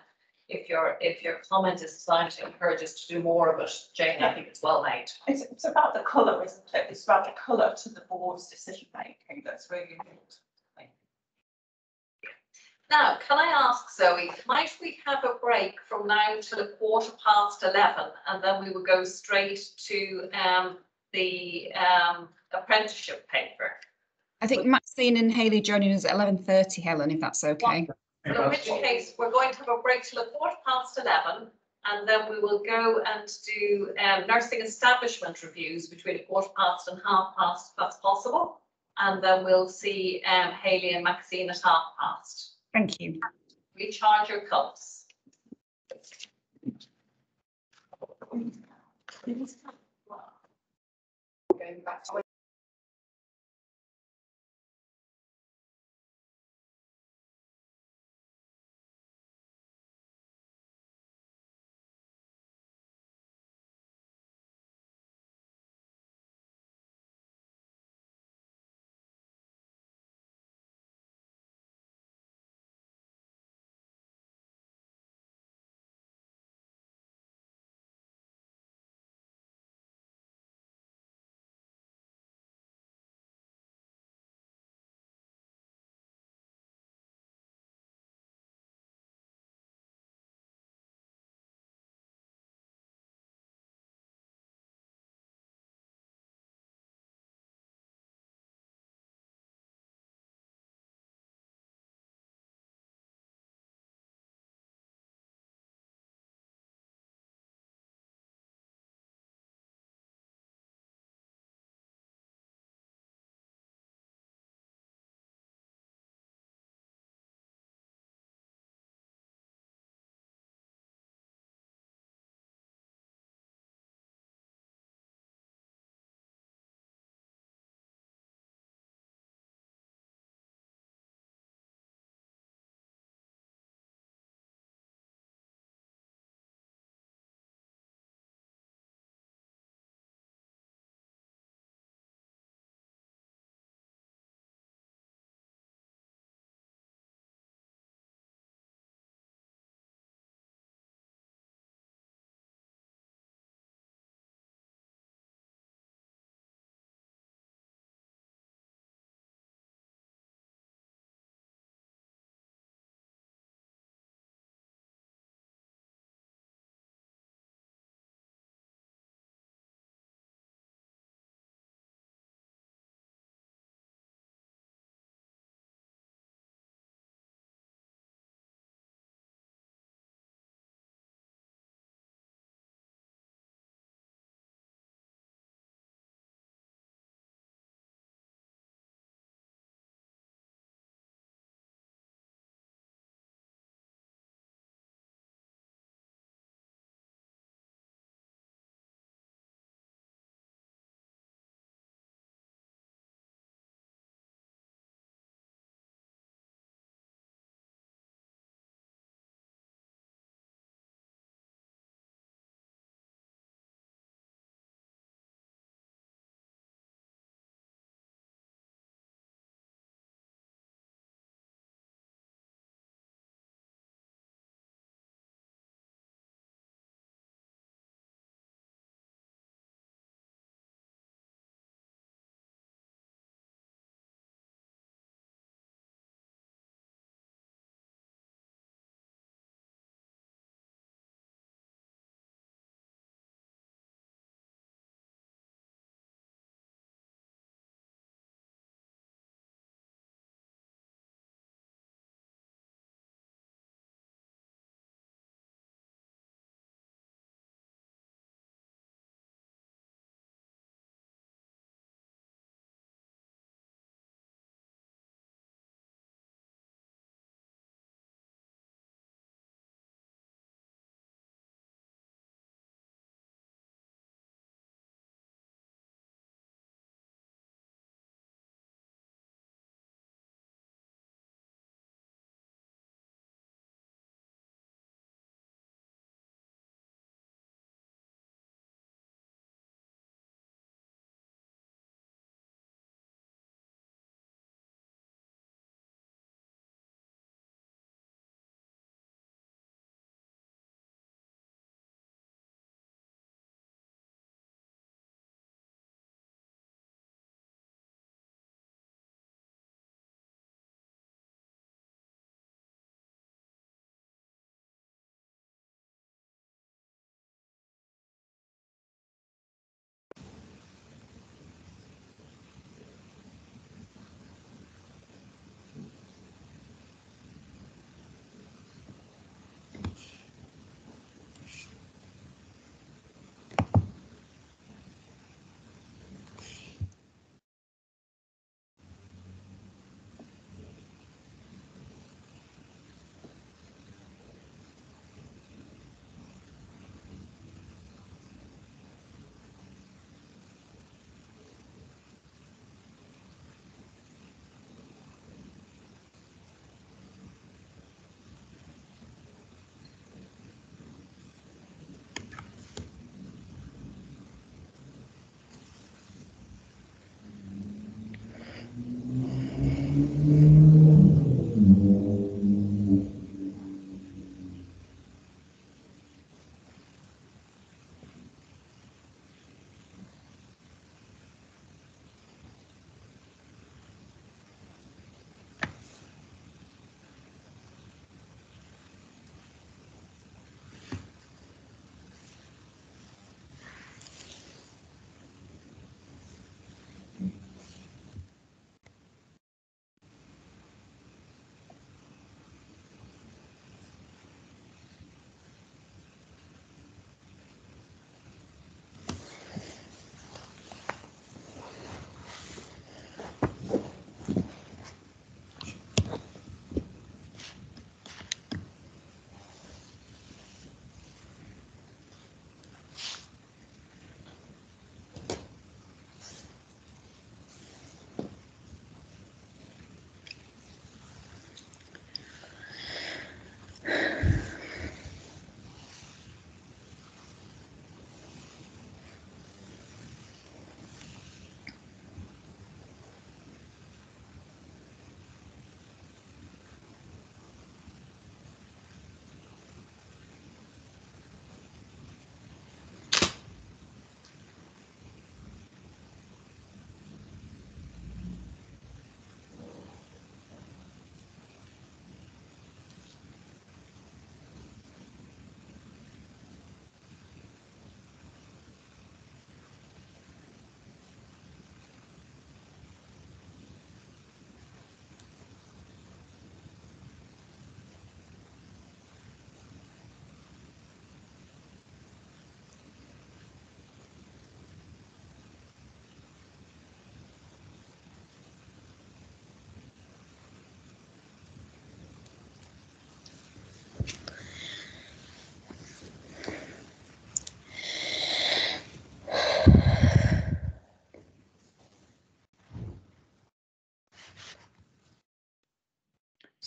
if your, if your comment is designed to encourage us to do more of it, Jane, I think it's well made. It's, it's about the colour, isn't it? It's about the colour to the board's decision making that's really important. Now, can I ask Zoe, might we have a break from now till a quarter past eleven and then we will go straight to um the um apprenticeship paper? I think Maxine and Haley joining us at eleven thirty, Helen, if that's okay. In which case, we're going to have a break till a quarter past eleven and then we will go and do um nursing establishment reviews between a quarter past and half past, if that's possible. And then we'll see um Haley and Maxine at half past. Thank you. Recharge your cups. Going back to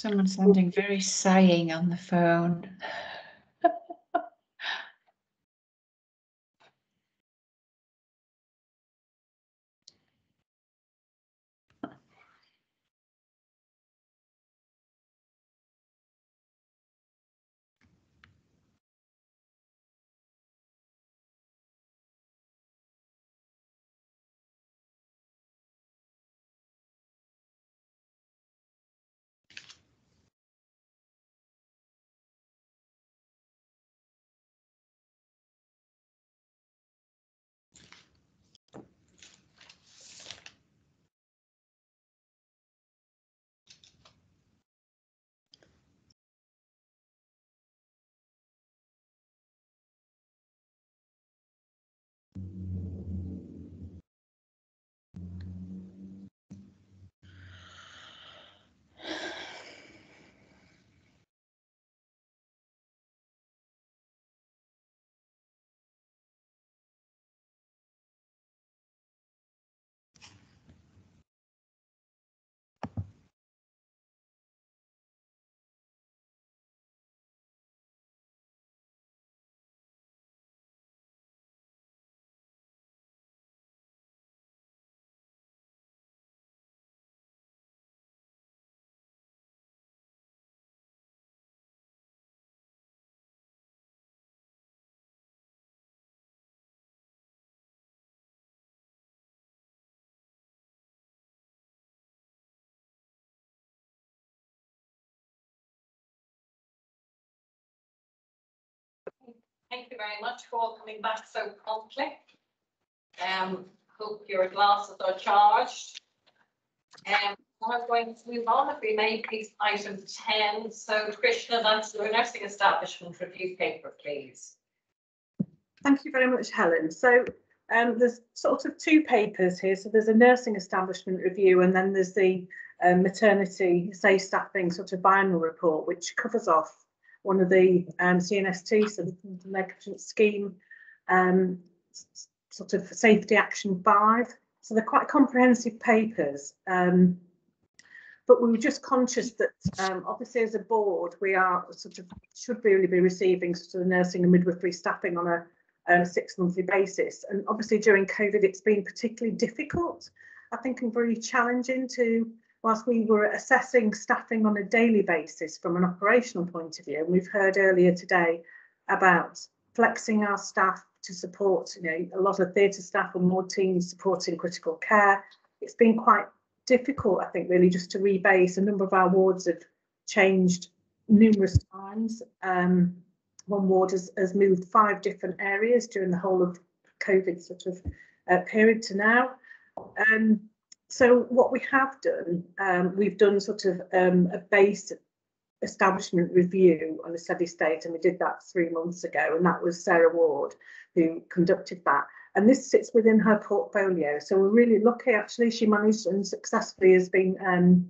Someone's sounding very sighing on the phone. Thank you very much for all coming back so promptly. Um, hope your glasses are charged. Um, I'm going to move on if we may, please, item ten. So Krishna, that's your nursing establishment review paper, please. Thank you very much, Helen. So um, there's sort of two papers here. So there's a nursing establishment review and then there's the um, maternity safe staffing sort of biennial report, which covers off one of the um, CNST, so the negligence scheme, um, sort of safety action five. So they're quite comprehensive papers. Um, but we were just conscious that um, obviously as a board, we are sort of should really be receiving sort of nursing and midwifery staffing on a, a six monthly basis. And obviously during COVID, it's been particularly difficult, I think, and very challenging to whilst we were assessing staffing on a daily basis from an operational point of view, and we've heard earlier today about flexing our staff to support, you know, a lot of theatre staff and more teams supporting critical care. It's been quite difficult, I think, really just to rebase. A number of our wards have changed numerous times. Um, one ward has, has moved five different areas during the whole of COVID sort of uh, period to now. Um, so what we have done, um, we've done sort of um, a base establishment review on a steady state, and we did that three months ago, and that was Sarah Ward who conducted that. And this sits within her portfolio. So we're really lucky, actually. She managed and successfully has been um,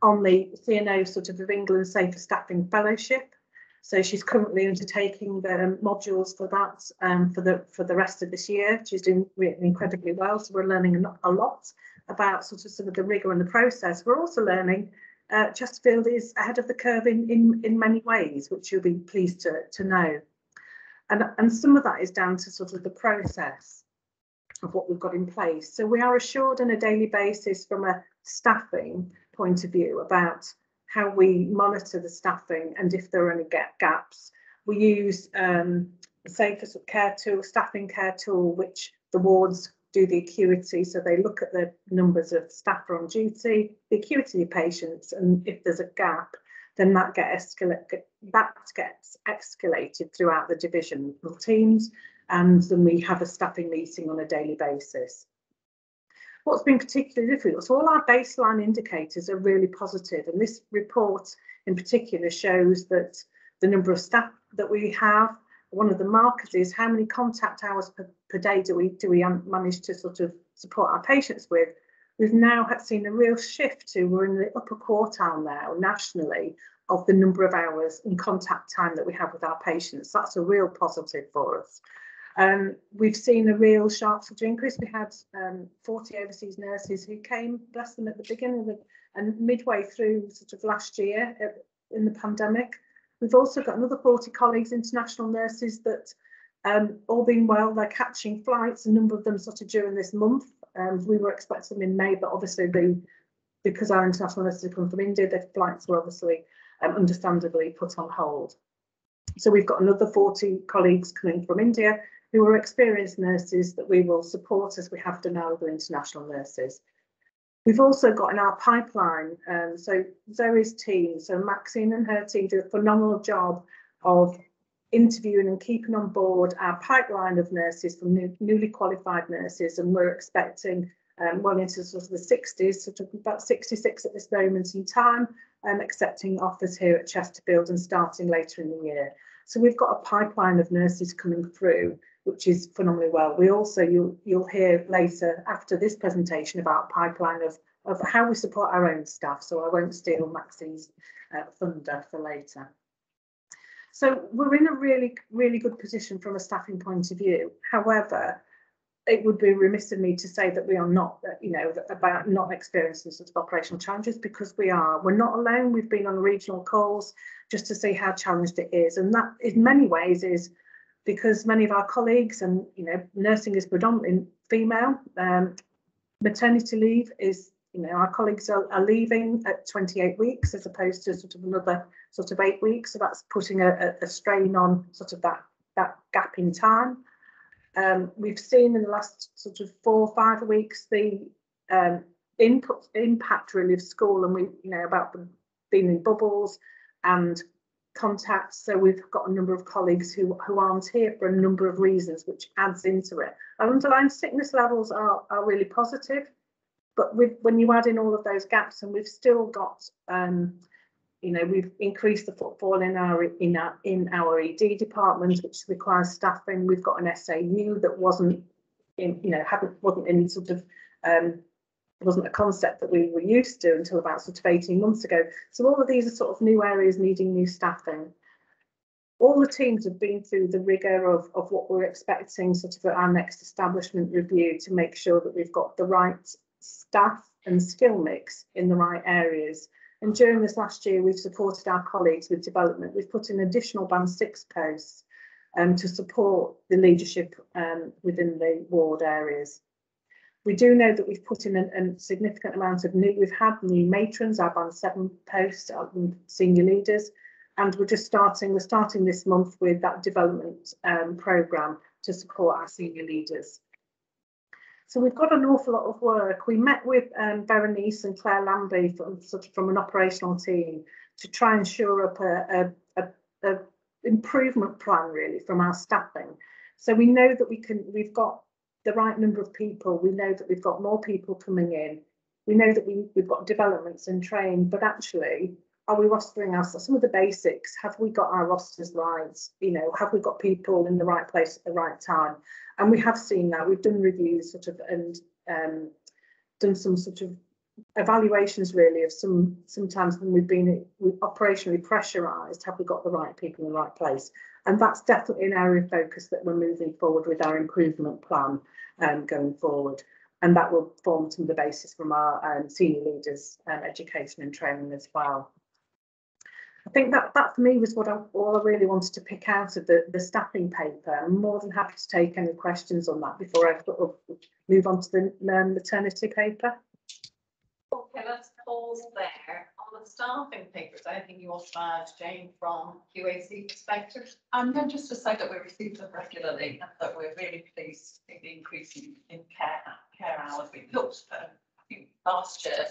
on the CNO sort of of England Safer Staffing Fellowship. So she's currently undertaking the modules for that um, for the for the rest of this year. She's doing really incredibly well. So we're learning a lot about sort of some of the rigor and the process. We're also learning uh, Chesterfield is ahead of the curve in, in, in many ways, which you'll be pleased to, to know. And, and some of that is down to sort of the process of what we've got in place. So we are assured on a daily basis from a staffing point of view about how we monitor the staffing and if there are any gaps. We use um, the Safer Care Tool, Staffing Care Tool, which the wards do the acuity. So they look at the numbers of staff on duty, the acuity of patients, and if there's a gap, then that get escalate, that gets escalated throughout the divisional teams, and then we have a staffing meeting on a daily basis. What's been particularly difficult, so all our baseline indicators are really positive, and this report in particular shows that the number of staff that we have one of the markers is how many contact hours per, per day do we do we manage to sort of support our patients with. We've now seen a real shift to we're in the upper quartile now nationally of the number of hours in contact time that we have with our patients. That's a real positive for us. Um, we've seen a real sharp sort of increase. We had um, 40 overseas nurses who came, bless them, at the beginning the and midway through sort of last year uh, in the pandemic. We've also got another 40 colleagues, international nurses that um, all being well, they're catching flights, a number of them sort of during this month. Um, we were expecting them in May, but obviously they, because our international nurses come from India, their flights were obviously um, understandably put on hold. So we've got another 40 colleagues coming from India who are experienced nurses that we will support as we have done our other international nurses. We've also got in our pipeline, um, so Zoe's team, so Maxine and her team do a phenomenal job of interviewing and keeping on board our pipeline of nurses from new, newly qualified nurses, and we're expecting um, well into sort of the 60s, sort of about 66 at this moment in time, um, accepting offers here at Chesterfield and starting later in the year. So we've got a pipeline of nurses coming through, which is phenomenally well. We also, you'll, you'll hear later after this presentation about pipeline of, of how we support our own staff. So I won't steal Maxine's uh, thunder for later. So we're in a really, really good position from a staffing point of view. However, it would be remiss of me to say that we are not, uh, you know, about not experiencing sort of operational challenges because we are. We're not alone. We've been on regional calls just to see how challenged it is, and that in many ways is because many of our colleagues and you know nursing is predominantly female. Um, maternity leave is you know our colleagues are, are, leaving at 28 weeks as opposed to sort of another sort of eight weeks. So that's putting a, a strain on sort of that that gap in time. Um, we've seen in the last sort of four or five weeks the um, input impact really of school and we you know about them being in bubbles and contacts so we've got a number of colleagues who who aren't here for a number of reasons which adds into it our underlying sickness levels are are really positive but with when you add in all of those gaps and we've still got um, you know, we've increased the footfall in our in our in our ED department, which requires staffing. We've got an SAU that wasn't in, you know, hadn't wasn't in sort of um, wasn't a concept that we were used to until about sort of 18 months ago. So all of these are sort of new areas needing new staffing. All the teams have been through the rigour of, of what we're expecting sort of at our next establishment review to make sure that we've got the right staff and skill mix in the right areas. And during this last year, we've supported our colleagues with development. We've put in additional band six posts um, to support the leadership um, within the ward areas. We do know that we've put in a, significant amount of new, we've had new matrons, our band seven posts, our senior leaders, and we're just starting, we're starting this month with that development um, programme to support our senior leaders. So we've got an awful lot of work. We met with um, Berenice and Claire Lambie from sort of from an operational team to try and shore up a, a, a, a improvement plan really from our staffing. So we know that we can, we've got the right number of people. We know that we've got more people coming in. We know that we, we've got developments and train, but actually, are we rostering ourselves? Some of the basics, have we got our rosters right? You know, have we got people in the right place at the right time? And we have seen that. We've done reviews sort of and um, done some sort of evaluations really of some sometimes when we've been operationally pressurized have we got the right people in the right place and that's definitely an area of focus that we're moving forward with our improvement plan um, going forward and that will form some of the basis from our um, senior leaders um, education and training as well I think that that for me was what I, all I really wanted to pick out of the, the staffing paper. I'm more than happy to take any questions on that before I sort of move on to the um, maternity paper. Okay, let's pause there. On the staffing papers, anything you want to add, Jane, from QAC perspective? Um, and then just to say that we receive them regularly and that we're really pleased with the increase in, in care, care hours. We looked at, I think, last year,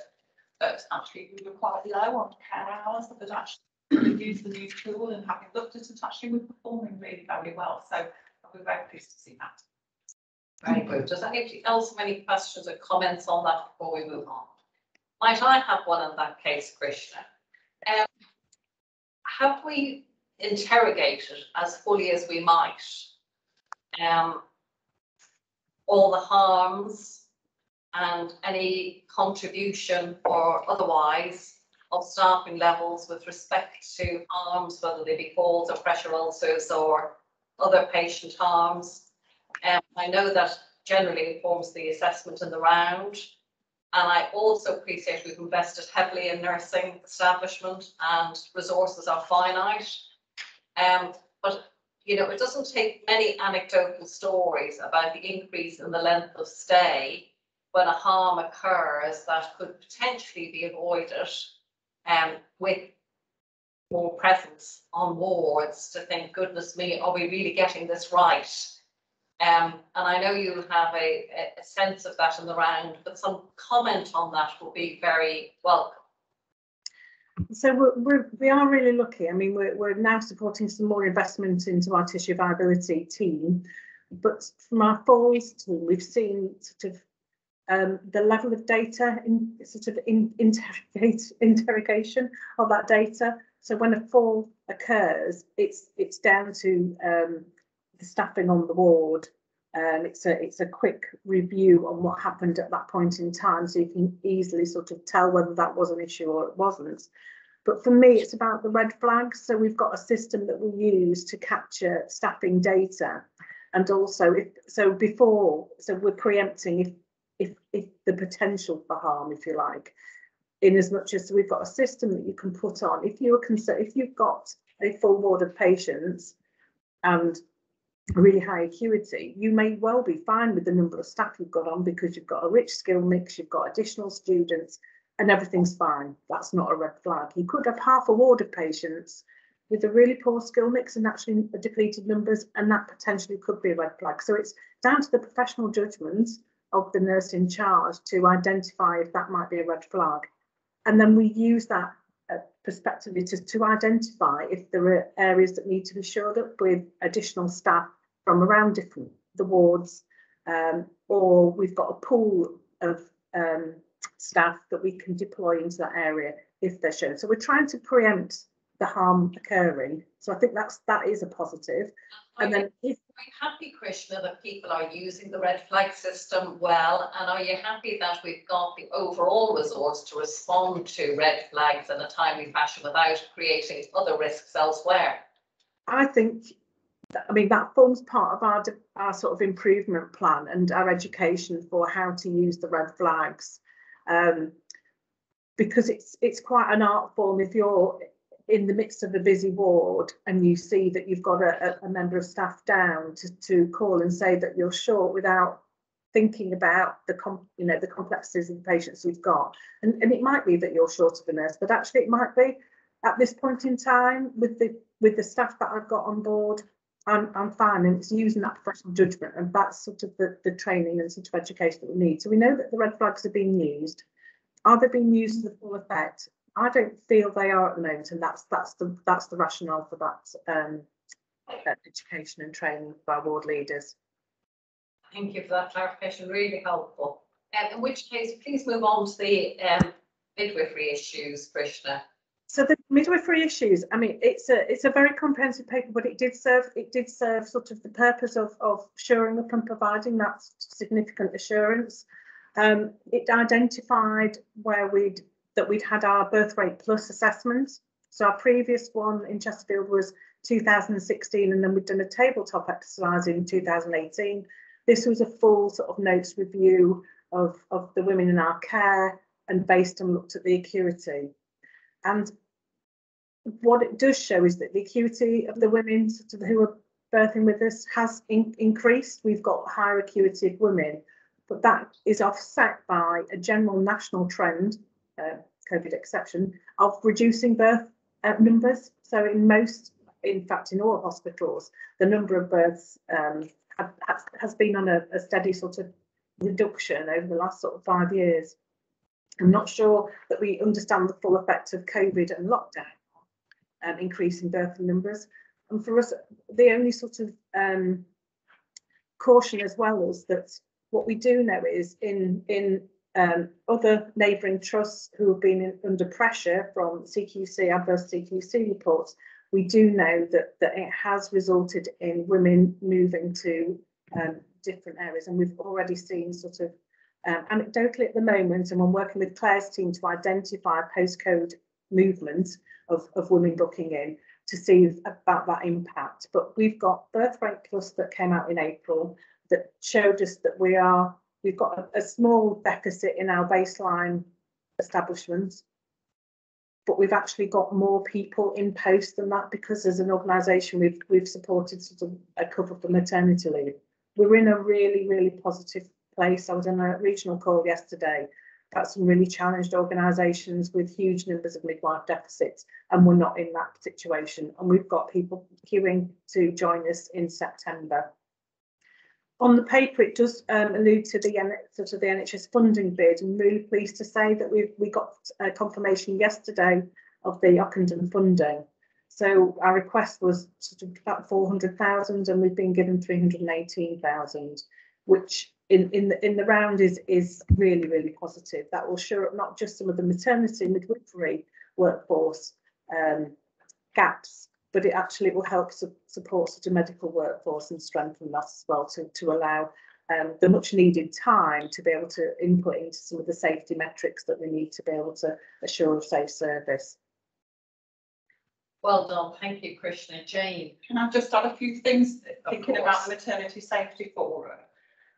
but actually we were quite low on care hours, but actually we've used the new tool and having looked at it, actually we're performing really very well. So we're very pleased to see that. Very good. Does anybody else have any questions or comments on that before we move on? Might I have one in that case, Krishna? Um, have we interrogated as fully as we might um, all the harms and any contribution or otherwise of staffing levels with respect to harms, whether they be falls or pressure ulcers or other patient harms. Um, I know that generally informs the assessment in the round. And I also appreciate we've invested heavily in nursing establishment and resources are finite. Um, but, you know, it doesn't take many anecdotal stories about the increase in the length of stay when a harm occurs that could potentially be avoided um, with more presence on wards to think, goodness me, are we really getting this right? Um, and I know you have a, a sense of that in the round, but some comment on that will be very welcome. So we're, we're, we are really lucky. I mean, we're, we're now supporting some more investment into our tissue viability team. But from our falls team, we've seen sort of um, the level of data in sort of in, interrogate, interrogation of that data. So when a fall occurs, it's it's down to um, the staffing on the ward. Um, it's a it's a quick review on what happened at that point in time, so you can easily sort of tell whether that was an issue or it wasn't. But for me, it's about the red flags. So we've got a system that we use to capture staffing data, and also if so before, so we're preempting if if if the potential for harm, if you like, in as much as we've got a system that you can put on. If you're concerned, if you've got a full ward of patients and really high acuity, you may well be fine with the number of staff you've got on because you've got a rich skill mix, you've got additional students, and everything's fine. That's not a red flag. You could have half a ward of patients with a really poor skill mix and actually depleted numbers, and that potentially could be a red flag. So it's down to the professional judgment of the nurse in charge to identify if that might be a red flag. And then we use that uh, perspectively to, to identify if there are areas that need to be shored up with additional staff from around different the wards, um, or we've got a pool of um, staff that we can deploy into that area if they're shown. So we're trying to preempt the harm occurring. So I think that's that is a positive. And then if happy, Krishna, that people are using the red flag system well? And are you happy that we've got the overall resource to respond to red flags in a timely fashion without creating other risks elsewhere? I think, I mean, that forms part of our, our sort of improvement plan and our education for how to use the red flags. Um, because it's it's quite an art form if you're in the midst of a busy ward and you see that you've got a, a member of staff down to, to call and say that you're short without thinking about the com you know the complexities of the patients you've got and, and it might be that you're short of a nurse but actually it might be at this point in time with the with the staff that I've got on board I'm, I'm fine and it's using that professional judgment and that's sort of the, the training and sort of education that we need so we know that the red flags are being used are they being used to the full effect I don't feel they are at the moment, and that's that's the that's the rationale for that um, education and training our ward leaders. Thank you for that clarification, really helpful. Um, in which case, please move on to the um, midwifery issues, Krishna. So the midwifery issues, I mean, it's a it's a very comprehensive paper, but it did serve it did serve sort of the purpose of of shoring up and providing that significant assurance. Um, it identified where we'd that we'd had our birth rate plus assessment. So our previous one in Chesterfield was 2016, and then we'd done a tabletop exercise in 2018. This was a full sort of notes review of, of the women in our care and based and looked at the acuity. And what it does show is that the acuity of the women sort of who are birthing with us has in, increased. We've got higher acuity of women, but that is offset by a general national trend uh, COVID exception, of reducing birth uh, numbers. So in most, in fact, in all hospitals, the number of births um, have, has been on a, a, steady sort of reduction over the last sort of five years. I'm not sure that we understand the full effect of COVID and lockdown um, increasing birth numbers. And for us, the only sort of um, caution as well is that what we do know is in in um, other neighbouring trusts who have been in, under pressure from CQC, adverse CQC reports, we do know that, that it has resulted in women moving to um, different areas. And we've already seen sort of um, anecdotally at the moment, and we're working with Claire's team to identify postcode movement of, of women booking in to see about that impact. But we've got Birth Rate Plus that came out in April that showed us that we are we've got a, a small deficit in our baseline establishments. But we've actually got more people in post than that because as an organisation we've we've supported sort of a cover for maternity leave. We're in a really, really positive place. I was in a regional call yesterday about some really challenged organisations with huge numbers of midwife deficits, and we're not in that situation. And we've got people queuing to join us in September. On the paper, it does um, allude to the of the NHS funding bid. I'm really pleased to say that we've we got a confirmation yesterday of the Ockenden funding. So our request was sort of about 400,000 and we've been given 318,000, which in, in, the, in the round is, is really, really positive. That will shore up not just some of the maternity midwifery workforce um, gaps, but it actually will help su support such a medical workforce and strengthen that as well to, to allow um, the much needed time to be able to input into some of the safety metrics that we need to be able to assure a safe service. Well done, thank you, Krishna. Jane. Can I just add a few things thinking about the maternity safety forum?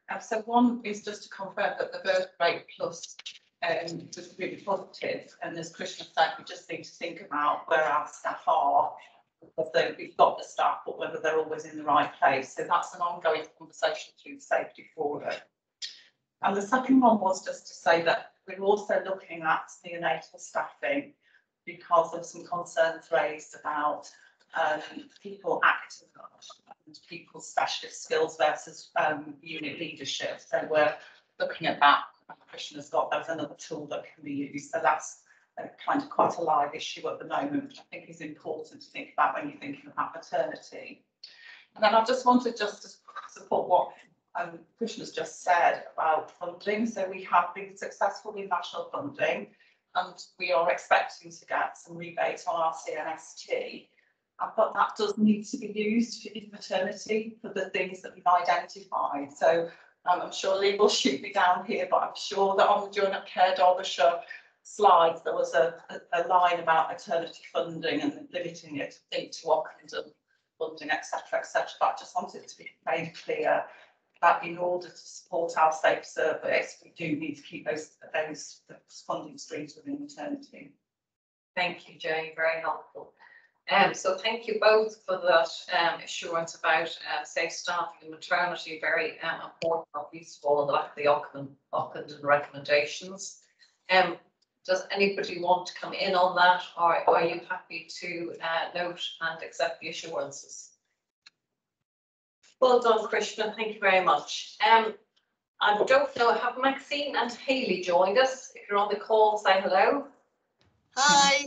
Um, so one is just to confirm that the birth rate plus um, was really positive, and as Krishna said, we just need to think about where our staff are. Whether we've got the staff, but whether they're always in the right place. So that's an ongoing conversation through the safety forum. And the second one was just to say that we're also looking at the neonatal staffing because of some concerns raised about um, people acting up and people's specialist skills versus um, unit leadership. So we're looking at that. Krishna's got there's another tool that can be used. So that's uh, kind of quite a live issue at the moment, which I think is important to think about when you're thinking about maternity. And then I just wanted just to support what um, Krishna's just said about funding. So we have been successful with national funding and we are expecting to get some rebate on our CNST. Uh, But that does need to be used for maternity for the things that we've identified. So um, I'm sure Lee will shoot me down here, but I'm sure that on the Joint Care Derbyshire slides, there was a, a, a line about maternity funding and limiting it, I think, to Ockenden funding, etc., etc. But I just wanted to be made clear that in order to support our safe service, we do need to keep those, those funding streams within maternity. Thank you, Jane, very helpful. Um, so thank you both for that um, assurance about uh, safe staffing and maternity, very um, important, not least of all, in the light of the Ockenden, Ockenden recommendations. Um, does anybody want to come in on that, or are you happy to uh, note and accept the assurances? Well done, Krishna, thank you very much. Um, I don't know, have Maxine and Haley joined us? If you're on the call, say hello. Hi.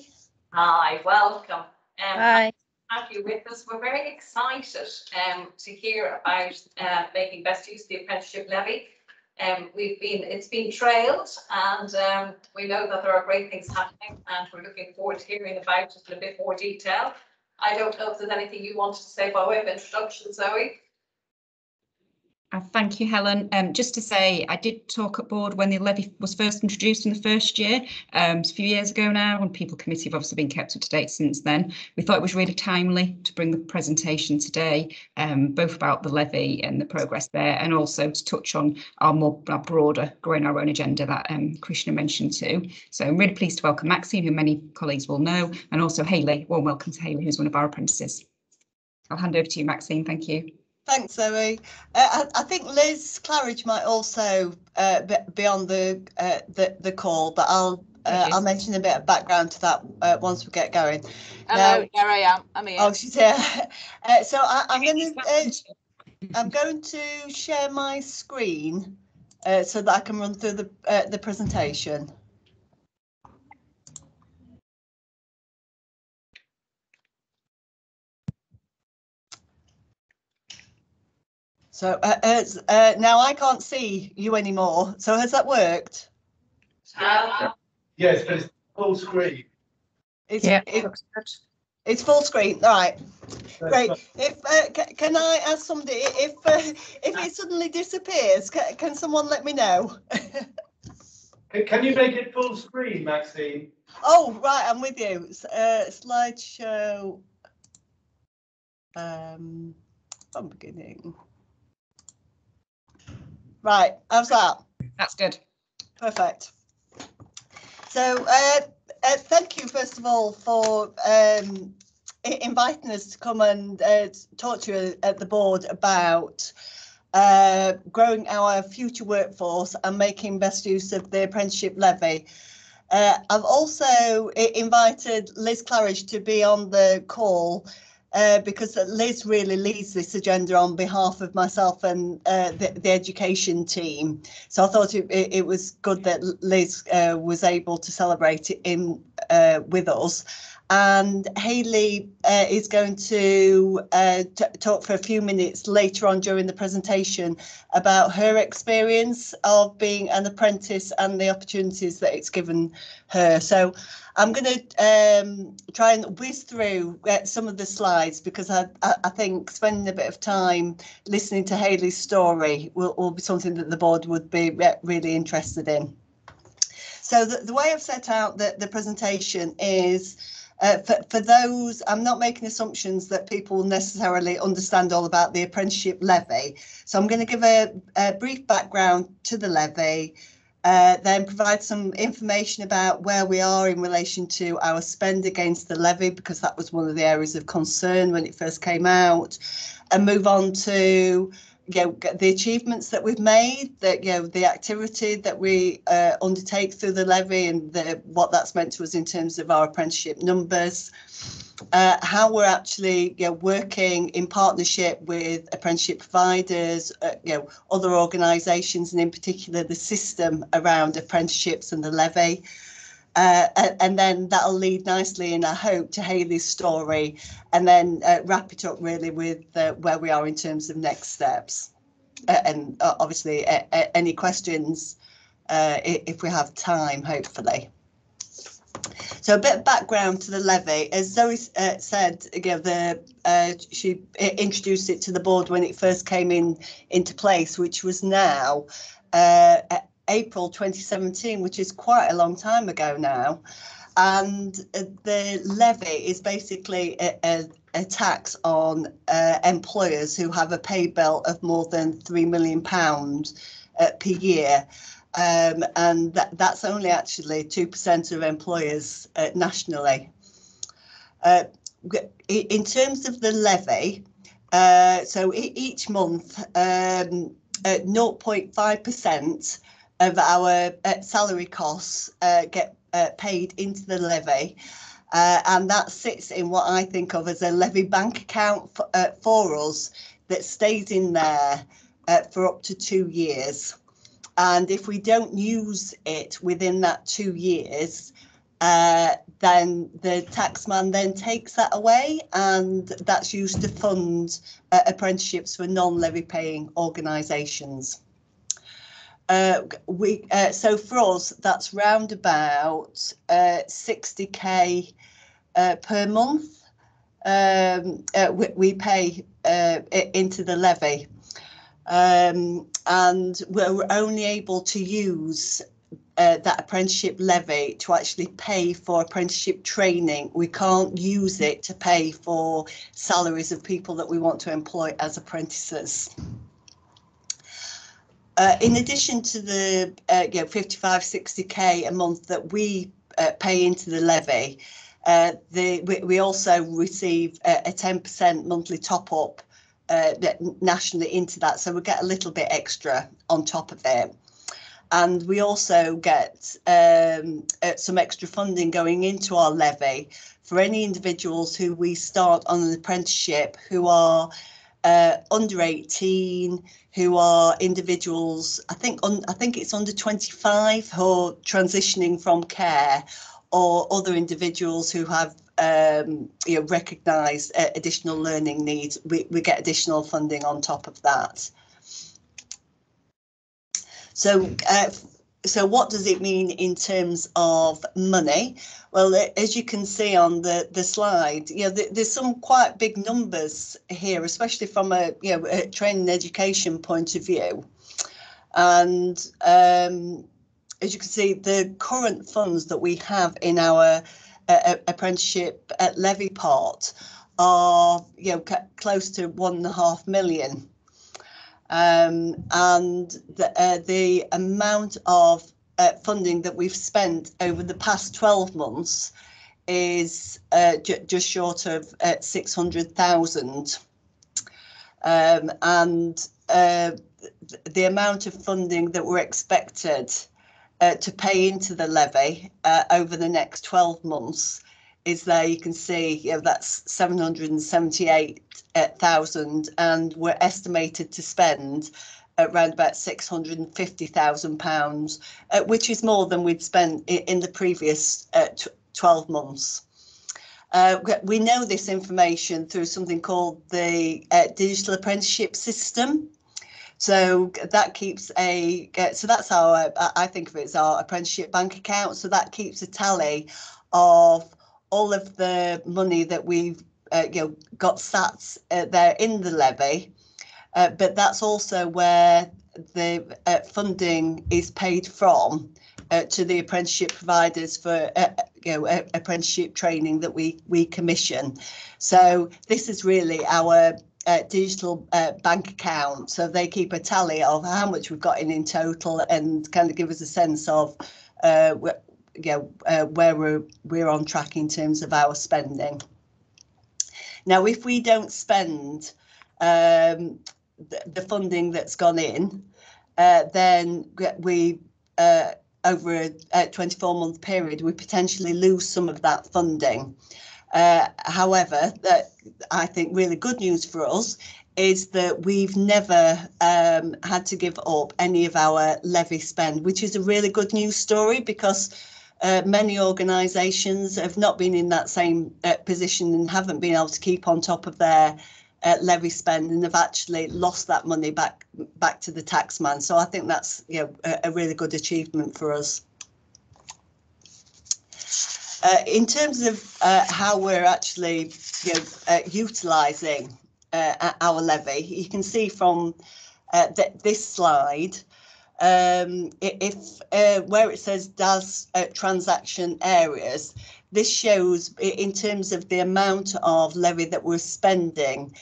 Hi, welcome. Um, Hi. Have you with us? We're very excited um, to hear about uh, making best use of the apprenticeship levy. Um, we've been, it's been trailed and um, we know that there are great things happening and we're looking forward to hearing about it in a bit more detail. I don't know if there's anything you wanted to say by way of introduction, Zoe? Uh, thank you, Helen. Um, just to say, I did talk at board when the levy was first introduced in the first year, um, a few years ago now, and people committee have obviously been kept up to date since then. We thought it was really timely to bring the presentation today, um, both about the levy and the progress there, and also to touch on our more our broader growing our own agenda that um, Krishna mentioned too. So I'm really pleased to welcome Maxine, who many colleagues will know, and also Hayley. Warm welcome to Hayley, who's one of our apprentices. I'll hand over to you, Maxine. Thank you. Thanks, Zoe. Uh, I, I think Liz Claridge might also uh, be, on the, uh, the the call, but I'll uh, I'll mention a bit of background to that uh, once we get going. Hello, Now- here I am. I'm here. Oh, she's here. Uh, so I, I'm going to uh, I'm going to share my screen uh, so that I can run through the uh, the presentation. So uh, uh, uh, now I can't see you anymore. So has that worked? Yes, but it's full screen. It's, it- It's full screen, all right. Great. If uh, can I ask somebody if uh, if it suddenly disappears, ca- can someone let me know? Can- Can you make it full screen, Maxine? Oh, right, I'm with you. Uh, slideshow. Um, from beginning. Right, how's that? That's good. Perfect. So uh, uh, thank you first of all for um, inviting us to come and uh, talk to you at the board about uh, growing our future workforce and making best use of the apprenticeship levy. Uh, I've also invited Liz Claridge to be on the call uh, because Liz really leads this agenda on behalf of myself and uh, the, the, education team. So I thought it, it, it was good that Liz uh, was able to celebrate it in uh, with us and Hayley uh, is going to uh, talk for a few minutes later on during the presentation about her experience of being an apprentice and the opportunities that it's given her. So I'm going to um, try and whiz through uh, some of the slides because I, I, think spending a bit of time listening to Hayley's story will, will be something that the board would be really interested in. So the, the way I've set out the, the presentation is uh, for, for those, I'm not making assumptions that people necessarily understand all about the apprenticeship levy. So I'm going to give a, a brief background to the levy, uh, then provide some information about where we are in relation to our spend against the levy, because that was one of the areas of concern when it first came out, and move on to you know, the achievements that we've made, that you know, the activity that we uh, undertake through the levy and the, what that's meant to us in terms of our apprenticeship numbers, uh, how we're actually you know, working in partnership with apprenticeship providers, uh, you know, other organisations, and in particular the system around apprenticeships and the levy. Uh, and then that'll lead nicely in, I hope, to Hayley's story, and then uh, wrap it up really with uh, where we are in terms of next steps. and uh, obviously, any questions uh, if we have time, hopefully. So a bit of background to the levy. As Zoe uh, said, again, the uh, she introduced it to the board when it first came in into place, which was now uh, April 2017, which is quite a long time ago now. And uh, the levy is basically a, a, a tax on uh, employers who have a pay bill of more than £3 million uh, per year. Um, and that, that's only actually 2% of employers uh, nationally. Uh, in terms of the levy, uh, so each month, um, 0.5% of our uh, salary costs uh, get uh, paid into the levy. Uh, and that sits in what I think of as a levy bank account for, uh, for us that stays in there uh, for up to two years. And if we don't use it within that two years, then the taxman then takes that away and that's used to fund apprenticeships for non-levy paying organisations. Uh, we uh, so for us that's round about uh, 60k uh, per month um, uh, we, we, pay uh, into the levy um, and we're only able to use that apprenticeship levy to actually pay for apprenticeship training. We can't use it to pay for salaries of people that we want to employ as apprentices. Uh, in addition to the uh, you know, 55, 60k a month that we uh, pay into the levy, uh, the, we, we, also receive a 10% monthly top up uh, nationally into that. So we get a little bit extra on top of it. And we also get um, uh, some extra funding going into our levy for any individuals who we start on an apprenticeship who are uh, under 18 who are individuals i think on i think it's under 25 who are transitioning from care or other individuals who have um, you know recognized uh, additional learning needs. We, we get additional funding on top of that. So uh, so what does it mean in terms of money? Well, as you can see on the, the slide, you know, there's some quite big numbers here, especially from a, you know, a training education point of view. And um, as you can see, the current funds that we have in our uh, apprenticeship at levy part are, you know, close to one and a half million. Um, and the, uh, the amount of uh, funding that we've spent over the past 12 months is uh, ju just short of uh, 600,000. Um, and uh, the amount of funding that we're expected uh, to pay into the levy over the next 12 months is there. You can see that's 778,000 and we're estimated to spend around about £650,000, uh, which is more than we'd spent in, the previous uh, 12 months. Uh, we know this information through something called the uh, digital apprenticeship system. So that keeps a, so that's our, I think of it as our apprenticeship bank account. So that keeps a tally of all of the money that we've uh, you know, got sats uh, there in the levy. Uh, but that's also where the uh, funding is paid from uh, to the apprenticeship providers for uh, you know apprenticeship training that we we commission. So this is really our uh, digital uh, bank account. So they keep a tally of how much we've got in in total and kind of give us a sense of uh, know, uh, where we're we're on track in terms of our spending. Now, if we don't spend um, the, the funding that's gone in, uh, then we uh, over a 24 month period, we potentially lose some of that funding. Uh, however, that I think really good news for us is that we've never um, had to give up any of our levy spend, which is a really good news story because uh, many organisations have not been in that same uh, position and haven't been able to keep on top of their uh, levy spend and have actually lost that money back back to the taxman. So I think that's you know a, a really good achievement for us. Uh, in terms of uh, how we're actually you know, uh, utilising uh, our levy, you can see from uh, th this slide, um, if uh, where it says DAS transaction areas, this shows in terms of the amount of levy that we're spending,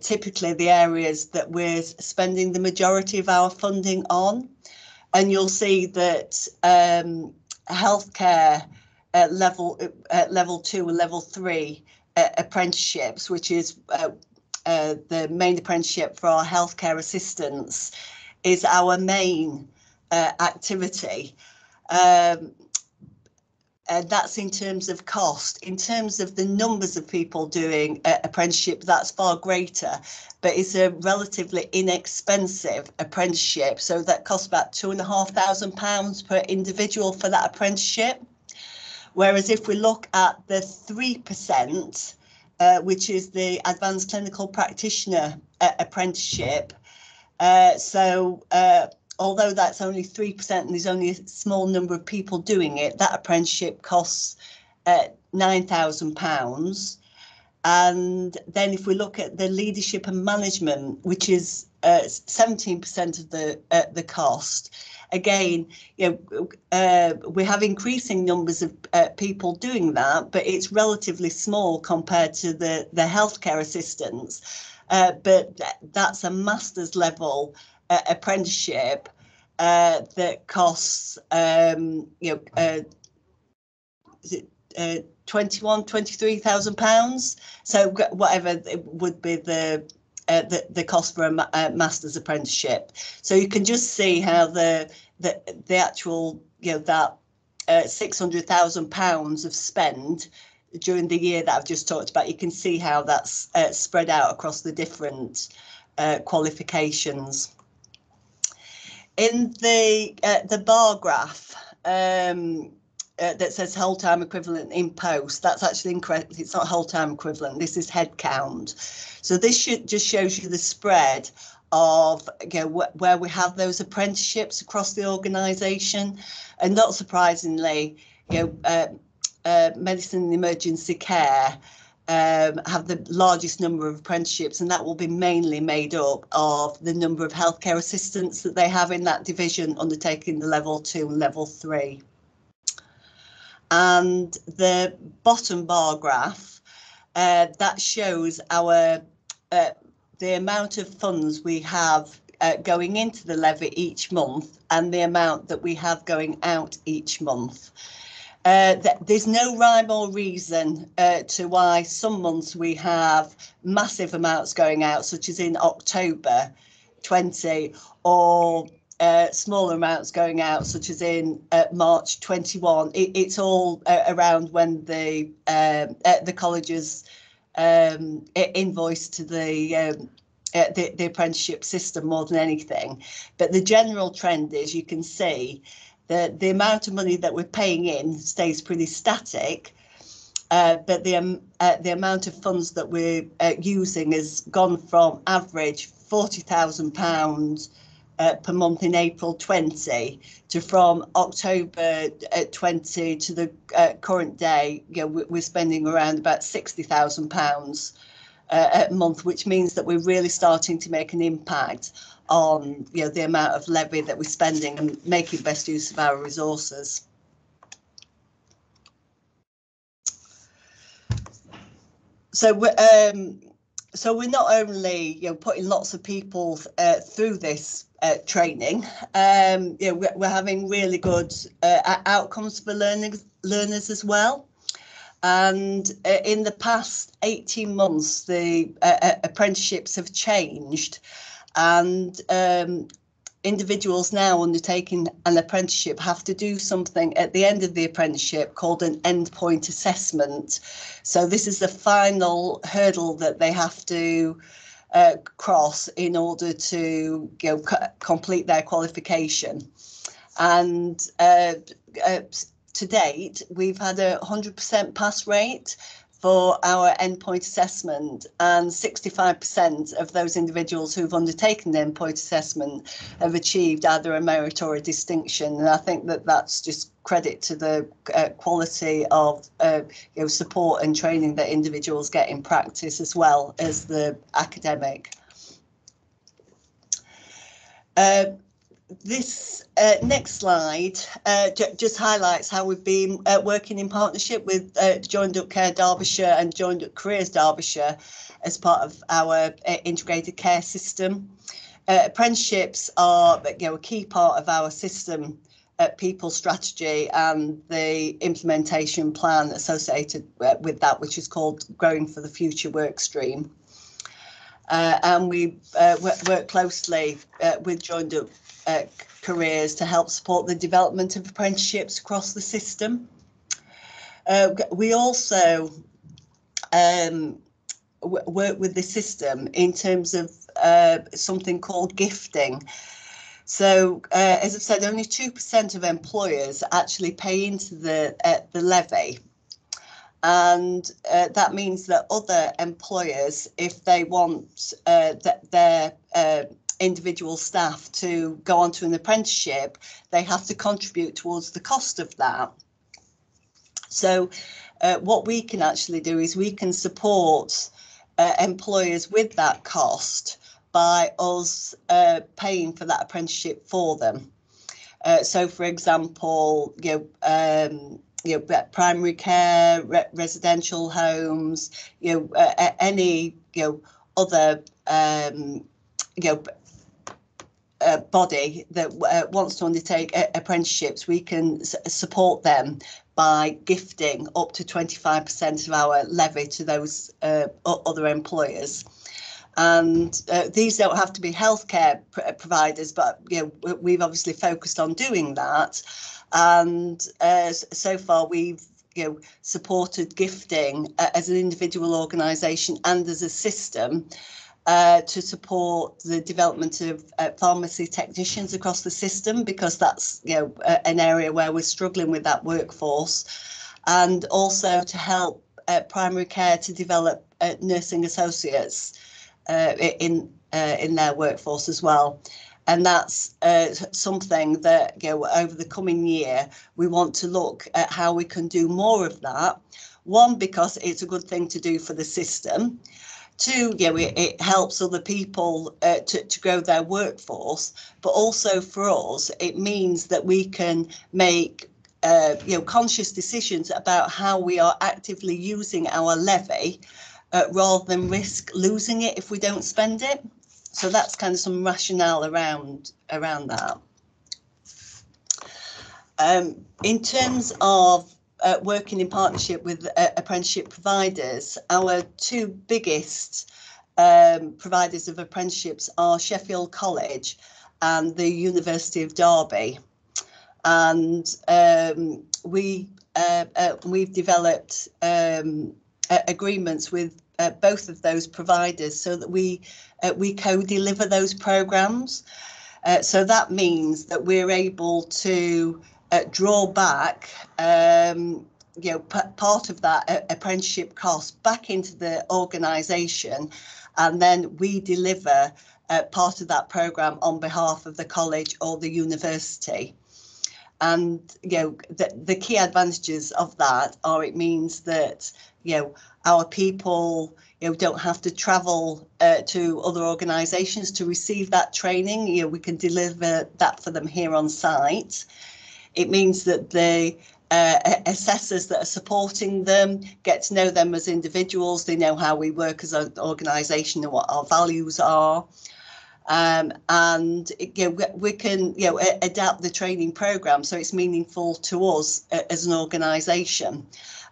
typically the areas that we're spending the majority of our funding on. And you'll see that um, healthcare uh, level uh, level two and level three uh, apprenticeships, which is uh, uh, the main apprenticeship for our healthcare assistants, is our main uh, activity. Um, and that's in terms of cost. In terms of the numbers of people doing uh, apprenticeship, that's far greater, but it's a relatively inexpensive apprenticeship. So that costs about two and a half thousand pounds per individual for that apprenticeship. Whereas if we look at the 3%, uh, which is the advanced clinical practitioner uh, apprenticeship, uh, so uh, although that's only 3% and there's only a small number of people doing it, that apprenticeship costs uh, £9,000. And then if we look at the leadership and management, which is 17% of the the cost, again, you know, uh, we have increasing numbers of uh, people doing that, but it's relatively small compared to the, the healthcare assistants. Uh, but th that's a master's level uh, apprenticeship uh, that costs, um, you know, uh, is it, uh, 21, 23,000 pounds. So whatever it would be the uh, the, the cost for a, ma a, master's apprenticeship. So you can just see how the the, the actual, you know, that uh, 600,000 pounds of spend during the year that I've just talked about, you can see how that's uh, spread out across the different uh, qualifications. In the uh, the bar graph, um, uh, that says whole time equivalent in post. That's actually incorrect. It's not whole time equivalent. This is head count. So this should just shows you the spread of you know, wh where we have those apprenticeships across the organisation. And not surprisingly, you know, uh, medicine and emergency care um, have the largest number of apprenticeships, and that will be mainly made up of the number of healthcare assistants that they have in that division undertaking the level two and level three. And the bottom bar graph, uh, that shows our uh, the amount of funds we have uh, going into the levy each month and the amount that we have going out each month. Uh, th- there's no rhyme or reason uh, to why some months we have massive amounts going out, such as in October 20, or uh, smaller amounts going out, such as in uh, March 21. It, it's all uh, around when the um, uh, the colleges um, invoice to the, um, the the apprenticeship system more than anything. But the general trend is you can see that the amount of money that we're paying in stays pretty static. Uh, but the um, uh, the amount of funds that we're uh, using has gone from average forty thousand pounds uh, per month in April 20 to from October uh, 20 to the uh, current day, you know, we- we're spending around about 60,000 pounds uh, a month, which means that we're really starting to make an impact on you know the amount of levy that we're spending and making best use of our resources. So we're, um, so we're not only you know putting lots of people uh, through this uh, training, um, you know, we're, we're having really good uh, outcomes for learners learners as well. And uh, in the past 18 months, the uh, uh, apprenticeships have changed, and um, individuals now undertaking an apprenticeship have to do something at the end of the apprenticeship called an endpoint assessment. So this is the final hurdle that they have to uh, cross in order to you know, complete their qualification. And uh, uh, to date, we've had a 100% pass rate for our endpoint assessment, and 65% of those individuals who've undertaken the endpoint assessment have achieved either a merit or a distinction. And I think that that's just credit to the uh, quality of uh, you know, support and training that individuals get in practice as well as the academic. Uh, this uh, next slide uh, ju- just highlights how we've been uh, working in partnership with uh, Joined Up Care Derbyshire and Joined Up Careers Derbyshire as part of our uh, integrated care system. Uh, apprenticeships are you know, a key part of our system people strategy and the implementation plan associated with that, which is called Growing for the Future work stream. Uh, and we uh, work, work closely uh, with Joined Up uh, Careers to help support the development of apprenticeships across the system. Uh, we also um, work with the system in terms of uh, something called gifting. So, uh, as I've said, only 2% of employers actually pay into the, uh, the levy. And uh, that means that other employers, if they want uh, th- their individual staff to go onto an apprenticeship, they have to contribute towards the cost of that. So, uh, what we can actually do is we can support uh, employers with that cost by us uh, paying for that apprenticeship for them. Uh, so, for example, you know, um, you know, primary care, re- residential homes, you know, uh, any you know other um, you know uh, body that uh, wants to undertake uh, apprenticeships, we can support them by gifting up to 25% of our levy to those uh, other employers. And uh, these don't have to be healthcare pr- providers, but you know we- we've obviously focused on doing that. And uh, so far, we've you know supported gifting uh, as an individual organisation and as a system uh, to support the development of uh, pharmacy technicians across the system because that's you know an area where we're struggling with that workforce, and also to help uh, primary care to develop uh, nursing associates uh, in uh, in their workforce as well. And that's something that you know over the coming year we want to look at how we can do more of that. One because it's a good thing to do for the system. Two, yeah, it, it helps other people uh, to, to grow their workforce, but also for us, it means that we can make uh, you know conscious decisions about how we are actively using our levy uh, rather than risk losing it if we don't spend it. so that's kind of some rationale around around that. Um, in terms of uh, working in partnership with uh, apprenticeship providers, our two biggest um, providers of apprenticeships are Sheffield College and the University of Derby. And um, we uh, uh, we've developed um, agreements with uh, both of those providers so that we uh, we co-deliver those programs. Uh, so that means that we're able to uh, draw back um, you know part of that apprenticeship cost back into the organisation and then we deliver uh, part of that program on behalf of the college or the university. And you know the, the key advantages of that are it means that you know our people you know don't have to travel uh, to other organisations to receive that training. You know we can deliver that for them here on site. It means that the uh, assessors that are supporting them, get to know them as individuals. They know how we work as an organisation and what our values are. Um, and you know, we, can you know adapt the training program so it's meaningful to us uh, as an organisation.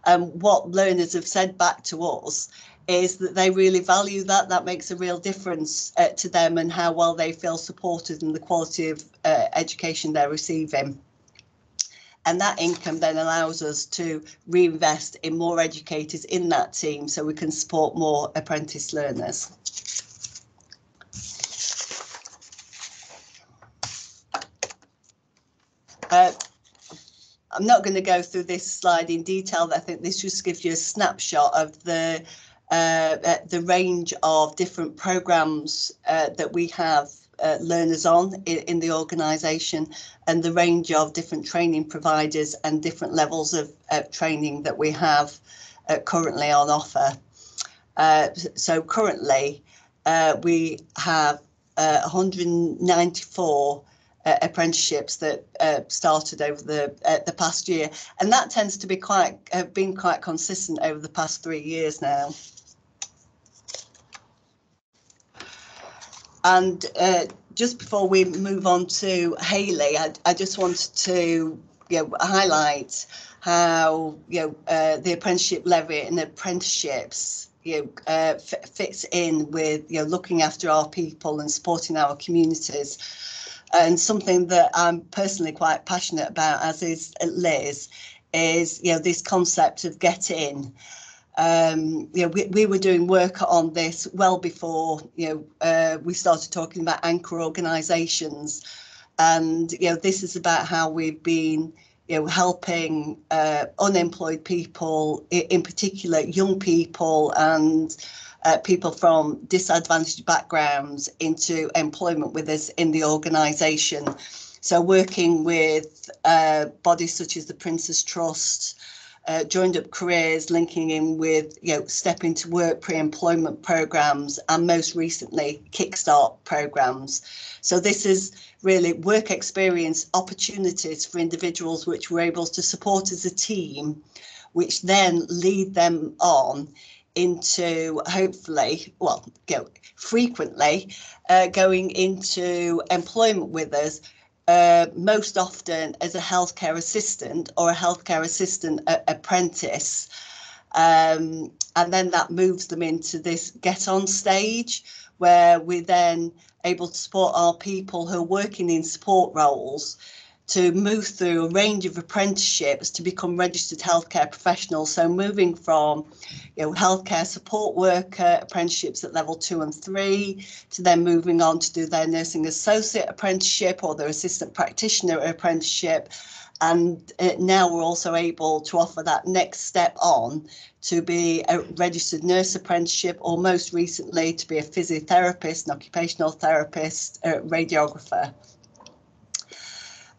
Um, what learners have said back to us is that they really value that. That makes a real difference uh, to them and how well they feel supported and the quality of uh, education they're receiving and that income then allows us to reinvest in more educators in that team so we can support more apprentice learners. Uh, I'm not going to go through this slide in detail. I think this just gives you a snapshot of the uh, the range of different programs uh, that we have uh, learners on in, in the organisation and the range of different training providers and different levels of uh, training that we have uh, currently on offer. Uh, so currently uh, we have 194 uh, apprenticeships that started over the the past year, and that tends to be quite been quite consistent over the past three years now. And uh, just before we move on to Hayley, I, I just wanted to you know, highlight how you know uh, the apprenticeship levy and apprenticeships you know uh, fits in with you know looking after our people and supporting our communities. And something that I'm personally quite passionate about, as is Liz, is you know this concept of get in um, you know, we, we were doing work on this well before, you know, uh, we started talking about anchor organisations. And, you know, this is about how we've been, you know, helping uh, unemployed people, in particular young people and uh, people from disadvantaged backgrounds into employment with us in the organisation. So working with uh, bodies such as the Prince's Trust, uh, joined up careers linking in with you know step into work pre-employment programs and most recently kickstart programs. So this is really work experience opportunities for individuals which we're able to support as a team which then lead them on into hopefully well go frequently uh, going into employment with us uh, most often as a healthcare assistant or a healthcare assistant apprentice. Um, and then that moves them into this get on stage where we're then able to support our people who are working in support roles to move through a range of apprenticeships to become registered healthcare professionals. So moving from, you know, healthcare support worker apprenticeships at level two and three, to then moving on to do their nursing associate apprenticeship or their assistant practitioner apprenticeship. And uh, now we're also able to offer that next step on to be a registered nurse apprenticeship or most recently to be a physiotherapist, an occupational therapist, a radiographer.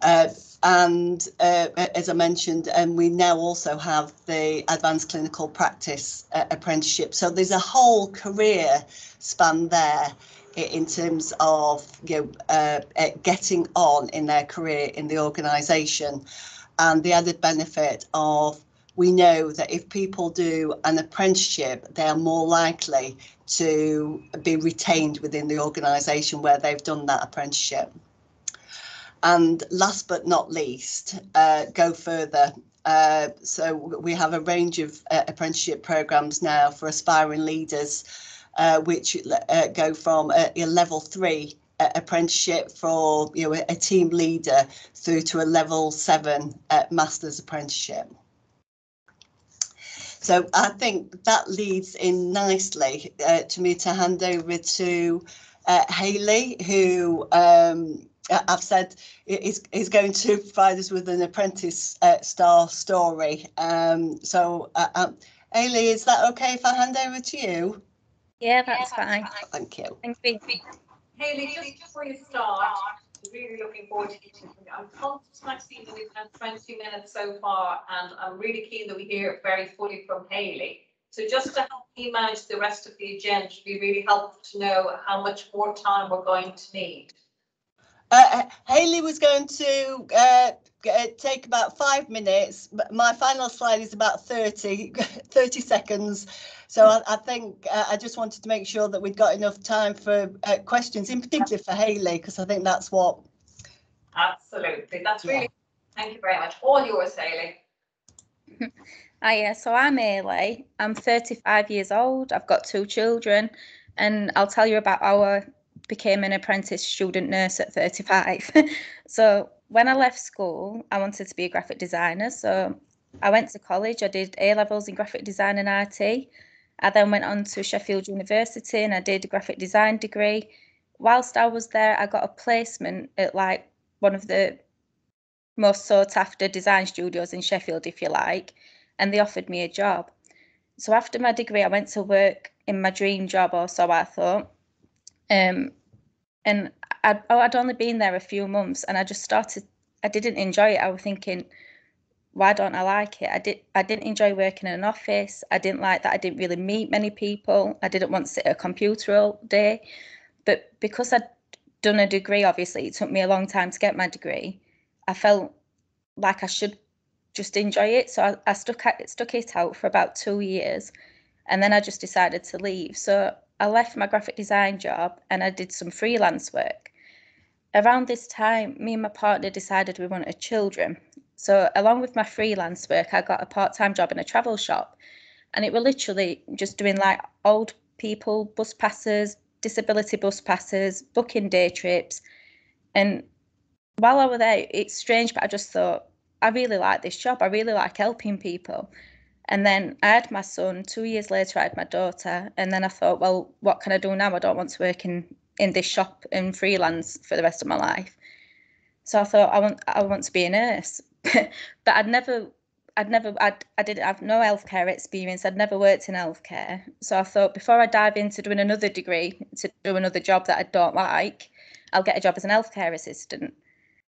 Uh, and uh, as I mentioned, um, we now also have the advanced clinical practice uh, apprenticeship. So there's a whole career span there in terms of you know uh, uh, getting on in their career in the organisation, and the added benefit of we know that if people do an apprenticeship, they are more likely to be retained within the organisation where they've done that apprenticeship. And last but not least, uh, go further. Uh, so we have a range of uh, apprenticeship programs now for aspiring leaders, uh, which uh, go from a, a level three uh, apprenticeship for you know a team leader through to a level seven master's apprenticeship. So I think that leads in nicely uh, to me to hand over to uh, Hayley, who um, I've said is, is going to provide us with an apprentice uh, star story. Um, so, uh, um, Hayley, is that okay if I hand over to you? Yeah, that's fine. Thank you. Thank you. Hayley, just before you start, really looking forward to hearing from you. I'm conscious, Maxine, that we've had 20 minutes so far, and I'm really keen that we hear it very fully from Hayley. So just to help me manage the rest of the agenda, it'd be really helpful to know how much more time we're going to need. Uh, Hayley was going to uh, take about five minutes, but my final slide is about 30, 30 seconds. So I, I think uh, I just wanted to make sure that we'd got enough time for uh, questions, in particular for Hayley, because I think that's what. Absolutely, that's really, yeah. thank you very much. All yours, Hayley. Hiya, so I'm Hayley. I'm 35 years old. I've got two children, and I'll tell you about our became an apprentice student nurse at 35. so when I left school, I wanted to be a graphic designer. So I went to college, I did A levels in graphic design and IT. I then went on to Sheffield University and I did a graphic design degree. Whilst I was there, I got a placement at like one of the most sought after design studios in Sheffield, if you like, and they offered me a job. So after my degree, I went to work in my dream job, or so I thought. Um, and I'd, oh, I'd only been there a few months and I just started, I didn't enjoy it. I was thinking, why don't I like it? I did I didn't enjoy working in an office. I didn't like that I didn't really meet many people. I didn't want to sit at a computer all day. But because I'd done a degree, obviously it took me a long time to get my degree. I felt like I should just enjoy it. So I, I stuck at, stuck it out for about two years and then I just decided to leave. So I left my graphic design job and I did some freelance work. Around this time, me and my partner decided we wanted children. So, along with my freelance work, I got a part time job in a travel shop. And it was literally just doing like old people bus passes, disability bus passes, booking day trips. And while I was there, it's strange, but I just thought, I really like this job. I really like helping people. And then I had my son. Two years later, I had my daughter. And then I thought, well, what can I do now? I don't want to work in, in this shop and freelance for the rest of my life. So I thought, I want I want to be a nurse. but I'd never, I'd never, I'd, I didn't have no healthcare experience. I'd never worked in healthcare. So I thought, before I dive into doing another degree to do another job that I don't like, I'll get a job as an healthcare assistant.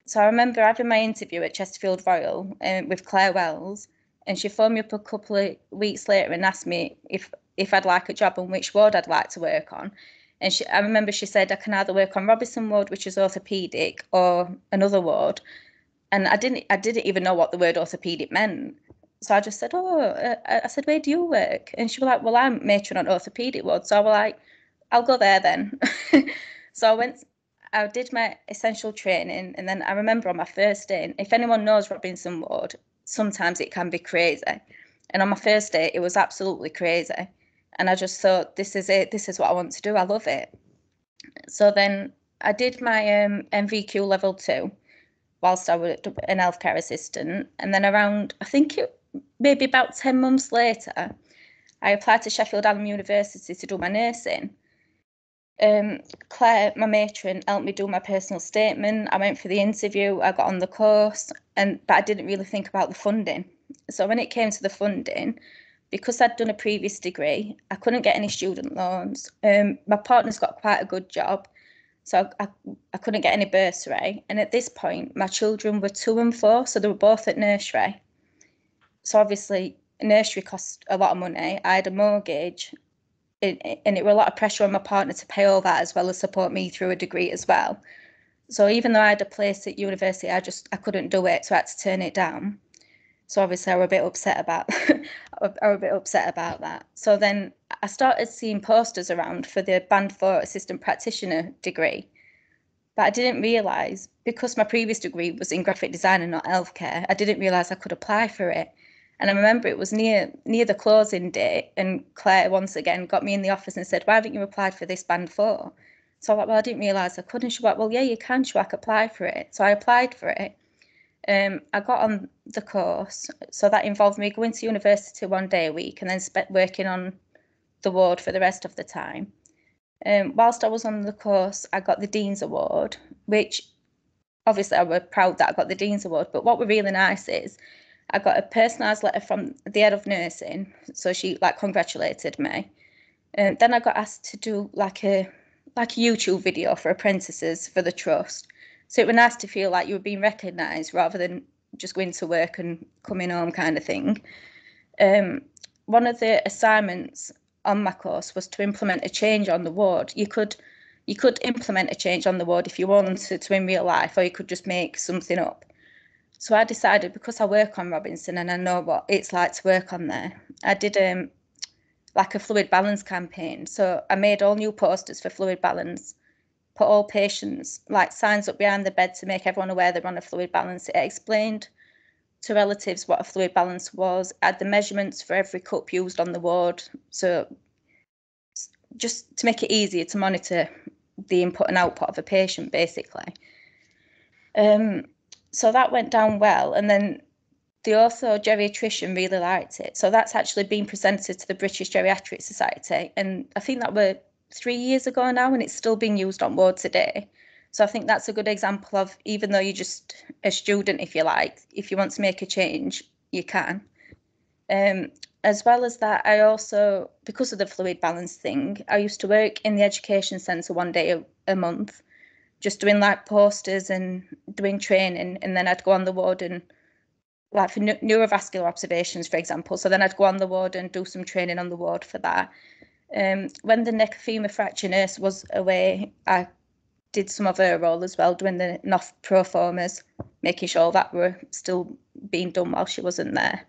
So I remember having my interview at Chesterfield Royal um, with Claire Wells and she phoned me up a couple of weeks later and asked me if if I'd like a job and which ward I'd like to work on. And she, I remember she said I can either work on Robinson ward, which is orthopedic, or another ward. And I didn't I didn't even know what the word orthopedic meant. So I just said, oh, uh, I said, where do you work? And she was like, well, I'm matron on orthopedic ward. So I was like, I'll go there then. so I went, I did my essential training, and then I remember on my first day, if anyone knows Robinson ward, sometimes it can be crazy. And on my first day, it was absolutely crazy. And I just thought, this is it. This is what I want to do. I love it. So then I did my um, NVQ level two whilst I was an healthcare assistant. And then around, I think it maybe about 10 months later, I applied to Sheffield Hallam University to do my nursing. Um, Claire, my matron, helped me do my personal statement. I went for the interview, I got on the course, and but I didn't really think about the funding. So when it came to the funding, because I'd done a previous degree, I couldn't get any student loans. Um, my partner's got quite a good job, so I, I couldn't get any bursary. And at this point, my children were two and four, so they were both at nursery. So obviously, nursery cost a lot of money. I had a mortgage, and it was a lot of pressure on my partner to pay all that as well as support me through a degree as well. So even though I had a place at university, I just I couldn't do it, so I had to turn it down. So obviously I was a bit upset about I was a bit upset about that. So then I started seeing posters around for the band four assistant practitioner degree. But I didn't realise because my previous degree was in graphic design and not healthcare, I didn't realise I could apply for it. And I remember it was near near the closing date, and Claire once again got me in the office and said, "Why haven't you applied for this band four? So I was like, well, I didn't realise I couldn't." she went, well, yeah, you can, Shwak, apply for it. So I applied for it. Um, I got on the course. So that involved me going to university one day a week and then spent working on the ward for the rest of the time. Um, whilst I was on the course, I got the Dean's Award, which obviously I was proud that I got the Dean's Award. But what was really nice is I got a personalised letter from the head of nursing. So she like congratulated me. And um, then I got asked to do like a like a YouTube video for apprentices for the trust. So it was nice to feel like you were being recognised rather than just going to work and coming home kind of thing. Um, one of the assignments on my course was to implement a change on the ward. You could you could implement a change on the ward if you wanted to in real life, or you could just make something up. So I decided because I work on Robinson and I know what it's like to work on there, I did um, like a fluid balance campaign. So I made all new posters for fluid balance, put all patients like signs up behind the bed to make everyone aware they're on a fluid balance. It explained to relatives what a fluid balance was, had the measurements for every cup used on the ward. So just to make it easier to monitor the input and output of a patient, basically. Um, so that went down well. And then the ortho geriatrician really liked it. So that's actually been presented to the British Geriatric Society. And I think that were three years ago now, and it's still being used on ward today. So I think that's a good example of even though you're just a student, if you like, if you want to make a change, you can. Um, as well as that, I also, because of the fluid balance thing, I used to work in the education centre one day a, a month, just doing like posters and doing training, and then I'd go on the ward and like for neurovascular observations, for example. So then I'd go on the ward and do some training on the ward for that. Um, when the neck femur fracture nurse was away, I did some of her role as well, doing the NOF proformas, making sure that were still being done while she wasn't there.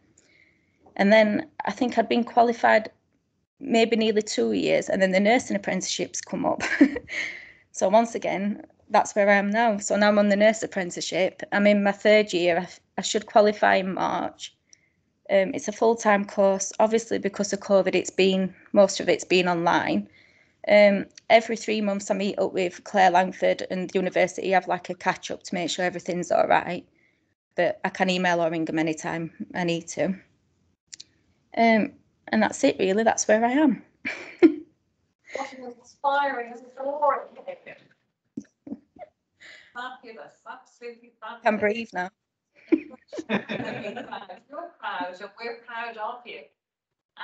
And then I think I'd been qualified maybe nearly two years, and then the nursing apprenticeships come up. so once again, that's where I am now. So now I'm on the nurse apprenticeship. I'm in my third year. I, I should qualify in March. Um, it's a full time course. Obviously, because of COVID, it's been most of it's been online. Um, every three months, I meet up with Claire Langford and the university. I have like a catch up to make sure everything's all right. But I can email or ring them anytime I need to. Um, and that's it, really. That's where I am. what an inspiring story. Fabulous, absolutely fabulous. Can breathe now. You're proud, and we're proud of you.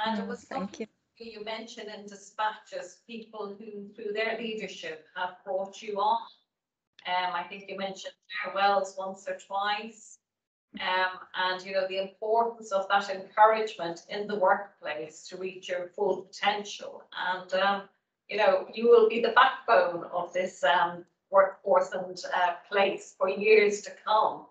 And it was Thank you. you mentioned in dispatches, people who through their leadership have brought you on. Um, I think you mentioned Claire Wells once or twice. Um, and you know, the importance of that encouragement in the workplace to reach your full potential. And um, you know, you will be the backbone of this um, workforce and uh, place for years to come.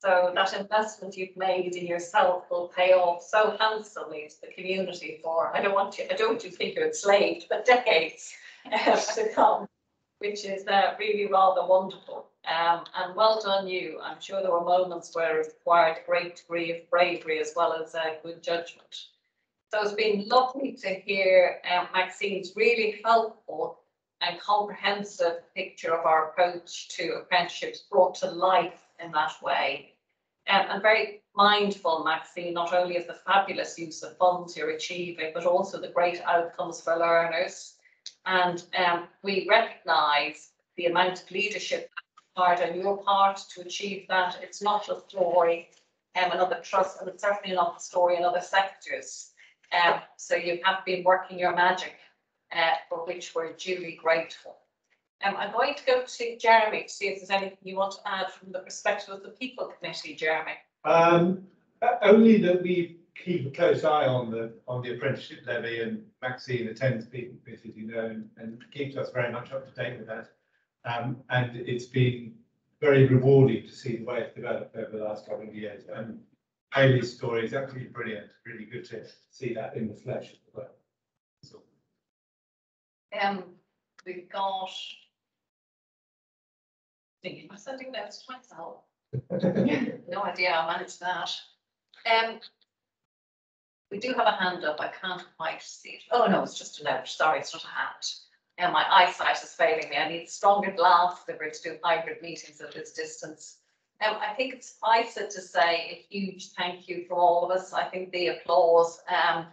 So that investment you've made in yourself will pay off so handsomely to the community for, I don't want you, I don't want you to think you're enslaved, but decades uh, to come, which is uh, really rather wonderful. Um, and well done you. I'm sure there were moments where it required a great degree of bravery as well as uh, good judgment. So it's been lovely to hear um, Maxine's really helpful and comprehensive picture of our approach to apprenticeships brought to life in that way. Um, I'm very mindful, Maxine, not only of the fabulous use of funds you're achieving, but also the great outcomes for learners. And um, we recognise the amount of leadership part on your part to achieve that. It's not a story um, in other trusts, and it's certainly not the story in other sectors. Um, so you have been working your magic uh, for which we're duly grateful. Um, I'm going to go to Jeremy to see if there's anything you want to add from the perspective of the People Committee, Jeremy. Um, only that we keep a close eye on the on the apprenticeship levy and Maxine attends People Committee, you know, and, and keeps us very much up to date with that. Um, and it's been very rewarding to see the way it's developed over the last couple of years. And Hayley's story is absolutely brilliant. Really good to see that in the flesh as well. Um, we've got. Thinking, I sending notes to myself? No idea, how I managed that. Um. We do have a hand up, I can't quite see it. Oh, no, it's just a note, sorry, it's not a hand. And my eyesight is failing me, I need stronger glass if we're to do hybrid meetings at this distance. Um, I think it's it to say a huge thank you from all of us. I think the applause um,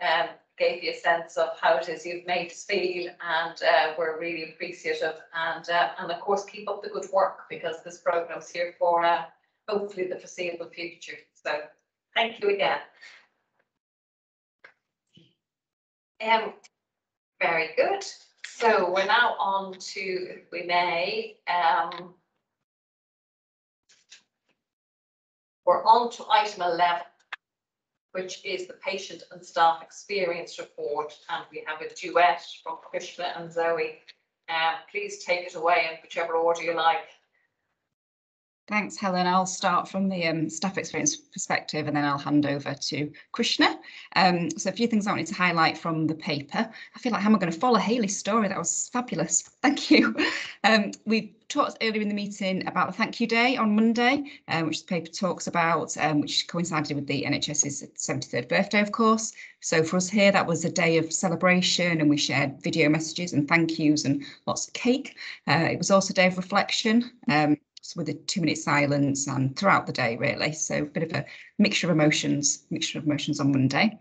um, gave you a sense of how it is you've made us feel and uh, we're really appreciative. And, uh, and of course, keep up the good work because this programme's here for uh, hopefully the foreseeable future. So thank you again. Um, very good. So we're now on to, we may, um, we're on to item eleven, which is the patient and staff experience report, and we have a duet from Krishna and Zoe. Um, please take it away in whichever order you like. Thanks, Helen. I'll start from the um, staff experience perspective and then I'll hand over to Krishna. Um, so a few things I wanted to highlight from the paper. I feel like how am I going to follow Hayley's story? That was fabulous. Thank you. Um, we talked earlier in the meeting about the thank you day on Monday, um, which the paper talks about, um, which coincided with the NHS's 73rd birthday, of course. So for us here, that was a day of celebration and we shared video messages and thank yous and lots of cake. Uh, it was also a day of reflection. Um, with a two minute silence and throughout the day really. So a bit of a mixture of emotions, mixture of emotions on Monday.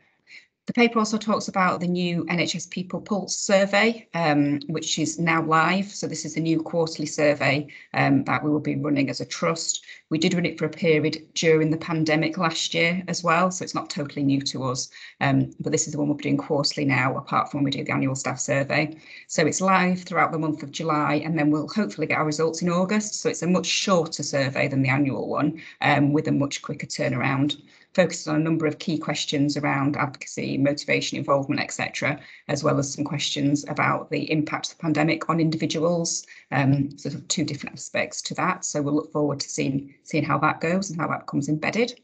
The paper also talks about the new NHS People Pulse survey, um, which is now live. So this is a new quarterly survey um, that we will be running as a trust. We did run it for a period during the pandemic last year as well, so it's not totally new to us. Um, but this is the one we're doing quarterly now, apart from when we do the annual staff survey. So it's live throughout the month of July, and then we'll hopefully get our results in August. So it's a much shorter survey than the annual one, um, with a much quicker turnaround focused on a number of key questions around advocacy, motivation, involvement, etc., as well as some questions about the impact of the pandemic on individuals. Um, sort of two different aspects to that. So we'll look forward to seeing seeing how that goes and how that becomes embedded.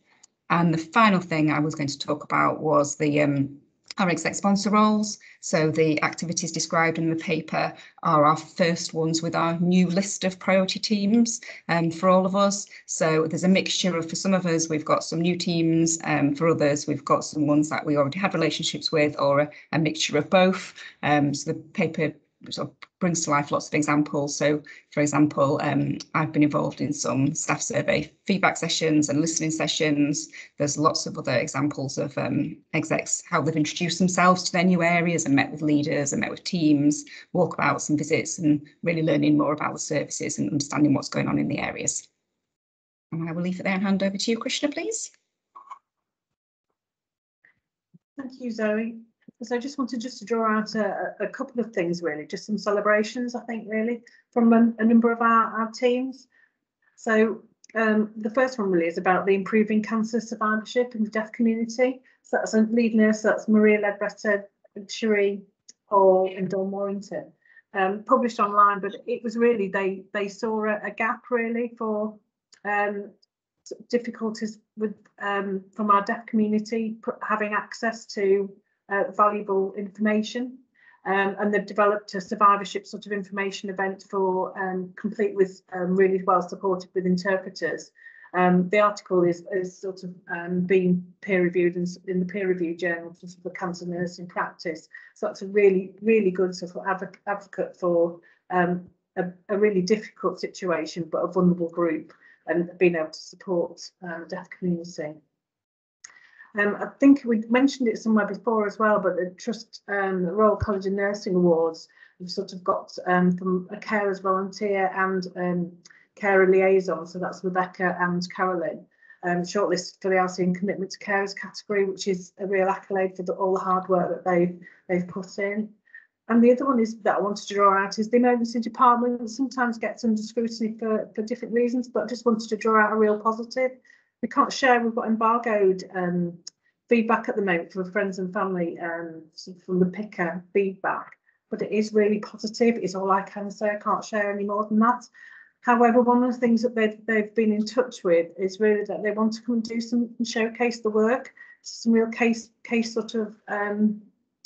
And the final thing I was going to talk about was the um, our exec sponsor roles. So the activities described in the paper are our first ones with our new list of priority teams um, for all of us. So there's a mixture of, for some of us, we've got some new teams, um, for others, we've got some ones that we already had relationships with or a, a mixture of both. Um, so the paper sort of brings to life lots of examples. So, for example, um, I've been involved in some staff survey feedback sessions and listening sessions. There's lots of other examples of um, execs, how they've introduced themselves to their new areas and met with leaders and met with teams, walkabouts and visits and really learning more about the services and understanding what's going on in the areas. And I will leave it there and hand over to you, Krishna, please. Thank you, Zoe. So I just wanted just to draw out a, a couple of things really, just some celebrations, I think, really, from a, a number of our, our teams. So um, the first one really is about the improving cancer survivorship in the deaf community. So that's a lead nurse, that's Maria Ledbetter, Cherie Hall and Don Warrington. Um, published online, but it was really, they they saw a, a gap really for um, difficulties with um, from our deaf community having access to uh, valuable information. Um, and they've developed a survivorship sort of information event for um, complete with um, really well supported with interpreters. Um, the article is, is sort of um, being peer reviewed in, in the peer review journal for sort of cancer nursing practice. So that's a really, really good sort of advocate, for um, a, a, really difficult situation, but a vulnerable group and being able to support um, the deaf community. Um, I think we mentioned it somewhere before as well, but the Trust um, Royal College of Nursing Awards, we've sort of got um, from a carers volunteer and um, carer liaison, so that's Rebecca and Carolyn, um, shortlisted for the RCN Commitment to Carers category, which is a real accolade for the, all the hard work that they've, they've put in. And the other one is that I wanted to draw out is the emergency department sometimes gets under scrutiny for, for different reasons, but I just wanted to draw out a real positive we can't share. We've got embargoed um, feedback at the moment from friends and family um, from the Picker feedback, but it is really positive. It's all I can say. I can't share any more than that. However, one of the things that they've, they've been in touch with is really that they want to come and do some and showcase the work, some real case case sort of um,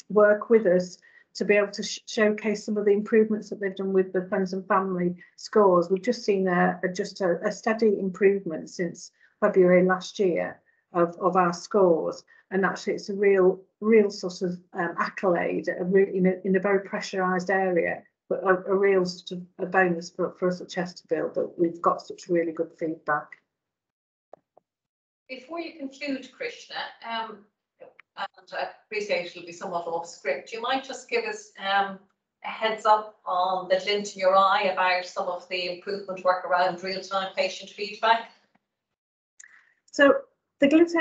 work with us to be able to sh showcase some of the improvements that they've done with the friends and family scores. We've just seen a, a just a, a, steady improvement since February last year of, of our scores. And actually it's a real, real sort of um, accolade in, a, in a very pressurised area, but a, a, real sort of a bonus for, for us at Chesterfield that we've got such really good feedback. Before you conclude, Krishna, um, and I appreciate it'll be somewhat off script. You might just give us um, a heads up on the glint in your eye about some of the improvement work around real-time patient feedback. So the glint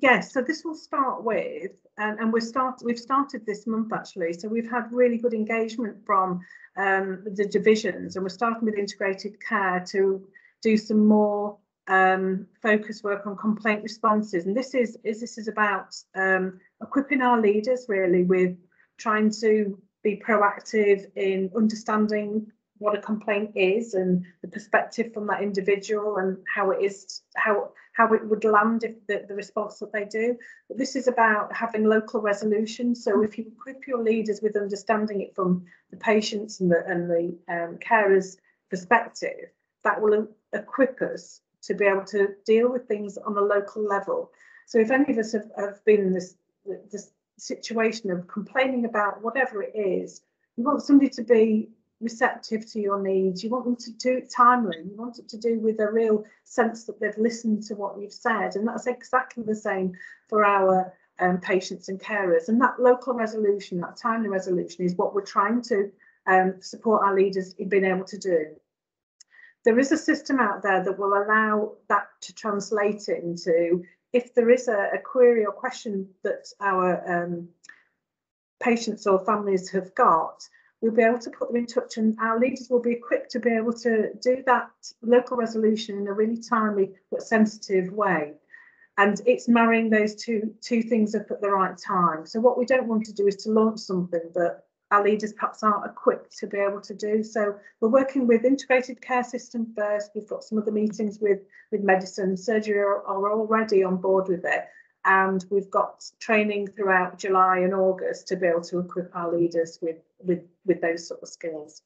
yes. So this will start with, and, and we're start we've started this month actually. So we've had really good engagement from um, the divisions, and we're starting with integrated care to do some more um, focus work on complaint responses. And this is, is this is about um, equipping our leaders really with trying to be proactive in understanding what a complaint is and the perspective from that individual and how it is how how it would land if the, the response that they do but this is about having local resolution so if you equip your leaders with understanding it from the patients and the and the um, carers perspective that will equip us to be able to deal with things on a local level. So if any of us have, have been in this, this situation of complaining about whatever it is, you want somebody to be receptive to your needs. You want them to do it timely. You want it to do with a real sense that they've listened to what you've said. And that's exactly the same for our um, patients and carers. And that local resolution, that timely resolution is what we're trying to um, support our leaders in being able to do there is a system out there that will allow that to translate into if there is a, a query or question that our um, patients or families have got, we'll be able to put them in touch and our leaders will be equipped to be able to do that local resolution in a really timely but sensitive way. And it's marrying those two two things up at the right time. So what we don't want to do is to launch something that our leaders perhaps aren't equipped to be able to do. So we're working with integrated care system first. We've got some of the meetings with, with medicine. Surgery are, are already on board with it. And we've got training throughout July and August to be able to equip our leaders with, with, with those sort of skills.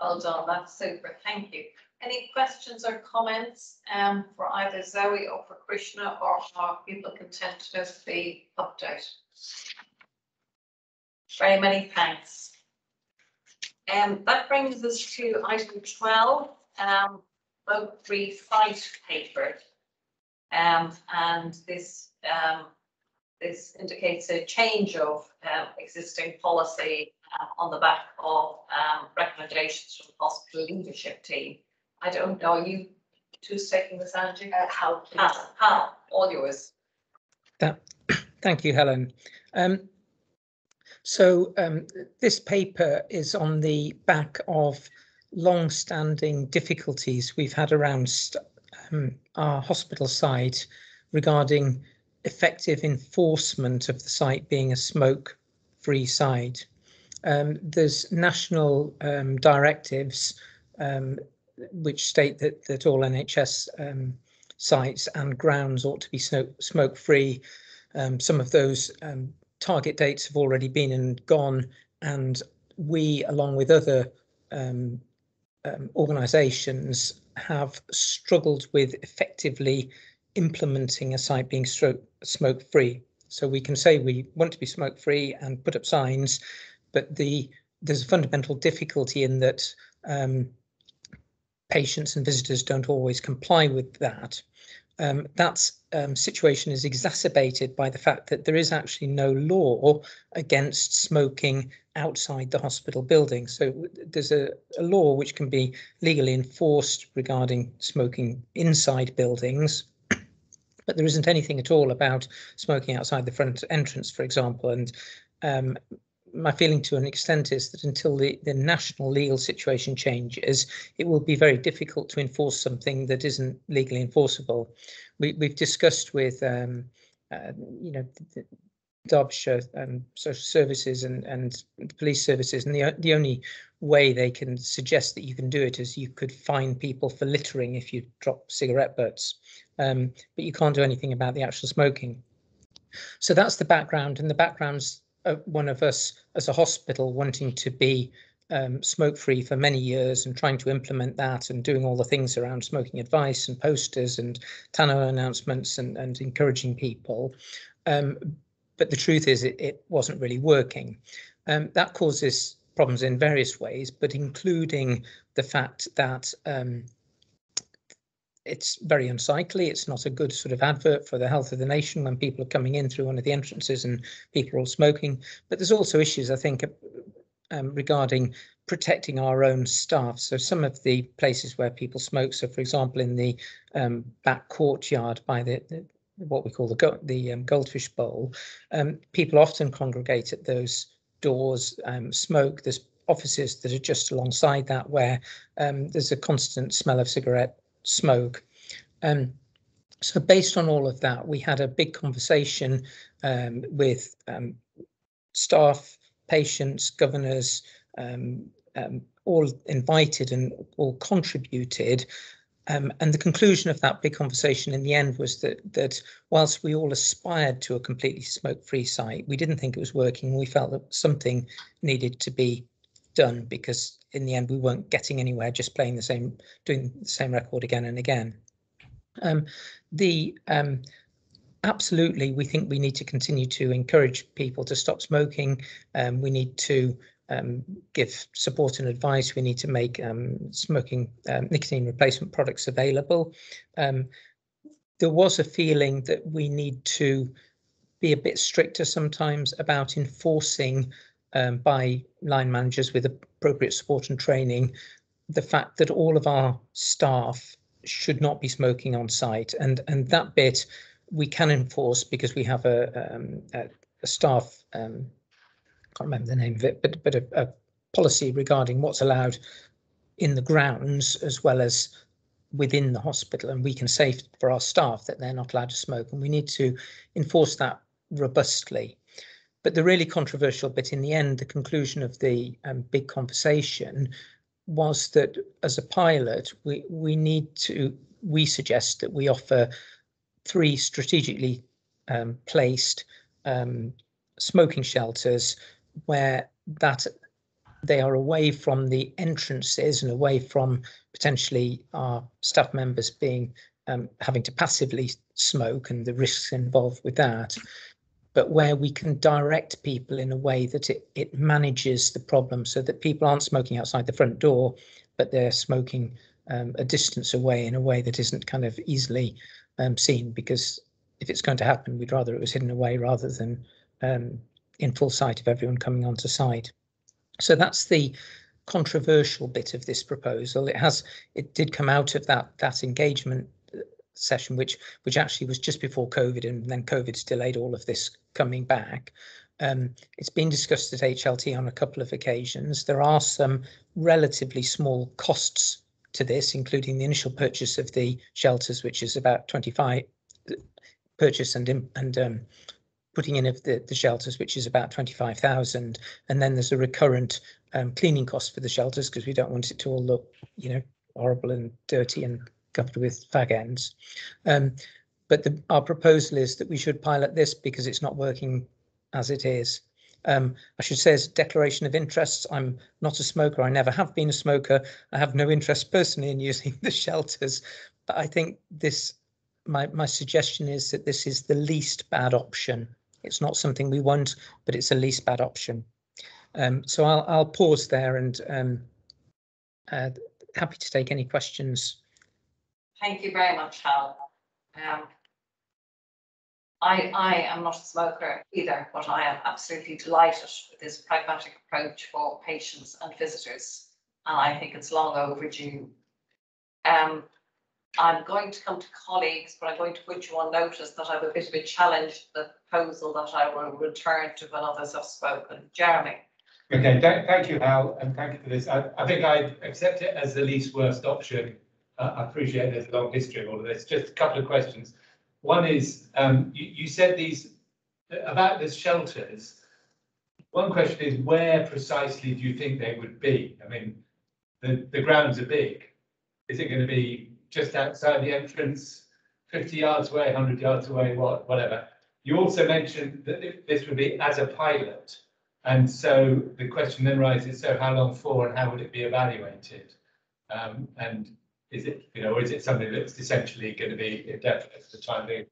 Well done, that's super, thank you. Any questions or comments um, for either Zoe or for Krishna or are people content with the update? Very many thanks. Um, that brings us to item 12, um, vote three site paper. Um, and this um, this indicates a change of um, existing policy uh, on the back of um, recommendations from the hospital leadership team. I don't know, are you two taking this, Angie? Uh, how, how, how, all yours. That, thank you, Helen. Um, so um, this paper is on the back of long-standing difficulties we've had around um, our hospital site regarding effective enforcement of the site being a smoke-free site. Um, there's national um, directives um, which state that, that all NHS um, sites and grounds ought to be smoke-free. some of those target dates have already been and gone, and we, along with other um, um, organisations, have struggled with effectively implementing a site being smoke free. So we can say we want to be smoke free and put up signs, but the there's a fundamental difficulty in that um, patients and visitors don't always comply with that um, that um, situation is exacerbated by the fact that there is actually no law against smoking outside the hospital building. So there's a, a, law which can be legally enforced regarding smoking inside buildings, but there isn't anything at all about smoking outside the front entrance, for example. And um, my feeling to an extent is that until the, the national legal situation changes, it will be very difficult to enforce something that isn't legally enforceable. We, we've discussed with, um, uh, you know, the, Derbyshire um, social services and, and police services, and the, the only way they can suggest that you can do it is you could fine people for littering if you drop cigarette butts, um, but you can't do anything about the actual smoking. So that's the background, and the background's uh, one of us as a hospital wanting to be um, smoke free for many years and trying to implement that and doing all the things around smoking advice and posters and tannoy announcements and, and encouraging people. Um, but the truth is it, it wasn't really working. Um, that causes problems in various ways, but including the fact that um, it's very unsightly. It's not a good sort of advert for the health of the nation when people are coming in through one of the entrances and people are all smoking. But there's also issues, I think, um, regarding protecting our own staff. So some of the places where people smoke, so for example, in the um, back courtyard by the, the, what we call the the um, goldfish bowl, um, people often congregate at those doors, um, smoke. There's offices that are just alongside that where um, there's a constant smell of cigarette smoke. Um, so based on all of that, we had a big conversation um, with um, staff, patients, governors, um, um, all invited and all contributed. Um, and the conclusion of that big conversation in the end was that that whilst we all aspired to a completely smoke-free site, we didn't think it was working. We felt that something needed to be done because in the end we weren't getting anywhere just playing the same doing the same record again and again. Um, the um, absolutely we think we need to continue to encourage people to stop smoking. Um, we need to um, give support and advice. We need to make um, smoking um, nicotine replacement products available. There was a feeling that we need to be a bit stricter sometimes about enforcing um, by line managers with appropriate support and training the fact that all of our staff should not be smoking on site. And and that bit we can enforce because we have a, um, a, a staff um, can't remember the name of it but but a, a policy regarding what's allowed in the grounds as well as within the hospital. And we can say for our staff that they're not allowed to smoke. And we need to enforce that robustly but the really controversial bit in the end, the conclusion of the um, big conversation was that as a pilot, we, we need to, we suggest that we offer three strategically um, placed um, smoking shelters where that they are away from the entrances and away from potentially our staff members being um, having to passively smoke and the risks involved with that but where we can direct people in a way that it, it manages the problem so that people aren't smoking outside the front door, but they're smoking um, a distance away in a way that isn't kind of easily um, seen because if it's going to happen, we'd rather it was hidden away rather than um, in full sight of everyone coming onto site. So that's the controversial bit of this proposal. It has, it did come out of that that engagement session, which which actually was just before COVID, and then COVID's delayed all of this coming back. Um, it's been discussed at HLT on a couple of occasions. There are some relatively small costs to this, including the initial purchase of the shelters, which is about 25 purchase and and um, putting in of the, the shelters, which is about 25,000. And then there's a recurrent um, cleaning cost for the shelters because we don't want it to all look, you know, horrible and dirty and covered with fag ends. Um, but the, our proposal is that we should pilot this because it's not working as it is. Um, I should say as a declaration of interests, I'm not a smoker. I never have been a smoker. I have no interest personally in using the shelters, but I think this, my, my suggestion is that this is the least bad option. It's not something we want, but it's a least bad option. Um, so I'll, I'll pause there and um, uh, happy to take any questions Thank you very much, Hal. Um, I, I am not a smoker either, but I am absolutely delighted with this pragmatic approach for patients and visitors. And I think it's long overdue. Um, I'm going to come to colleagues, but I'm going to put you on notice that I have a bit of a challenge the proposal that I will return to when others have spoken. Jeremy. Okay, th thank you, Hal, and thank you for this. I, I think I accept it as the least worst option I appreciate there's a long history of all of this. Just a couple of questions. One is, um, you, you said these about the shelters. one question is where precisely do you think they would be? I mean, the, the grounds are big. Is it going to be just outside the entrance, 50 yards away, 100 yards away, what, whatever? You also mentioned that this would be as a pilot. And so the question then rises, so how long for and how would it be evaluated? Um, and is it, you know, or is it something that's essentially going to be indefinite for the time being?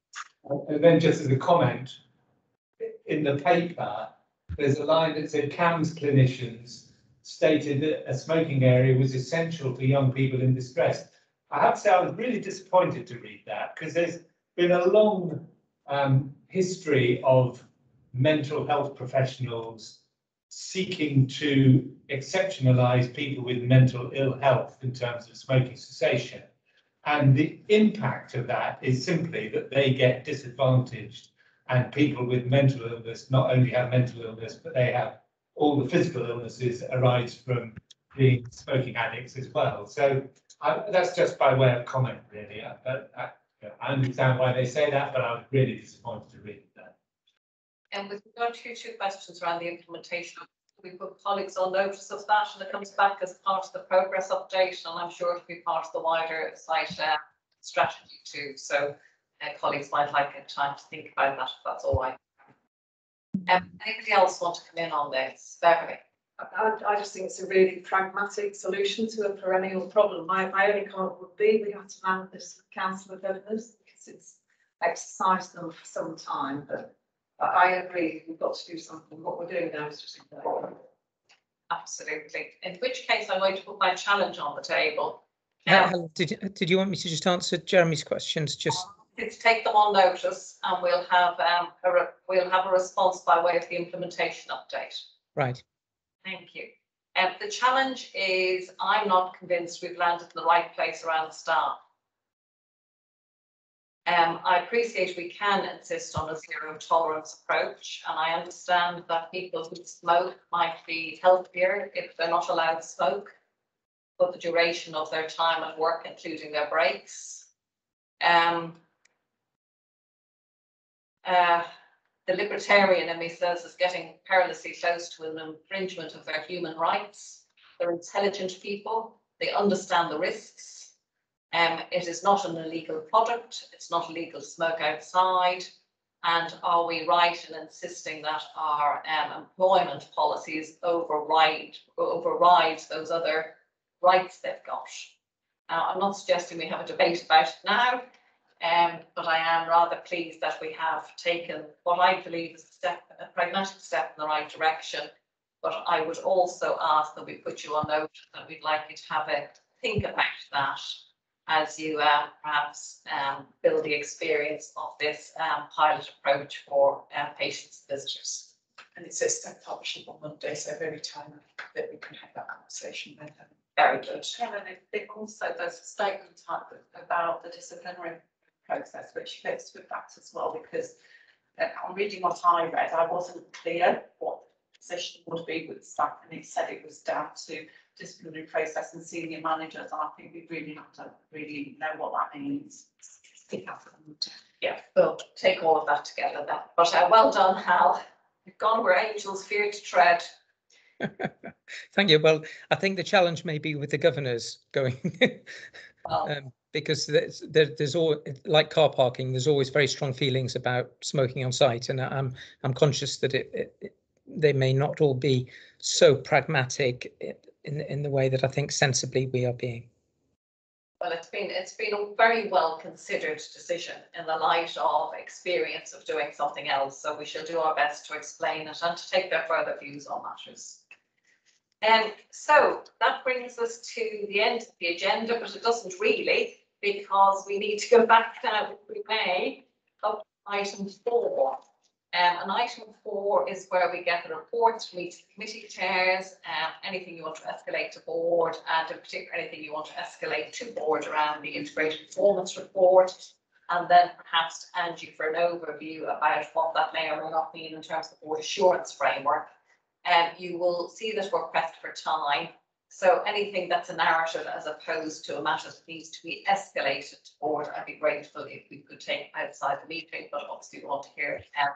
And then just as a comment, in the paper, there's a line that said CAMHS clinicians stated that a smoking area was essential for young people in distress. I have to say I was really disappointed to read that because there's been a long um, history of mental health professionals seeking to exceptionalize people with mental ill health in terms of smoking cessation. And the impact of that is simply that they get disadvantaged and people with mental illness not only have mental illness, but they have all the physical illnesses arise from being smoking addicts as well. So I, that's just by way of comment, really. I, but uh, I, I understand why they say that, but I was really disappointed to read. And with regard to two questions around the implementation, we put colleagues on notice of that and it comes back as part of the progress update and I'm sure it'll be part of the wider site uh, strategy too. So uh, colleagues might like a time to think about that if that's all right. Um, anybody else want to come in on this? Beverly? I, I just think it's a really pragmatic solution to a perennial problem. My, my only comment would be we have to manage this Council of Governors because it's exercised them for some time, but I agree, we've got to do something. What we're doing now is just. Absolutely. In which case I'm going to put my challenge on the table. Uh, Helen, did, did you want me to just answer Jeremy's questions? Just to take them on notice and we'll have um, a re- we'll have a response by way of the implementation update. right. Thank you. Um, the challenge is I'm not convinced we've landed in the right place around the staff. Um, I appreciate we can insist on a zero tolerance approach, and I understand that people who smoke might be healthier if they're not allowed to smoke for the duration of their time at work, including their breaks. Um, uh, the libertarian in me says is getting perilously close to an infringement of their human rights. They're intelligent people. They understand the risks. Um, it is not an illegal product. It's not illegal smoke outside. And are we right in insisting that our um, employment policies override override those other rights they've got? Now, I'm not suggesting we have a debate about it now. Um, but I am rather pleased that we have taken what I believe is a step, a pragmatic step in the right direction. But I would also ask that we put you on notice that we'd like you to have a think about that as you uh, perhaps um, build the experience of this um, pilot approach for uh, patients and visitors. And it's a step publishing on Monday, so very timely that we can have that conversation with them. Very good. Helen, I think also there's a statement up about the disciplinary process, which fits with that as well, because uh, on reading what I read, I wasn't clear what the position would be with staff, and it said it was down to disciplinary process and senior managers, and I think we really have to really know what that means. Yeah, we'll take all of that together then. But uh, well done, Hal. You've gone where angels fear to tread. Thank you. Well, I think the challenge may be with the governors going. Well, um, because there's, there, there's all like car parking. There's always very strong feelings about smoking on site, and I'm I'm conscious that it, it, it they may not all be so pragmatic in in the way that I think sensibly we are being. Well, it's been it's been a very well considered decision in the light of experience of doing something else. So we shall do our best to explain it and to take their further views on matters. And um, so that brings us to the end of the agenda, but it doesn't really because we need to go back now, if we may, up item four. Um, and item four is where we get the reports from each of the committee chairs, um, anything you want to escalate to board, and in particular anything you want to escalate to board around the integrated performance report. And then perhaps to Angie for an overview about what that may or may not mean in terms of the board assurance framework um, you will see that we're pressed for time. So anything that's a narrative as opposed to a matter that needs to be escalated to board, I'd be grateful if we could take outside the meeting, but obviously we want to hear it. Um,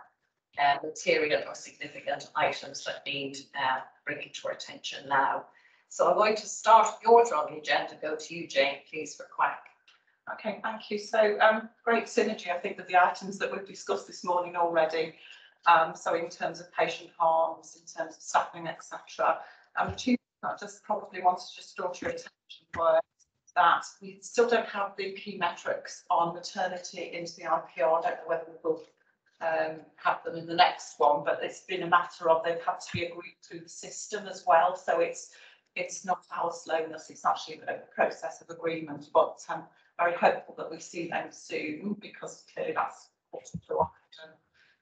uh, material or significant items that need uh, bringing to our attention now. So I'm going to start with your on the agenda. Go to you, Jane, please, for Quack. Okay, thank you. So um, great synergy, I think, with the items that we've discussed this morning already. Um, so in terms of patient harms, in terms of staffing, etc. Um, two I just probably want to just draw to your attention were that we still don't have the key metrics on maternity into the IPR. I don't know whether we'll um, have them in the next one, but it's been a matter of they've had to be agreed through the system as well. So it's it's not our slowness, it's actually a process of agreement, but I'm very hopeful that we see them soon because clearly that's important to our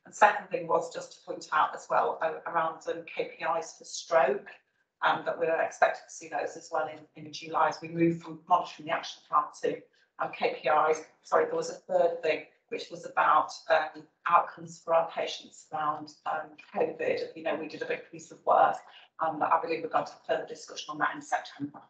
and second thing was just to point out as well uh, around the KPIs for stroke, um, that we're expecting to see those as well in, in July as we move from monitoring the action plan to um, KPIs. Sorry, there was a third thing which was about um, outcomes for our patients around um, COVID. You know, we did a big piece of work and I believe we're going to have further discussion on that in September.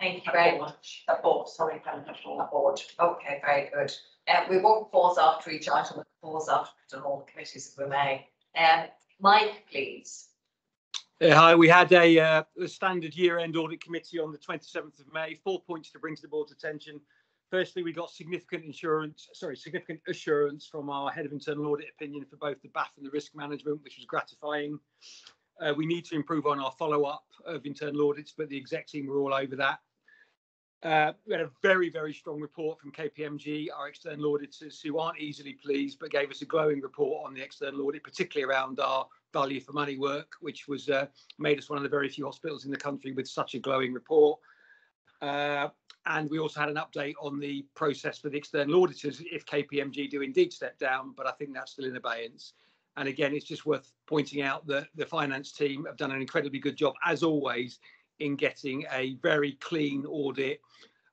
Thank you very much. That board, sorry, Helen, that board. Okay, very good. Um, we won't pause after each item, we'll pause after all the committees if we may. Um, Mike, please. Uh, hi, we had a, uh, a standard year-end audit committee on the 27th of May. Four points to bring to the board's attention. Firstly, we got significant insurance, sorry, significant assurance from our head of internal audit opinion for both the BAF and the risk management, which was gratifying. Uh, we need to improve on our follow-up of internal audits, but the exec team were all over that. Uh, we had a very, very strong report from KPMG, our external auditors, who aren't easily pleased, but gave us a glowing report on the external audit, particularly around our value for money work, which was uh, made us one of the very few hospitals in the country with such a glowing report. Uh, and we also had an update on the process for the external auditors if KPMG do indeed step down, but I think that's still in abeyance. And again, it's just worth pointing out that the finance team have done an incredibly good job, as always, in getting a very clean audit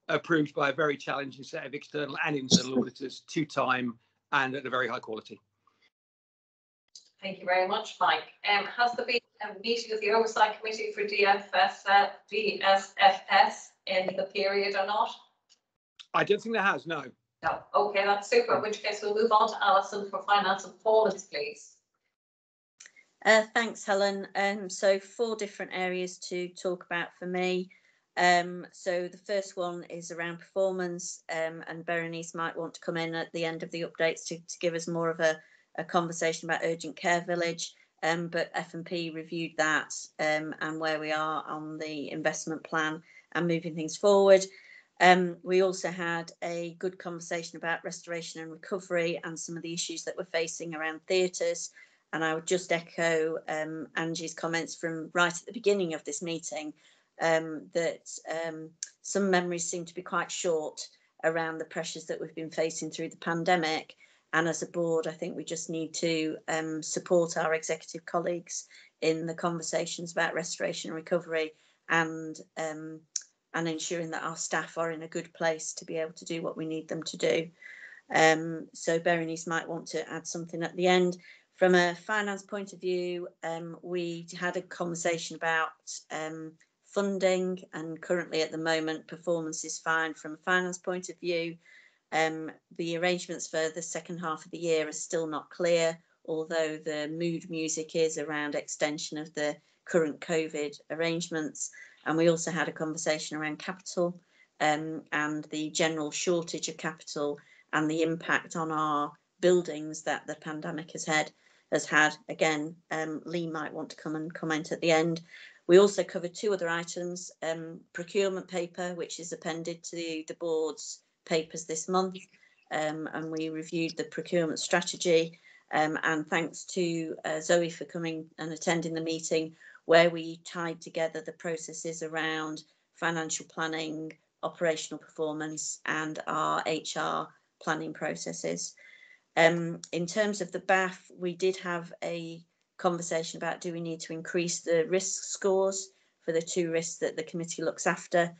approved by a very challenging set of external and internal auditors to time and at a very high quality. Thank you very much, Mike. Um, has there been a meeting of the Oversight Committee for DFS, uh, DSFS in the period or not? I don't think there has, no. No. Okay, that's super. In which case we'll move on to Alison for finance and performance, please. Uh, thanks, Helen. Um, so four different areas to talk about for me. Um, so the first one is around performance, um, and Berenice might want to come in at the end of the updates to, to give us more of a, a conversation about Urgent Care Village. Um, but F&P reviewed that um, and where we are on the investment plan and moving things forward. Um, we also had a good conversation about restoration and recovery and some of the issues that we're facing around theatres and I would just echo um, Angie's comments from right at the beginning of this meeting um, that um, some memories seem to be quite short around the pressures that we've been facing through the pandemic. And as a board, I think we just need to um, support our executive colleagues in the conversations about restoration and recovery and um, and ensuring that our staff are in a good place to be able to do what we need them to do. Um, so Berenice might want to add something at the end. From a finance point of view, um, we had a conversation about um, funding and currently at the moment performance is fine from a finance point of view. Um, the arrangements for the second half of the year are still not clear, although the mood music is around extension of the current COVID arrangements. And we also had a conversation around capital um, and the general shortage of capital and the impact on our buildings that the pandemic has had has had. Again, um, Lee might want to come and comment at the end. We also covered two other items, um, procurement paper, which is appended to the, the board's papers this month, um, and we reviewed the procurement strategy. Um, and thanks to uh, Zoe for coming and attending the meeting, where we tied together the processes around financial planning, operational performance, and our HR planning processes. Um, in terms of the BAF, we did have a conversation about do we need to increase the risk scores for the two risks that the committee looks after.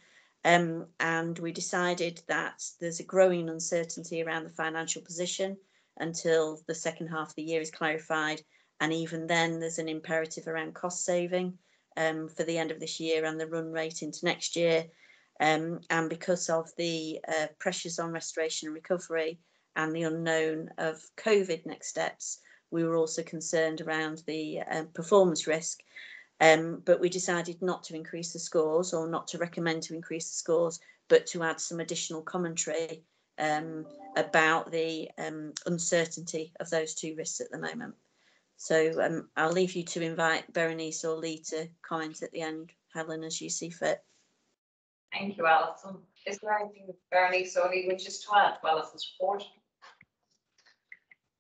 Um, and we decided that there's a growing uncertainty around the financial position until the second half of the year is clarified. And even then, there's an imperative around cost saving um, for the end of this year and the run rate into next year. Um, and because of the uh, pressures on restoration and recovery, and the unknown of COVID next steps, we were also concerned around the um, performance risk. Um, but we decided not to increase the scores or not to recommend to increase the scores, but to add some additional commentary um, about the um, uncertainty of those two risks at the moment. So um, I'll leave you to invite Berenice or Lee to comment at the end, Helen, as you see fit. Thank you, Alison. Is there anything Berenice or Lee wishes to add to Alison's report?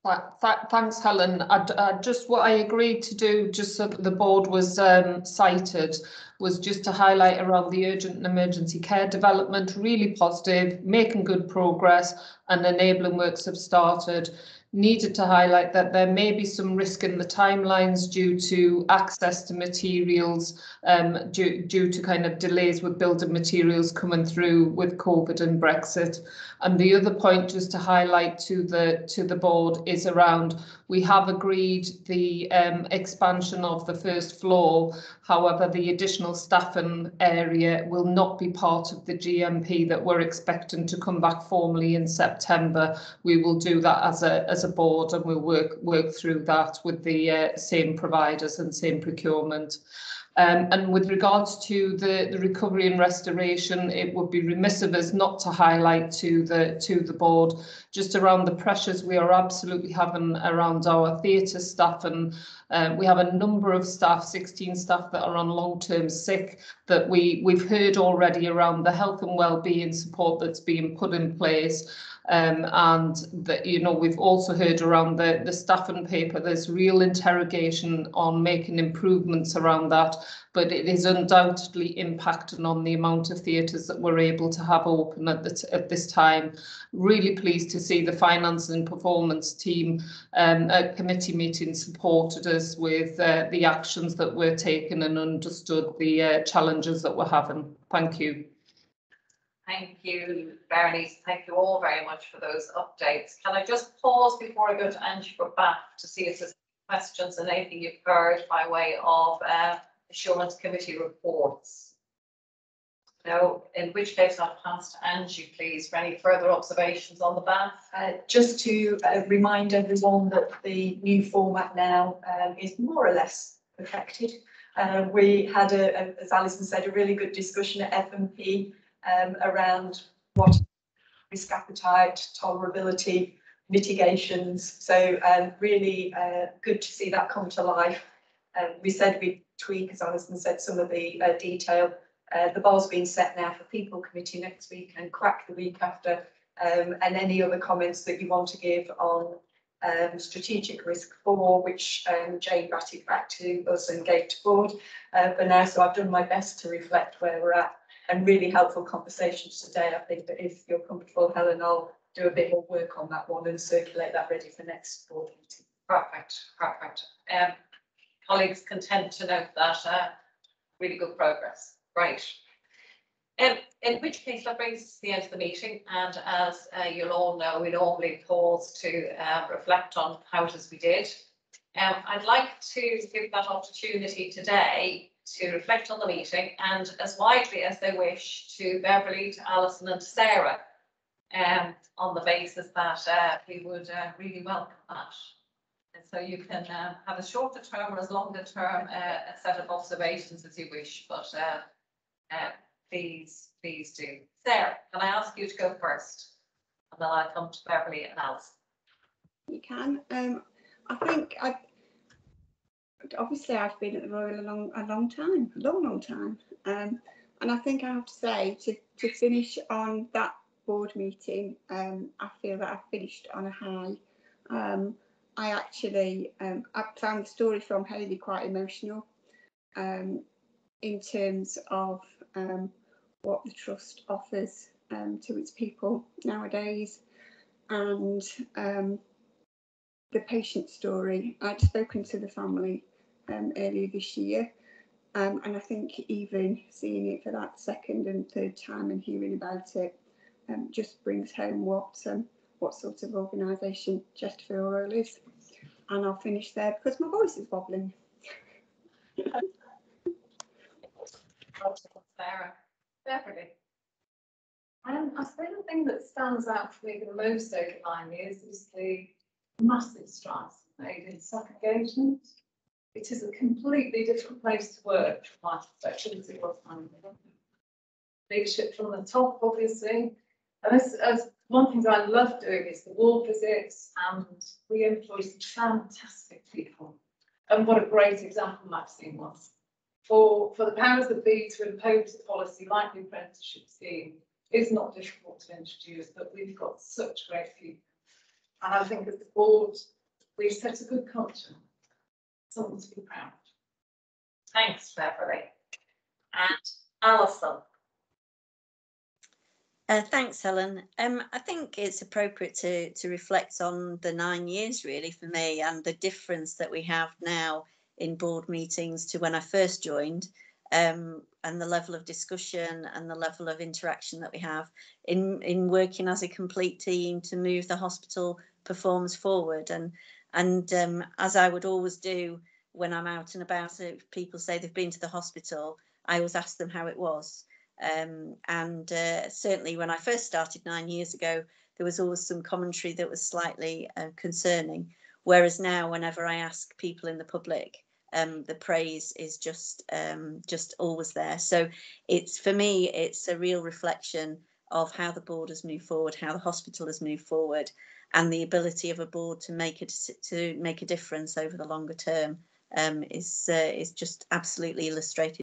Th- th- Thanks, Helen. I, I just what I agreed to do, just so that the board was um, sighted, was just to highlight around the urgent and emergency care development, really positive, making good progress, and enabling works have started needed to highlight that there may be some risk in the timelines due to access to materials, um, due, due to kind of delays with building materials coming through with COVID and Brexit. And the other point just to highlight to the to the board is around we have agreed the um, expansion of the first floor. However, the additional staffing area will not be part of the GMP that we're expecting to come back formally in September. We will do that as a as a board and we'll work work through that with the uh, same providers and same procurement. Um, and with regards to the, the recovery and restoration, it would be remiss of us not to highlight to the to the board just around the pressures we are absolutely having around our theatre staff and uh, we have a number of staff, 16 staff that are on long-term sick that we we've heard already around the health and well-being support that's being put in place. Um, and that you know we've also heard around the the staffing paper there's real interrogation on making improvements around that but it is undoubtedly impacting on the amount of theatres that we're able to have open at, the at this time. Really pleased to see the finance and performance team um, at committee meeting supported us with uh, the actions that were taken and understood the uh, challenges that we're having. Thank you. Thank you, Berenice. Thank you all very much for those updates. Can I just pause before I go to Angie for BAF to see if there's questions and anything you've heard by way of uh, Assurance Committee reports? No, in which case I'll pass to Angie, please, for any further observations on the BAF. Uh, just to uh, remind everyone that the new format now um, is more or less perfected. Uh, we had, a, a, as Alison said, a really good discussion at F&P um, around what risk appetite, tolerability, mitigations. So um, really uh, good to see that come to life. Um, we said we'd tweak, as Alison said, some of the uh, detail. Uh, the bar's been set now for people committee next week and crack the week after. Um, and any other comments that you want to give on um, strategic risk four, which um, Jane batted back to us and gave to board uh, for now. So I've done my best to reflect where we're at and really helpful conversations today. I think that if you're comfortable, Helen, I'll do a bit more work on that one and circulate that ready for next board meeting. Perfect, perfect. Um, colleagues content to note that uh, really good progress. Right. Um, in which case, that brings us to the end of the meeting. And as uh, you'll all know, we normally pause to uh, reflect on how it is we did. Um, I'd like to give that opportunity today to reflect on the meeting and as widely as they wish to Beverly, to Alison and to Sarah um, on the basis that uh, we would uh, really welcome that. And so you can uh, have a shorter term or as longer term uh, a set of observations as you wish, but uh, uh, please, please do. Sarah, can I ask you to go first? And then I'll come to Beverly and Alison. You can. Um, I think I obviously I've been at the Royal a long, a long time, a long, long time. Um, and I think I have to say to, to finish on that board meeting, um, I feel that I've finished on a high. Um, I actually, um, I found the story from Hayley quite emotional um, in terms of um, what the trust offers um, to its people nowadays and um, the patient story. I'd spoken to the family um, earlier this year. Um, and I think even seeing it for that second and third time and hearing about it um, just brings home what um, what sort of organisation Chesterfield Royal is. And I'll finish there because my voice is wobbling. Sarah, Beverly. Um, I suppose the thing that stands out for me the most over nine years is the massive stress made in staff engagement. It is a completely different place to work from my perspective as it was. Leadership from the top, obviously. And as, as one thing I love doing is the ward visits and we employ some fantastic people. And what a great example Maxine was. For, for the powers that be to impose a policy like the apprenticeship scheme is not difficult to introduce, but we've got such great people. And I think as the board, we've set a good culture, something to be proud of. Thanks, Beverly. And Alison. Uh, thanks, Helen. Um, I think it's appropriate to to reflect on the nine years really for me and the difference that we have now in board meetings to when I first joined, um, and the level of discussion and the level of interaction that we have in in working as a complete team to move the hospital performance forward. And and um, as I would always do when I'm out and about, if people say they've been to the hospital, I always ask them how it was. Um, and uh, certainly when I first started nine years ago, there was always some commentary that was slightly uh, concerning. Whereas now, whenever I ask people in the public, um, the praise is just um, just always there. So it's for me, it's a real reflection of how the board has moved forward, how the hospital has moved forward, and the ability of a board to make it to make a difference over the longer term um, is uh, is just absolutely illustrated